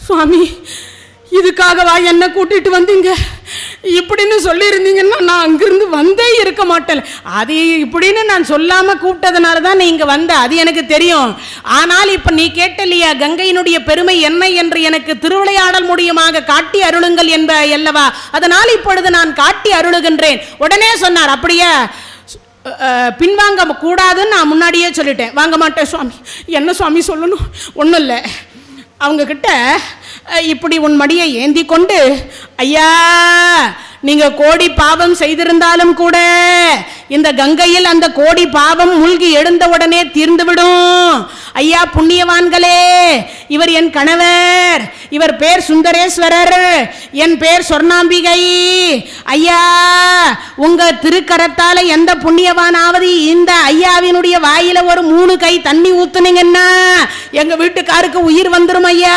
சுவாமி இதுக்காகவா என்ன கூட்டிட்டு வந்தீங்க? இப்படின்னு சொல்லியிருந்தீங்கன்னா நான் அங்கிருந்து வந்தே இருக்க மாட்டேன். அது இப்படின்னு நான் சொல்லாமல் கூப்பிட்டதுனால தான் நீ இங்கே வந்த. அது எனக்கு தெரியும். ஆனால் இப்போ நீ கேட்டலையா கங்கையினுடைய பெருமை என்ன என்று எனக்கு திருவிளையாடல் மூலியமாக காட்டி அருளுங்கள் என்ப அல்லவா? அதனால் இப்பொழுது நான் காட்டி அருளுகின்றேன். உடனே சொன்னார் அப்படியே? பின்வாங்க கூடாதுன்னு நான் முன்னாடியே சொல்லிட்டேன். வாங்க மாட்டேன் சுவாமி. என்ன சுவாமி சொல்லணும்? ஒன்றும் இல்லை. அவங்கக்கிட்ட இப்படி உன் மடியை ஏந்தி கொண்டு ஐயா நீங்க கோடி பாவம் செய்திருந்தாலும் கூட இந்த கங்கையில் அந்த கோடி பாவம் மூழ்கி எழுந்த உடனே தீர்ந்துவிடும். ஐயா புண்ணியவான்களே இவர் என் கணவர் இவர் பேர் சுந்தரேஸ்வரர் என் பேர் சொர்ணாம்பிகை. ஐயா உங்க திருக்கரத்தால எந்த புண்ணியவானாவது இந்த ஐயாவினுடைய வாயில ஒரு மூணு கை தண்ணி ஊத்துனீங்கன்னா எங்க வீட்டுக்காருக்கு உயிர் வந்துடும் ஐயா.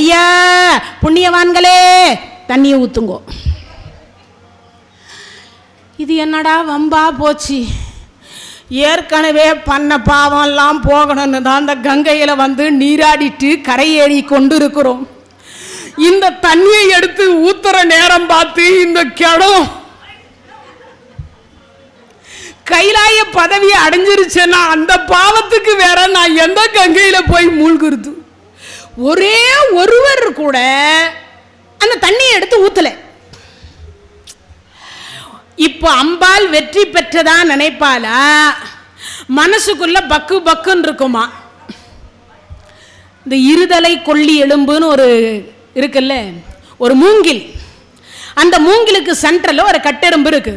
ஐயா புண்ணியவான்களே தண்ணியை ஊத்துங்கோ. இது என்னடா வம்பா போச்சு? ஏற்கனவே பண்ண பாவம்லாம் போகணும்னு தான் அந்த கங்கையில் வந்து நீராடிட்டு கரையேறி கொண்டு இருக்கிறோம் இந்த தண்ணியை எடுத்து ஊத்துற நேரம் பார்த்து இந்த கிடம் கைலாய பதவியை அடைஞ்சிருச்சேன்னா அந்த பாவத்துக்கு வேற நான் எந்த கங்கையில் போய் மூழ்குறது? ஒரே ஒருவர் கூட அந்த தண்ணியை எடுத்து ஊத்தலை. இப்போ அம்பாள் வெற்றி பெற்றதா நினைப்பாளா? மனசுக்குள்ள பக்கு பக்குன்னு இருக்குமா? இந்த இருதலை கொள்ளி எலும்புன்னு ஒரு இருக்குல்ல ஒரு மூங்கில். அந்த மூங்கிலுக்கு சென்டரில் ஒரு கட்டெரும்பு இருக்கு.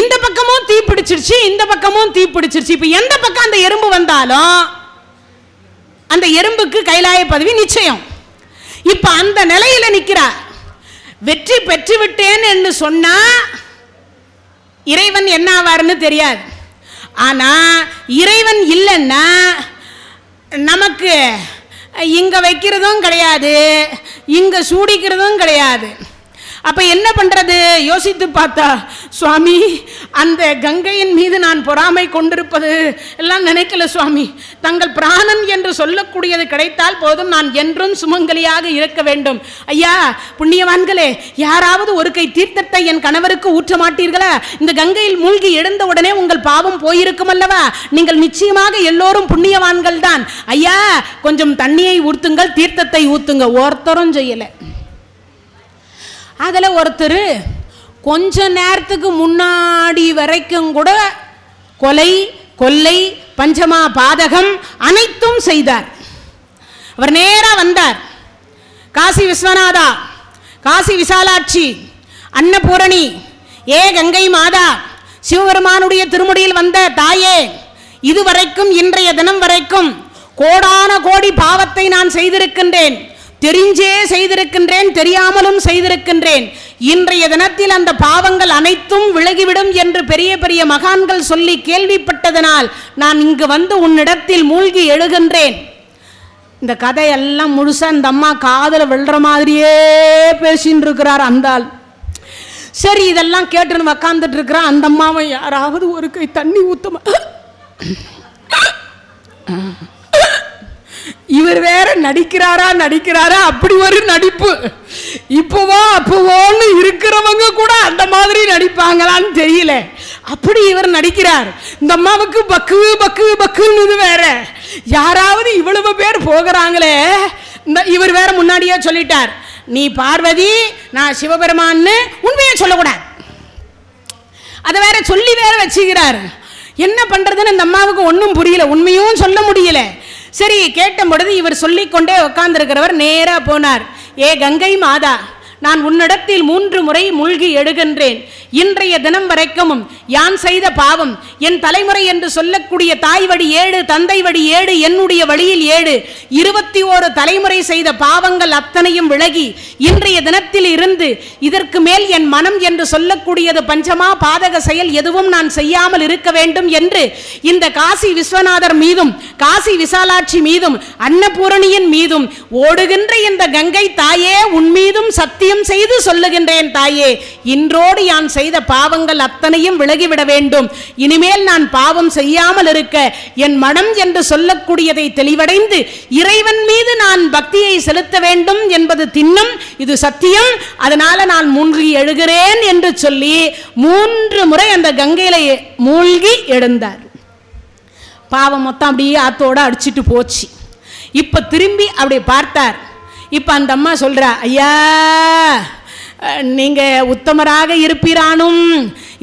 இந்த பக்கமும் தீ பிடிச்சிருச்சு இந்த பக்கமும் தீ பிடிச்சிருச்சு. இப்போ எந்த பக்கம் அந்த எறும்பு வந்தாலும் அந்த எறும்புக்கு கைலாய பதவி நிச்சயம். இப்போ அந்த நிலையில நிக்கிறா வெற்றி பெற்று விட்டேன்னு சொன்னா இறைவன் என்ன ஆவார்னு தெரியாது. ஆனால் இறைவன் இல்லைன்னா நமக்கு இங்கே வைக்கிறதும் கிடையாது இங்கே சூடிக்கிறதும் கிடையாது. அப்போ என்ன பண்ணுறது யோசித்து பார்த்தா சுவாமி அந்த கங்கையின் மீது நான் பொறாமை கொண்டிருப்பது எல்லாம் நினைக்கல சுவாமி. தங்கள் பிராணன் என்று சொல்லக்கூடியது கிடைத்தால் போதும் நான் என்றும் சுமங்கலியாக இருக்க வேண்டும். ஐயா புண்ணியவான்களே யாராவது ஒரு கை தீர்த்தத்தை என் கணவருக்கு ஊற்ற மாட்டீர்களா? இந்த கங்கையில் மூழ்கி எழுந்த உடனே உங்கள் பாவம் போயிருக்கும் அல்லவா? நீங்கள் நிச்சயமாக எல்லோரும் புண்ணியவான்கள் தான் ஐயா கொஞ்சம் தண்ணியை ஊற்றுங்கள் தீர்த்தத்தை ஊத்துங்க. ஒருத்தரும் செய்யலை. அதில் ஒருத்தர் கொஞ்ச நேரத்துக்கு முன்னாடி வரைக்கும் கூட கொலை கொல்லை பஞ்சமா பாதகம் அனைத்தும் செய்தார். அவர் நேராக வந்தார். காசி விஸ்வநாதா காசி விசாலாட்சி அன்னபூரணி ஏ கங்கை மாதா சிவபெருமானுடைய திருமுடியில் வந்த தாயே இதுவரைக்கும் இன்றைய தினம் வரைக்கும் கோடான கோடி பாவத்தை நான் செய்திருக்கின்றேன். தெரிஞ்சே செய்திருக்கின்றேன் தெரியாமலும் செய்திருக்கின்றேன். இன்றைய தினத்தில் அந்த பாவங்கள் அனைத்தும் விலகிவிடும் என்று பெரிய பெரிய மகான்கள் சொல்லி கேள்விப்பட்டதனால் நான் இங்கு வந்து உன்னிடத்தில் மூழ்கி எழுகின்றேன். இந்த கதையெல்லாம் முழுசா இந்த அம்மா காதல விழுற மாதிரியே பேசின்னு இருக்கிறார் அந்த ஆள் சரி இதெல்லாம் கேட்டுன்னு உக்காந்துட்டு இருக்கிறான் அந்த அம்மாவை யாராவது ஒரு கை தண்ணி ஊத்தமா இவர் வேற நடிக்கிறாரா நடிக்கிறாரா? அப்படி ஒரு நடிப்பு. இப்போவோ அப்போவோன்னு இருக்கிறவங்க கூட அந்த மாதிரி நடிப்பாங்களான்னு தெரியல. அப்படி இவர் நடிக்கிறார். இந்த அம்மாவுக்கு பக்கு பக்கு பக்குன்னு வேற. யாராவது இவ்வளவு பேர் போகிறாங்களே. இந்த இவர் வேற முன்னாடியே சொல்லிட்டார். நீ பார்வதி நான் சிவபெருமான்னு உண்மையை சொல்லக்கூடாது. அதை வேற சொல்லி வேற வச்சுக்கிறார். என்ன பண்ணுறதுன்னு இந்த அம்மாவுக்கு ஒன்றும் புரியல. உண்மையும் சொல்ல முடியல. சரி கேட்ட பொழுது இவர் சொல்லிக்கொண்டே உட்கார்ந்திருக்கிறவர் நேராக போனார். ஏ கங்கை மாதா நான் உன்னிடத்தில் மூன்று முறை மூழ்கி எழுகின்றேன் இன்றைய தினம் வரைக்கும் யான் செய்த பாவம் என் தலைமுறை என்று சொல்லக்கூடிய தாய் வழி ஏழு தந்தை வழி ஏழு என்னுடைய வழியில் ஏழு இருபத்தி ஓரு தலைமுறை செய்த பாவங்கள் அத்தனையும் விலகி இன்றைய தினத்தில் இருந்து இதற்கு மேல் என் மனம் என்று சொல்லக்கூடியது பஞ்சமா பாதக செயல் எதுவும் நான் செய்யாமல் இருக்க வேண்டும் என்று இந்த காசி விஸ்வநாதர் மீதும் காசி விசாலாட்சி மீதும் அன்னபூரணியின் மீதும் ஓடுகின்ற இந்த கங்கை தாயே உன் மீதும் சத்தியம் செய்து சொல்லுகின்றேன் தாயே. இன்றோடு யான் செய்த பாவங்கள் அத்தனையும் விலகிவிட வேண்டும். இனிமேல் நான் பாவம் செய்யாமல் இருக்க என் மனம் என்று சொல்லக்கூடியதை தெளிவடைந்து இறைவன் மீது நான் பக்தியை செலுத்த வேண்டும் என்பது திண்ணம் இது சத்தியம். அதனால நான் மூழ்கி எழுகிறேன் என்று சொல்லி மூன்று முறை அந்த கங்கையில மூழ்கி எழுந்தார். பாவம் மொத்தம் அப்படியே ஆத்தோட அடிச்சிட்டு போச்சு. இப்ப திரும்பி அப்படி பார்த்தார். இப்போ அந்த அம்மா சொல்கிறா ஐயா நீங்கள் உத்தமராக இருப்பீரானும்.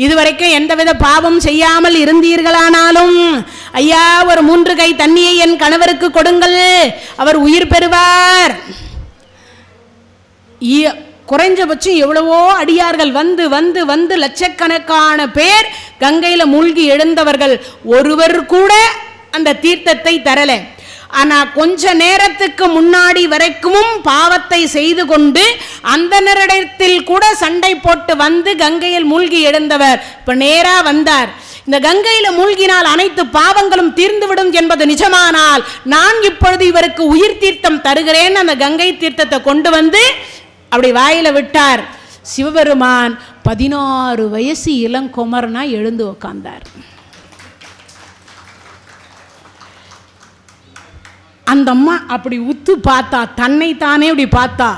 இதுவரைக்கும் எந்தவித பாவம் செய்யாமல் இருந்தீர்களானாலும் ஐயா ஒரு மூன்று கை தண்ணியை என் கணவருக்கு கொடுங்கள். அவர் உயிர் பெறுவார். குறைஞ்சபட்சம் எவ்வளவோ அடியார்கள் வந்து வந்து வந்து லட்சக்கணக்கான பேர் கங்கையில் மூழ்கி எழுந்தவர்கள். ஒருவர் கூட அந்த தீர்த்தத்தை தரலை. ஆனால் கொஞ்ச நேரத்துக்கு முன்னாடி வரைக்கும் பாவத்தை செய்து கொண்டு அந்த நேரிடத்தில் கூட சண்டை போட்டு வந்து கங்கையில் மூழ்கி எழுந்தவர். இப்போ நேராக வந்தார். இந்த கங்கையில் மூழ்கினால் அனைத்து பாவங்களும் தீர்ந்துவிடும் என்பது நிஜமானால் நான் இப்பொழுது இவருக்கு உயிர் தீர்த்தம் தருகிறேன் அந்த கங்கை தீர்த்தத்தை கொண்டு வந்து அப்படி வாயில விட்டார். சிவபெருமான் பதினாறு வயசு இளங்குமரனா எழுந்து உக்காந்தார். அந்த அம்மா அப்படி உத்து பார்த்தா தன்னை தானே இப்படி பார்த்தா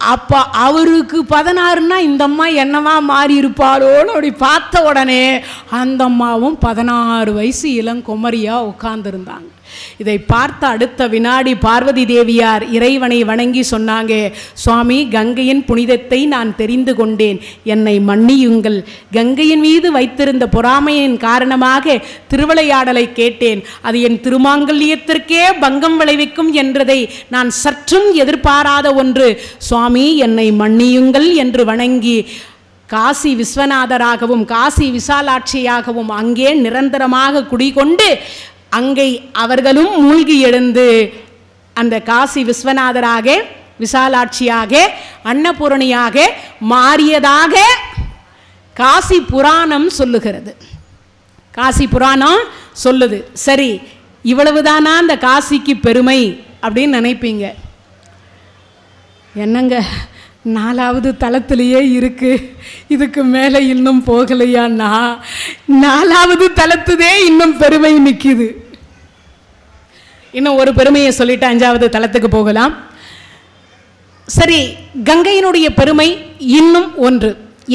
அப்போ அவருக்கு பதினாறுனா இந்த அம்மா என்னவா மாறி இருப்பாளோன்னு அப்படி பார்த்த உடனே அந்த அம்மாவும் பதினாறு வயசு இளங்குமரியாக உட்காந்துருந்தாங்க இதை பார்த்த அடுத்த வினாடி பார்வதி தேவியார் இறைவனை வணங்கி சொன்னாங்க சுவாமி கங்கையின் புனிதத்தை நான் தெரிந்து கொண்டேன். என்னை மன்னியுங்கள். கங்கையின் மீது வைத்திருந்த பொறாமையின் காரணமாக திருவிளையாடலை கேட்டேன். அது என் திருமாங்கல்யத்திற்கே பங்கம் விளைவிக்கும் என்றதை நான் சற்றும் எதிர்பாராத ஒன்று. சுவாமி என்னை மன்னியுங்கள் என்று வணங்கி காசி விஸ்வநாதராகவும் காசி விசாலாட்சியாகவும் அங்கே நிரந்தரமாக குடிகொண்டு அங்கே அவர்களும் மூழ்கி எழுந்து அந்த காசி விஸ்வநாதராக விசாலாட்சியாக அன்னபூரணியாக மாறியதாக காசி புராணம் சொல்லுகிறது. காசி புராணம் சொல்லுது. சரி இவ்வளவுதானா அந்த காசிக்கு பெருமை அப்படின்னு நினைப்பீங்க. என்னங்க நாலாவது தளத்திலேயே இருக்கு. இதுக்கு மேலே இன்னும் போகலையான்னா நாலாவது தளத்துதே இன்னும் பெருமை நிற்கிது இன்னும் ஒரு பெருமையை சொல்லிட்டு அஞ்சாவது தளத்துக்கு போகலாம். சரி கங்கையினுடைய பெருமை இன்னும் ஒன்று.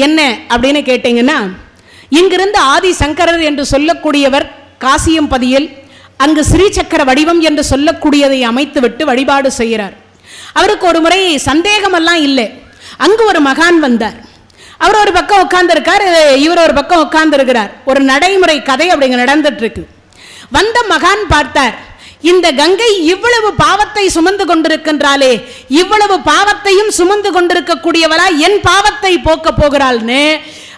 என்ன அப்படின்னு கேட்டீங்கன்னா இங்கிருந்து ஆதி சங்கரர் என்று சொல்லக்கூடியவர் காசியம்பதியில் அங்கு ஸ்ரீசக்கர வடிவம் என்று சொல்லக்கூடியதை அமைத்துவிட்டு வழிபாடு செய்கிறார். அவருக்கு ஒரு முறை சந்தேகமெல்லாம் இல்லை. அங்கு ஒரு மகான் வந்தார். அவர் ஒரு பக்கம் உட்கார்ந்துருக்கார் இவர் ஒரு பக்கம் உட்கார்ந்துருக்கிறார். ஒரு நடைமுறை கதை அப்படிங்க நடந்துட்டு இருக்கு. வந்த மகான் பார்த்தார் இந்த கங்கை இவ்வளவு பாவத்தை சுமந்து கொண்டிருக்கின்றாலே இவ்வளவு பாவத்தையும் சுமந்து கொண்டிருக்கக்கூடியவளா என் பாவத்தை போக்க போகிறாள்னு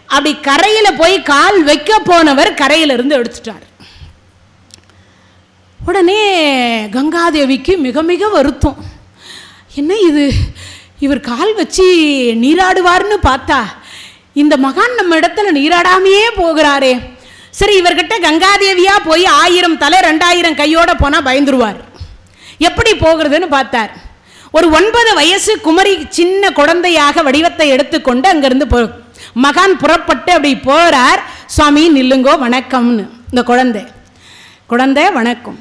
அப்படி கரையில போய் கால் வைக்க போனவர் கரையிலிருந்து எடுத்துட்டார். உடனே கங்காதேவிக்கு மிக மிக வருத்தம். என்ன இது? இவர் கால் வச்சு நீராடுவார்னு பார்த்தா இந்த மகான் நம்ம இடத்துல நீராடாமையே போகிறாரே சரி இவர்கிட்ட கங்காதேவியா போய் ஆயிரம் தலை ரெண்டாயிரம் கையோட போனா பயந்துருவார். எப்படி போகிறதுன்னு பார்த்தார். ஒரு ஒன்பது வயசு குமரி சின்ன குழந்தையாக வடிவத்தை எடுத்துக்கொண்டு அங்கிருந்து போ மகான் புறப்பட்டு அப்படி போறார். சுவாமி நில்லுங்கோ வணக்கம்னு. இந்த குழந்தை. குழந்தை வணக்கம்.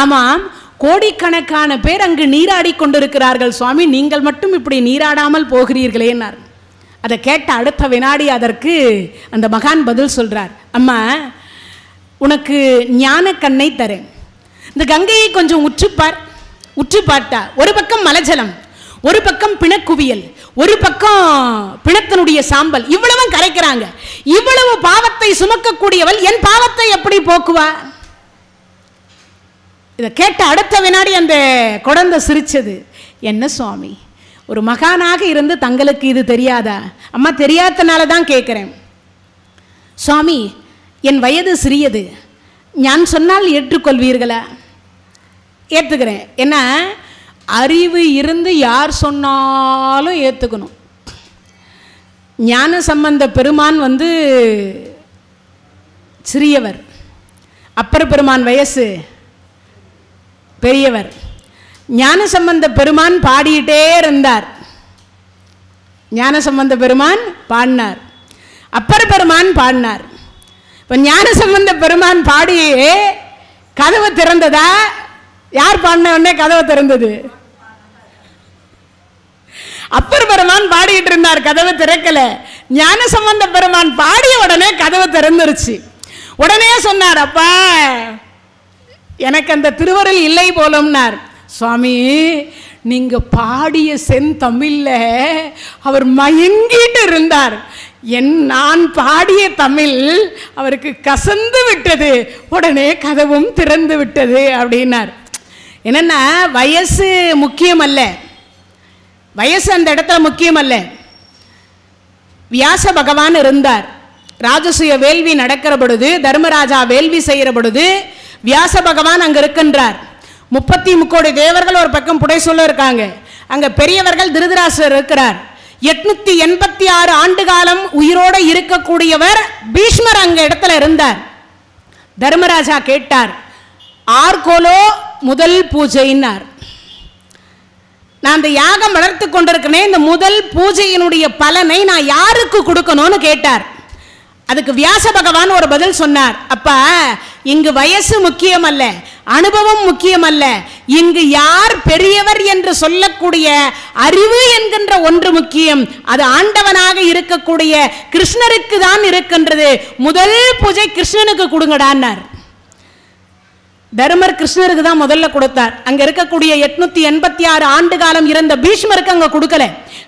ஆமாம் கோடிக்கணக்கான பேர் அங்கு நீராடி கொண்டிருக்கிறார்கள் சுவாமி. நீங்கள் மட்டும் இப்படி நீராடாமல் போகிறீர்களேன்னார் அதை கேட்ட அடுத்த வினாடி அதற்கு அந்த மகான் பதில் சொல்கிறார் அம்மா உனக்கு ஞான கண்ணை தரேன். இந்த கங்கையை கொஞ்சம் உற்றுப்பார் உற்று பார்த்தா. ஒரு பக்கம் மலஜலம் ஒரு பக்கம் பிணக்குவியல் ஒரு பக்கம் பிணத்தினுடைய சாம்பல். இவ்வளவும் கரைக்கிறாங்க. இவ்வளவு பாவத்தை சுமக்கக்கூடியவள் என் பாவத்தை எப்படி போக்குவா? இதை கேட்ட அடுத்த வினாடி அந்த குழந்தை சிரிச்சது. என்ன சுவாமி ஒரு மகானாக இருந்து தங்களுக்கு இது தெரியாதா. அம்மா தெரியாதனால தான் கேட்குறேன் சுவாமி என் வயது சிறியது. நான் சொன்னால் ஏற்றுக்கொள்வீர்களா? ஏற்றுக்கிறேன் என்ன? அறிவு இருந்து யார் சொன்னாலும் ஏற்றுக்கணும் ஞான சம்பந்த பெருமான் வந்து சிறியவர். அப்பர் பெருமான் வயசு பெரியவர். ஞான சம்பந்த பெருமான் பாடிட்டே இருந்தார். ஞான சம்பந்த பெருமான் பாடினார். அப்பர் பெருமான் பாடினார். இப்போ ஞான சம்பந்த பெருமான் பாடி கதவு திறந்ததா? யார் பாடின உடனே கதவை திறந்தது? அப்பர் பெருமான் பாடிட்டு இருந்தார் கதவு திறக்கல. ஞான சம்பந்த பெருமான் பாடிய உடனே கதவு திறந்துருச்சு. உடனே சொன்னார் அப்பா எனக்கு அந்த திருவருள் இல்லை போலும்னார். சுவாமி நீங்கள் பாடிய செந்தமிழில் அவர் மயங்கிட்டு இருந்தார். என் நான் பாடிய தமிழ் அவருக்கு கசந்து விட்டது. உடனே கதவும் திறந்து விட்டது அப்படின்னார். என்னென்னா வயசு முக்கியம் அல்ல வயசு அந்த இடத்துல முக்கியம் அல்ல வியாச பகவான் இருந்தார். ராஜசூய வேள்வி நடக்கிற பொழுது தர்மராஜா வேள்வி செய்கிற பொழுது வியாச பகவான் அங்கே இருக்கின்றார். முப்பத்தி முக்கோடி தேவர்கள் ஒரு பக்கம் புடை சொல்ல இருக்காங்க. அங்க பெரியவர்கள் திருதராசர் இருக்கிறார். எட்நூத்தி எண்பத்தி ஆறு ஆண்டு காலம் உயிரோட இருக்கக்கூடியவர் பீஷ்மர் அங்க இடத்துல இருந்தார். தர்மராஜா கேட்டார் ஆர்கோலோ முதல் பூஜைன்னார். நான் அந்த யாகம் வளர்த்து கொண்டிருக்கிறேன் இந்த முதல் பூஜையினுடைய பலனை நான் யாருக்கு கொடுக்கணும்னு கேட்டார். அதுக்கு வியாச பகவான் ஒரு பதில் சொன்னார். அப்பா இங்கு வயசு முக்கியம் அல்ல அனுபவம் முக்கியம் அல்ல இங்கு யார் பெரியவர் என்று சொல்லக்கூடிய அறிவு என்கின்ற ஒன்று முக்கியம். அது ஆண்டவனாக இருக்கக்கூடிய கிருஷ்ணருக்கு தான் இருக்கின்றது. முதல் பூஜை கிருஷ்ணனுக்கு கொடுங்கடான்னார் தர்மர் கிருஷ்ணருக்கு தான் முதல்ல கொடுத்தார். அங்க இருக்கக்கூடிய எட்நூத்தி எண்பத்தி ஆறு ஆண்டு காலம் இருந்த பீஷ்மருக்கு அங்க கொடுக்கல.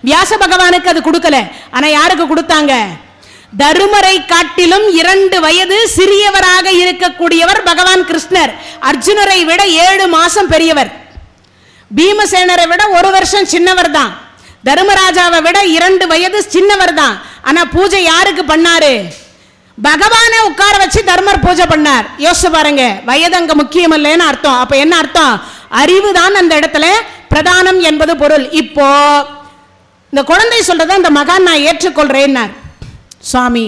வியாச பகவானுக்கு அது கொடுக்கல. ஆனா யாருக்கு கொடுத்தாங்க? தருமரை காட்டிலும் இரண்டு வயது சிறியவராக இருக்கக்கூடியவர் பகவான் கிருஷ்ணர். அர்ஜுனரை விட ஏழு மாசம் பெரியவர். பீமசேனரை விட ஒரு வருஷம் சின்னவர் தான். தர்மராஜாவை விட இரண்டு வயது சின்னவர் தான். ஆனா பூஜை யாருக்கு பண்ணாரு? பகவானை உட்கார வச்சு தர்மர் பூஜை பண்ணார். யோசிச்சு பாருங்க வயது அங்க முக்கியம் இல்லைன்னு அர்த்தம். அப்ப என்ன அர்த்தம்? அறிவு தான் அந்த இடத்துல பிரதானம் என்பது பொருள். இப்போ இந்த குழந்தை சொல்றத அந்த மகான் நான் ஏற்றுக்கொள்றேன்னார். சுவாமி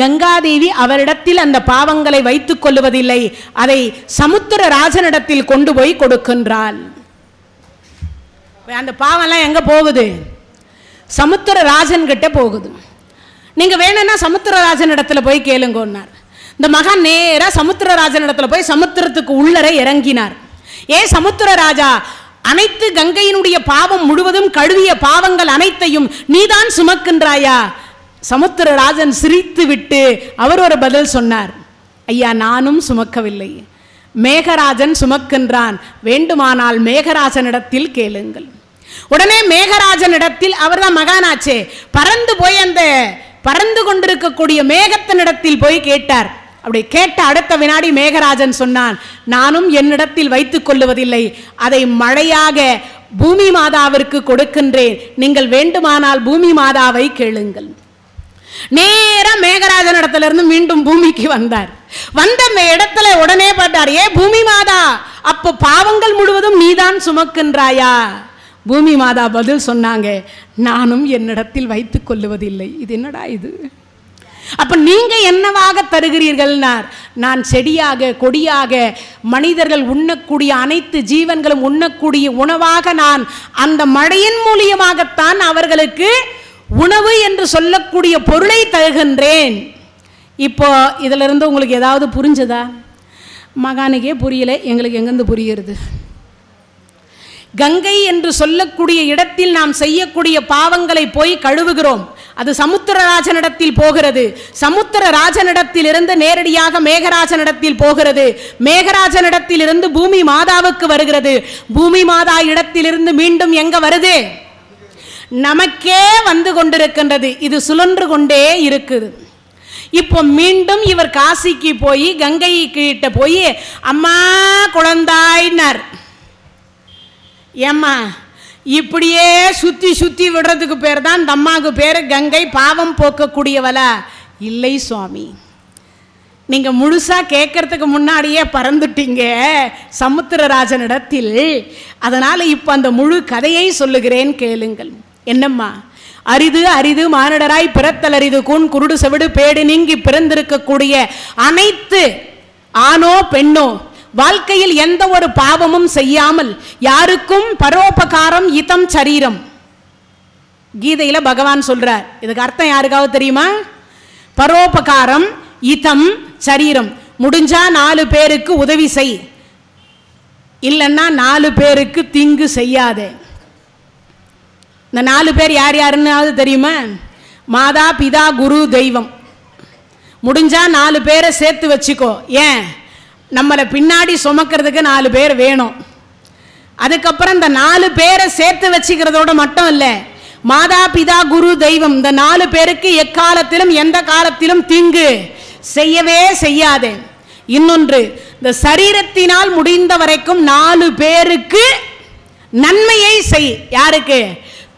கங்காதேவி அவரிடத்தில் அந்த பாவங்களை வைத்துக் கொள்ளுவதில்லை. அதை சமுத்திர ராஜனிடத்தில் கொண்டு போய் கொடுக்கின்றாள். அந்த பாவம்லாம் எங்க போகுது? சமுத்திர ராஜன் கிட்ட போகுது. நீங்க வேணும்னா சமுத்திரராஜன் இடத்துல போய் கேளுங்கன்னார். இந்த மகான் நேராக சமுத்திரராஜன் இடத்துல போய் சமுத்திரத்துக்கு உள்ளர இறங்கினார். ஏ சமுத்திரராஜா அனைத்து கங்கையினுடைய பாவம் முழுவதும் கழுவிய பாவங்கள் அனைத்தையும் நீதான் சுமக்கின்றாயா? சமுத்திரராஜன் சிரித்து விட்டு அவர் ஒரு பதில் சொன்னார். ஐயா நானும் சுமக்கவில்லை. மேகராஜன் சுமக்கின்றான். வேண்டுமானால் மேகராஜனிடத்தில் கேளுங்கள். உடனே மேகராஜனிடத்தில் அவர்தான் மகானாச்சே பறந்து போய் அந்த பறந்து கொண்டிருக்கக்கூடிய மேகத்தினிடத்தில் போய் கேட்டார். அப்படி கேட்ட அடுத்த வினாடி மேகராஜன் சொன்னான் நானும் என்னிடத்தில் வைத்துக் கொள்ளுவதில்லை. அதை மழையாக பூமி மாதாவிற்கு கொடுக்கின்றேன். நீங்கள் வேண்டுமானால் பூமி மாதாவை கேளுங்கள். நேரா மேகராஜன் இடத்துல இருந்து மீண்டும் பூமிக்கு வந்தார். வந்த அந்த இடத்துல உடனே பார்த்தார் ஏ பூமி மாதா அப்போ பாவங்கள் முழுவதும் நீதான் சுமக்கின்றாயா? பூமி மாதா பதில் சொன்னாங்க நானும் என்னிடத்தில் வைத்துக் கொள்ளுவதில்லை. இது என்னடா இது? அப்ப நீங்க என்னவாக தருகிறீர்கள்னார் நான் செடியாக கொடியாக மனிதர்கள் உண்ணக்கூடிய அனைத்து ஜீவன்களும் உண்ணக்கூடிய உணவாக நான் அந்த மழையின் மூலியமாகத்தான் அவர்களுக்கு உணவு என்று சொல்லக்கூடிய பொருளை தருகின்றேன். இப்போ இதிலிருந்து உங்களுக்கு ஏதாவது புரிஞ்சதா? மகானுக்கே புரியல எங்களுக்கு எங்கேருந்து புரிகிறது? கங்கை என்று சொல்லக்கூடிய இடத்தில் நாம் செய்யக்கூடிய பாவங்களை போய் கழுவுகிறோம். அது சமுத்திரராஜனிடத்தில் போகிறது. சமுத்திரராஜனிடத்தில் இருந்து நேரடியாக மேகராஜனிடத்தில் போகிறது. மேகராஜனிடத்தில் இருந்து பூமி மாதாவுக்கு வருகிறது. பூமி மாதா இடத்திலிருந்து மீண்டும் எங்க வருது? நமக்கே வந்து கொண்டிருக்கின்றது. இது சுழன்று கொண்டே இருக்குது. இப்போ மீண்டும் இவர் காசிக்கு போய் கங்கை கிட்ட போய் அம்மா குழந்தாயினார். ஏம்மா இப்படியே சுத்தி சுத்தி விடுறதுக்கு பேர் தான் இந்த அம்மாவுக்கு பேர் கங்கை பாவம் போக்கக்கூடியவளா. இல்லை சுவாமி நீங்க முழுசா கேட்கறதுக்கு முன்னாடியே பறந்துட்டீங்க சமுத்திரராஜனிடத்தில். அதனால இப்போ அந்த முழு கதையை சொல்லுகிறேன் கேளுங்கள். என்னம்மா? அரிது அரிது மானிடராய் பிறத்தல் அரிது குருடு செவிடு பேடு நீங்கி பிறந்திருக்கக்கூடிய அனைத்து ஆணோ பெண்ணோ வாழ்க்கையில் எந்த ஒரு பாவமும் செய்யாமல் யாருக்கும் பரோபகாரம் இதம் சரீரம். கீதையில பகவான் சொல்றார். இதுக்கு அர்த்தம் யாருக்காவது தெரியுமா? பரோபகாரம் இதம் சரீரம். முடிஞ்சா நாலு பேருக்கு உதவி செய். இல்லைன்னா நாலு பேருக்கு தீங்கு செய்யாதே. இந்த நாலு பேர் யார் யாருன்னாவது தெரியுமா? மாதா பிதா குரு தெய்வம். முடிஞ்சால் நாலு பேரை சேர்த்து வச்சுக்கோ. ஏன்? நம்மளை பின்னாடி சுமக்கிறதுக்கு நாலு பேர் வேணும். அதுக்கப்புறம் இந்த நாலு பேரை சேர்த்து வச்சுக்கிறதோட மட்டும் இல்லை மாதா பிதா குரு தெய்வம் இந்த நாலு பேருக்கு எக்காலத்திலும் எந்த காலத்திலும் தீங்கு செய்யவே செய்யாதே. இன்னொன்று இந்த சரீரத்தினால் முடிந்த வரைக்கும் நாலு பேருக்கு நன்மையை செய். யாருக்கு?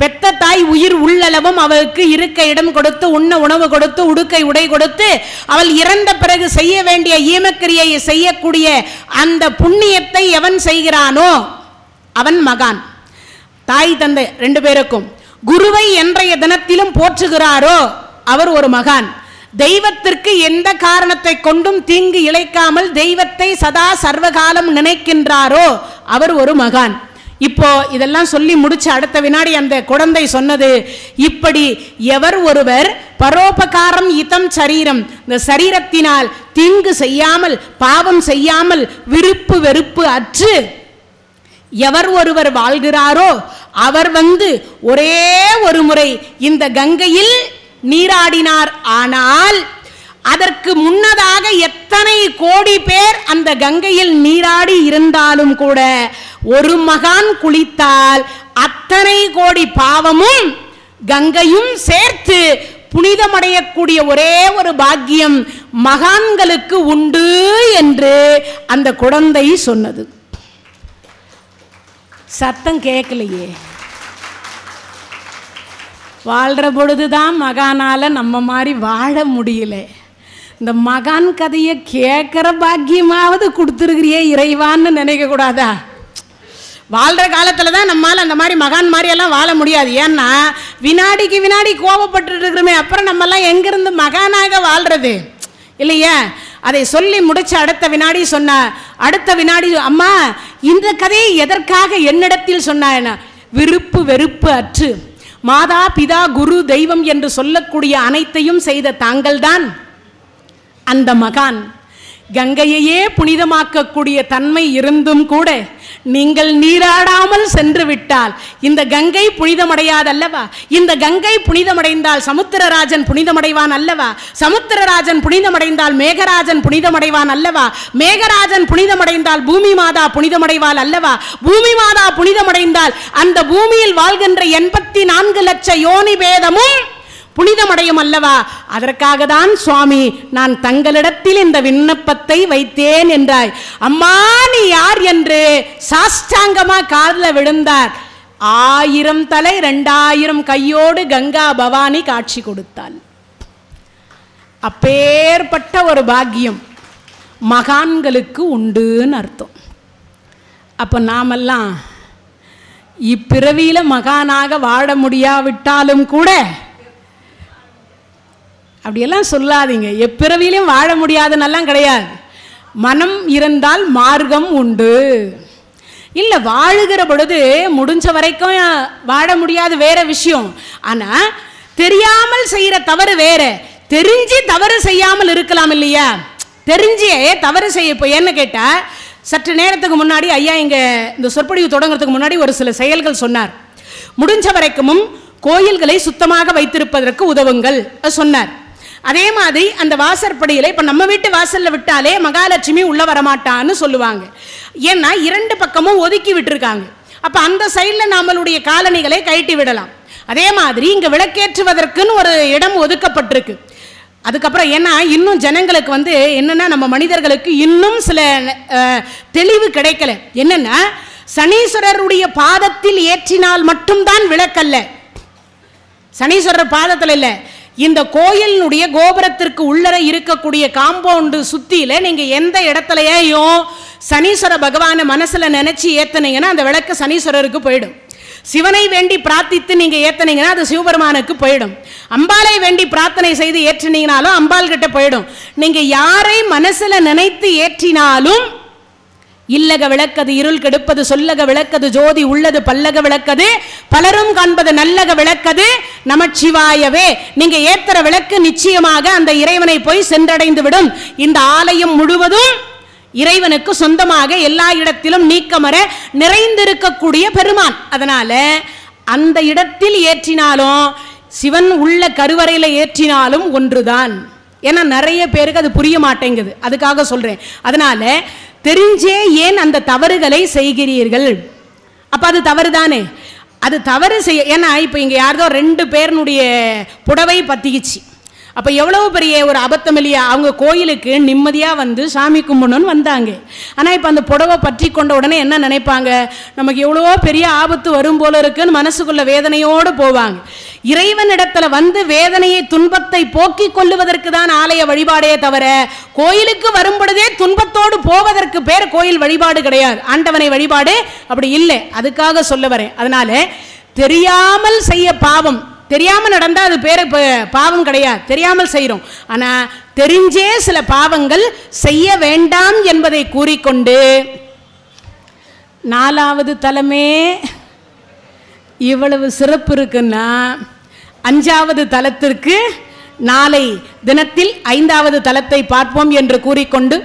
பெத்த தாய் உயிர் உள்ளளவும் அவளுக்கு இருக்க இடம் கொடுத்து உண்ண உணவு கொடுத்து உடுக்கை உடை கொடுத்து அவள் இறந்த பிறகு செய்ய வேண்டிய ஈமக்கிரியை செய்யக்கூடிய அந்த புண்ணியத்தை எவன் செய்கிறானோ அவன் மகான். தாய் தந்தை ரெண்டு பேருக்கும். குருவை என்றைய தினத்திலும் போற்றுகிறாரோ அவர் ஒரு மகான். தெய்வத்திற்கு எந்த காரணத்தை கொண்டும் தீங்கு இழைக்காமல் தெய்வத்தை சதா சர்வகாலம் நினைக்கின்றாரோ அவர் ஒரு மகான். இப்போ இதெல்லாம் சொல்லி முடிச்சு அடுத்த வினாடி அந்த குழந்தை சொன்னது இப்படி எவர் ஒருவர் பரோபகாரம் இதம் சரீரம் இந்த சரீரத்தினால் தீங்கு செய்யாமல் பாவம் செய்யாமல் விருப்பு வெறுப்பு அற்று எவர் ஒருவர் வாழ்கிறாரோ அவர் வந்து ஒரே ஒரு முறை இந்த கங்கையில் நீராடினார். ஆனால் அதற்கு முன்னதாக எத்தனை கோடி பேர் அந்த கங்கையில் நீராடி இருந்தாலும் கூட ஒரு மகான் குளித்தால் அத்தனை கோடி பாவமும் கங்கையும் சேர்த்து புனிதமடையக்கூடிய ஒரே ஒரு பாக்கியம் மகான்களுக்கு உண்டு என்று அந்த குழந்தை சொன்னது. சத்தம் கேட்கலையே. வாழ்கிற பொழுதுதான் மகானால நம்ம மாதிரி வாழ முடியல. இந்த மகான் கதையை கேட்குற பாக்கியமாவது கொடுத்துருக்கிறியே இறைவான்னு நினைக்கக்கூடாதா? வாழ்கிற காலத்தில் தான் நம்மால் அந்த மாதிரி மகான் மாதிரியெல்லாம் வாழ முடியாது. ஏன்னா வினாடிக்கு வினாடி கோபப்பட்டு இருக்கிறோமே அப்புறம் நம்மெல்லாம் எங்கேருந்து மகானாக வாழ்கிறது இல்லையா? அதை சொல்லி முடிச்ச அடுத்த வினாடி சொன்ன அடுத்த வினாடி அம்மா இந்த கதையை எதற்காக என்னிடத்தில் சொன்னாயன விருப்பு வெறுப்பு அற்று. மாதா பிதா குரு தெய்வம் என்று சொல்லக்கூடிய அனைத்தையும் செய்த தாங்கள்தான் அந்த மகான் கங்கையையே புனிதமாக்கக்கூடிய தன்மை இருந்தும் கூட நீங்கள் நீராடாமல் சென்று விட்டால் இந்த கங்கை புனிதமடையாதல்லவா? இந்த கங்கை புனிதமடைந்தால் சமுத்திரராஜன் புனிதமடைவான் அல்லவா? சமுத்திரராஜன் புனிதமடைந்தால் மேகராஜன் புனிதமடைவான் அல்லவா? மேகராஜன் புனிதமடைந்தால் பூமி மாதா புனிதமடைவாள் அல்லவா? பூமி மாதா புனிதமடைந்தால் அந்த பூமியில் வாழ்கின்ற எண்பத்தி நான்கு லட்ச யோனி பேதமும் புனிதமடையும் அல்லவா? அதற்காக தான் சுவாமி நான் தங்களிடத்தில் இந்த விண்ணப்பத்தை வைத்தேன் என்றாய். அம்மா நீ யார் என்று சாஷ்டாங்கமா காதில் விழுந்தார். ஆயிரம் தலை ரெண்டாயிரம் கையோடு கங்கா பவானி காட்சி கொடுத்தாள். அப்பேற்பட்ட ஒரு பாக்கியம் மகான்களுக்கு உண்டுன்னு அர்த்தம். அப்போ நாமெல்லாம் இப்பிறவியில் மகானாக வாழ முடியாவிட்டாலும் கூட அப்படியெல்லாம் சொல்லாதீங்க. எப்பிறவிலையும் வாழ முடியாதுன்னெல்லாம் கிடையாது. மனம் இருந்தால் மார்க்கம் உண்டு. இல்லை வாழுகிற பொழுது முடிஞ்ச வரைக்கும் வாழ முடியாது வேற விஷயம். ஆனால் தெரியாமல் செய்கிற தவறு வேற. தெரிஞ்சு தவறு செய்யாமல் இருக்கலாம் இல்லையா? தெரிஞ்சே தவறு செய்ய இப்போ என்ன கேட்டால் சற்று நேரத்துக்கு முன்னாடி ஐயா இங்கே இந்த சொற்பொழிவு தொடங்குறதுக்கு முன்னாடி ஒரு சில செயல்கள் சொன்னார். முடிஞ்ச வரைக்கும் கோயில்களை சுத்தமாக வைத்திருப்பதற்கு உதவுங்கள் சொன்னார். அதே மாதிரி அந்த வாசற்படியில் இப்போ நம்ம வீட்டு வாசலில் விட்டாலே மகாலட்சுமி உள்ளே வரமாட்டான்னு சொல்லுவாங்க. ஏன்னா இரண்டு பக்கமும் ஒதுக்கி விட்டுருக்காங்க. அப்போ அந்த சைடில் நம்மளுடைய காலணிகளை கழட்டி விடலாம். அதே மாதிரி இங்கே விளக்கேற்றுவதற்குன்னு ஒரு இடம் ஒதுக்கப்பட்டிருக்கு. அதுக்கப்புறம் ஏன்னா இன்னும் ஜனங்களுக்கு வந்து என்னென்னா நம்ம மனிதர்களுக்கு இன்னும் சில தெளிவு கிடைக்கல. என்னென்னா சனீஸ்வரருடைய பாதத்தில் ஏற்றினால் மட்டும்தான் விளக்கல்ல. சனீஸ்வரர் பாதத்தில் இல்லை. இந்த கோயிலினுடைய கோபுரத்திற்கு உள்ளர இருக்கக்கூடிய காம்பவுண்டு சுத்தியில நீங்க எந்த இடத்துலயும் சனீஸ்வர பகவானை மனசுல நினைச்சு ஏத்தனீங்கன்னா அந்த விளக்கு சனீஸ்வரருக்கு போயிடும். சிவனை வேண்டி பிரார்த்தித்து நீங்க ஏத்துனீங்கன்னா அது சிவபெருமானுக்கு போயிடும். அம்பாளை வேண்டி பிரார்த்தனை செய்து ஏற்றினீங்கனாலும் அம்பாள் கிட்ட போயிடும். நீங்க யாரை மனசுல நினைத்து ஏற்றினாலும் இல்லக விளக்கது இருள் கெடுப்பது சொல்லக விளக்கது ஜோதி உள்ளது பல்லக விளக்கது பலரும் காண்பது நல்லக விளக்கது நமச்சிவாயவே. நீங்க ஏத்தர விளக்கு நிச்சயமாக அந்த இறைவனை போய் சென்றடைந்து விடும். இந்த ஆலயம் முழுவதும் இறைவனுக்கு சொந்தமாக எல்லா இடத்திலும் நீக்கமர நிறைந்திருக்கக்கூடிய பெருமான். அதனால அந்த இடத்தில் ஏற்றினாலும் சிவன் உள்ள கருவறையில் ஏற்றினாலும் ஒன்றுதான். ஏன்னா நிறைய பேருக்கு அது புரிய மாட்டேங்குது. அதுக்காக சொல்றேன். அதனால தெரிஞ்சே ஏன் அந்த தவறுகளை செய்கிறீர்கள்? அப்போ அது தவறு தானே அது தவறு செய்ய ஏன்னா இப்போ இங்கே யாரதோ ரெண்டு பேருனுடைய புடவை பத்திக்கிச்சு. அப்போ எவ்வளவு பெரிய ஒரு அபத்தம் இல்லையா? அவங்க கோயிலுக்கு நிம்மதியாக வந்து சாமி கும்பிடணும்னு வந்தாங்க. ஆனால் இப்போ அந்த புடவை பற்றி கொண்ட உடனே என்ன நினைப்பாங்க? நமக்கு எவ்வளவோ பெரிய ஆபத்து வரும் போல இருக்குன்னு மனசுக்குள்ள வேதனையோடு போவாங்க. இறைவனிடத்தில் வந்து வேதனையை துன்பத்தை போக்கிக் கொள்ளுவதற்கு தான் ஆலய வழிபாடே தவிர கோயிலுக்கு வரும்பொழுதே துன்பத்தோடு போவதற்கு பேர் கோயில் வழிபாடு கிடையாது. ஆண்டவனை வழிபாடு அப்படி இல்லை. அதுக்காக சொல்ல வரேன். அதனால தெரியாமல் செய்ய பாவம் தெரியாமல் நடந்தால் அது பேர் பாவம் கிடையாது. தெரியாமல் செய்கிறோம் ஆனால் தெரிஞ்சே சில பாவங்கள் செய்ய வேண்டாம் என்பதை கூறிக்கொண்டு நாலாவது தலமே இவ்வளவு சிறப்பு இருக்குன்னா அஞ்சாவது தலத்திற்கு நாளை தினத்தில் ஐந்தாவது தலத்தை பார்ப்போம் என்று கூறிக்கொண்டு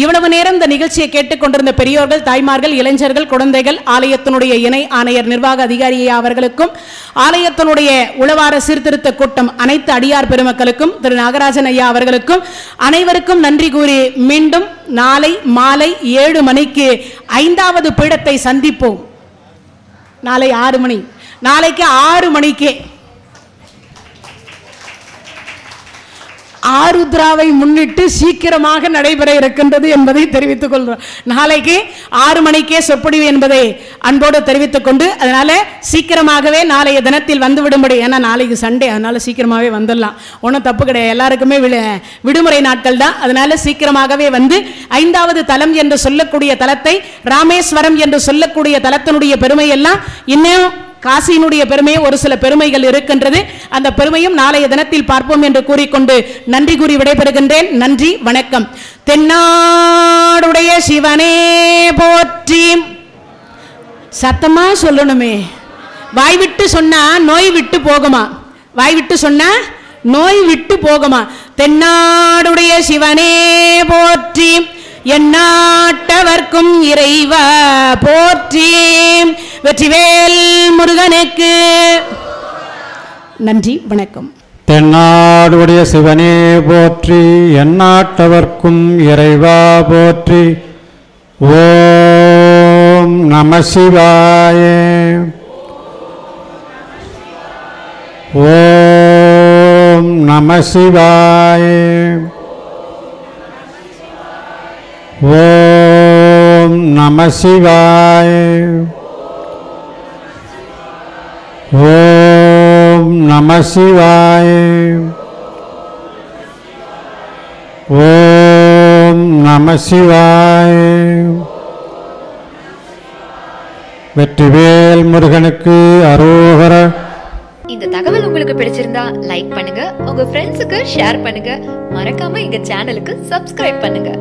இவ்வளவு நேரம் இந்த நிகழ்ச்சியை கேட்டுக்கொண்டிருந்த பெரியோர்கள் தாய்மார்கள் இளைஞர்கள் குழந்தைகள் ஆலயத்தினுடைய இணை ஆணையர் நிர்வாக அதிகாரி அவர்களுக்கும் ஆலயத்தினுடைய உளவார சீர்திருத்த கூட்டம் அனைத்து அடியார் பெருமக்களுக்கும் திரு நாகராஜன் ஐயா அவர்களுக்கும் அனைவருக்கும் நன்றி கூறி மீண்டும் நாளை மாலை ஏழு மணிக்கு ஐந்தாவது பீடத்தை சந்திப்போம். நாளை ஆறு மணி. நாளைக்கு ஆறு மணிக்கே. ஆருத்ராவை முன்னிட்டு சீக்கிரமாக நடைபெற இருக்கின்றது என்பதை தெரிவித்துக் கொள்கிறோம். நாளைக்கு ஆறு மணிக்கே சொற்பொழிவு என்பதை அன்போடு தெரிவித்துக் கொண்டு அதனால சீக்கிரமாகவே நாளைய தினத்தில் வந்து விடும்படி ஏன்னா நாளைக்கு சண்டே அதனால சீக்கிரமாகவே வந்துடலாம். ஒன்றும் தப்பு கிடையாது. எல்லாருக்குமே விடு- விடுமுறை நாட்கள் தான். அதனால சீக்கிரமாகவே வந்து ஐந்தாவது தலம் என்று சொல்லக்கூடிய தலத்தை ராமேஸ்வரம் என்று சொல்லக்கூடிய தலத்தினுடைய பெருமையெல்லாம் இன்னும் காசியினுடைய பெருமை ஒரு சில பெருமைகள் இருக்கின்றது. அந்த பெருமையும் நாளைய தினத்தில் பார்ப்போம் என்று கூறிக்கொண்டு நன்றி கூறி விடைபெறுகின்றேன். நன்றி வணக்கம். தென்னாடுடைய சிவனே போற்றி. சத்தமா சொல்லணுமே. வாய் விட்டு சொன்னா நோய் விட்டு போகுமா? வாய் விட்டு சொன்னா நோய் விட்டு போகுமா? தென்னாடுடைய சிவனே போற்றி. எந்நாட்டவர்க்கும் இறைவா போற்றி. வெற்றிவேல் முருகனுக்கு. நன்றி வணக்கம். தென்னாடுடைய சிவனே போற்றி. எந்நாட்டவர்க்கும் இறைவா போற்றி. ஓம் நம சிவாய. ஓம் நம சிவாய. ஓம் நம சிவாய். ஓம் நம சிவாய். ஓம் நம சிவாய். வெற்றிவேல் முருகனுக்கு அரோகர. இந்த தகவல் உங்களுக்கு பிடிச்சிருந்தா லைக் பண்ணுங்க. உங்க ஃப்ரெண்ட்ஸுக்கு ஷேர் பண்ணுங்க. மறக்காம எங்க சேனலுக்கு சப்ஸ்கிரைப் பண்ணுங்க.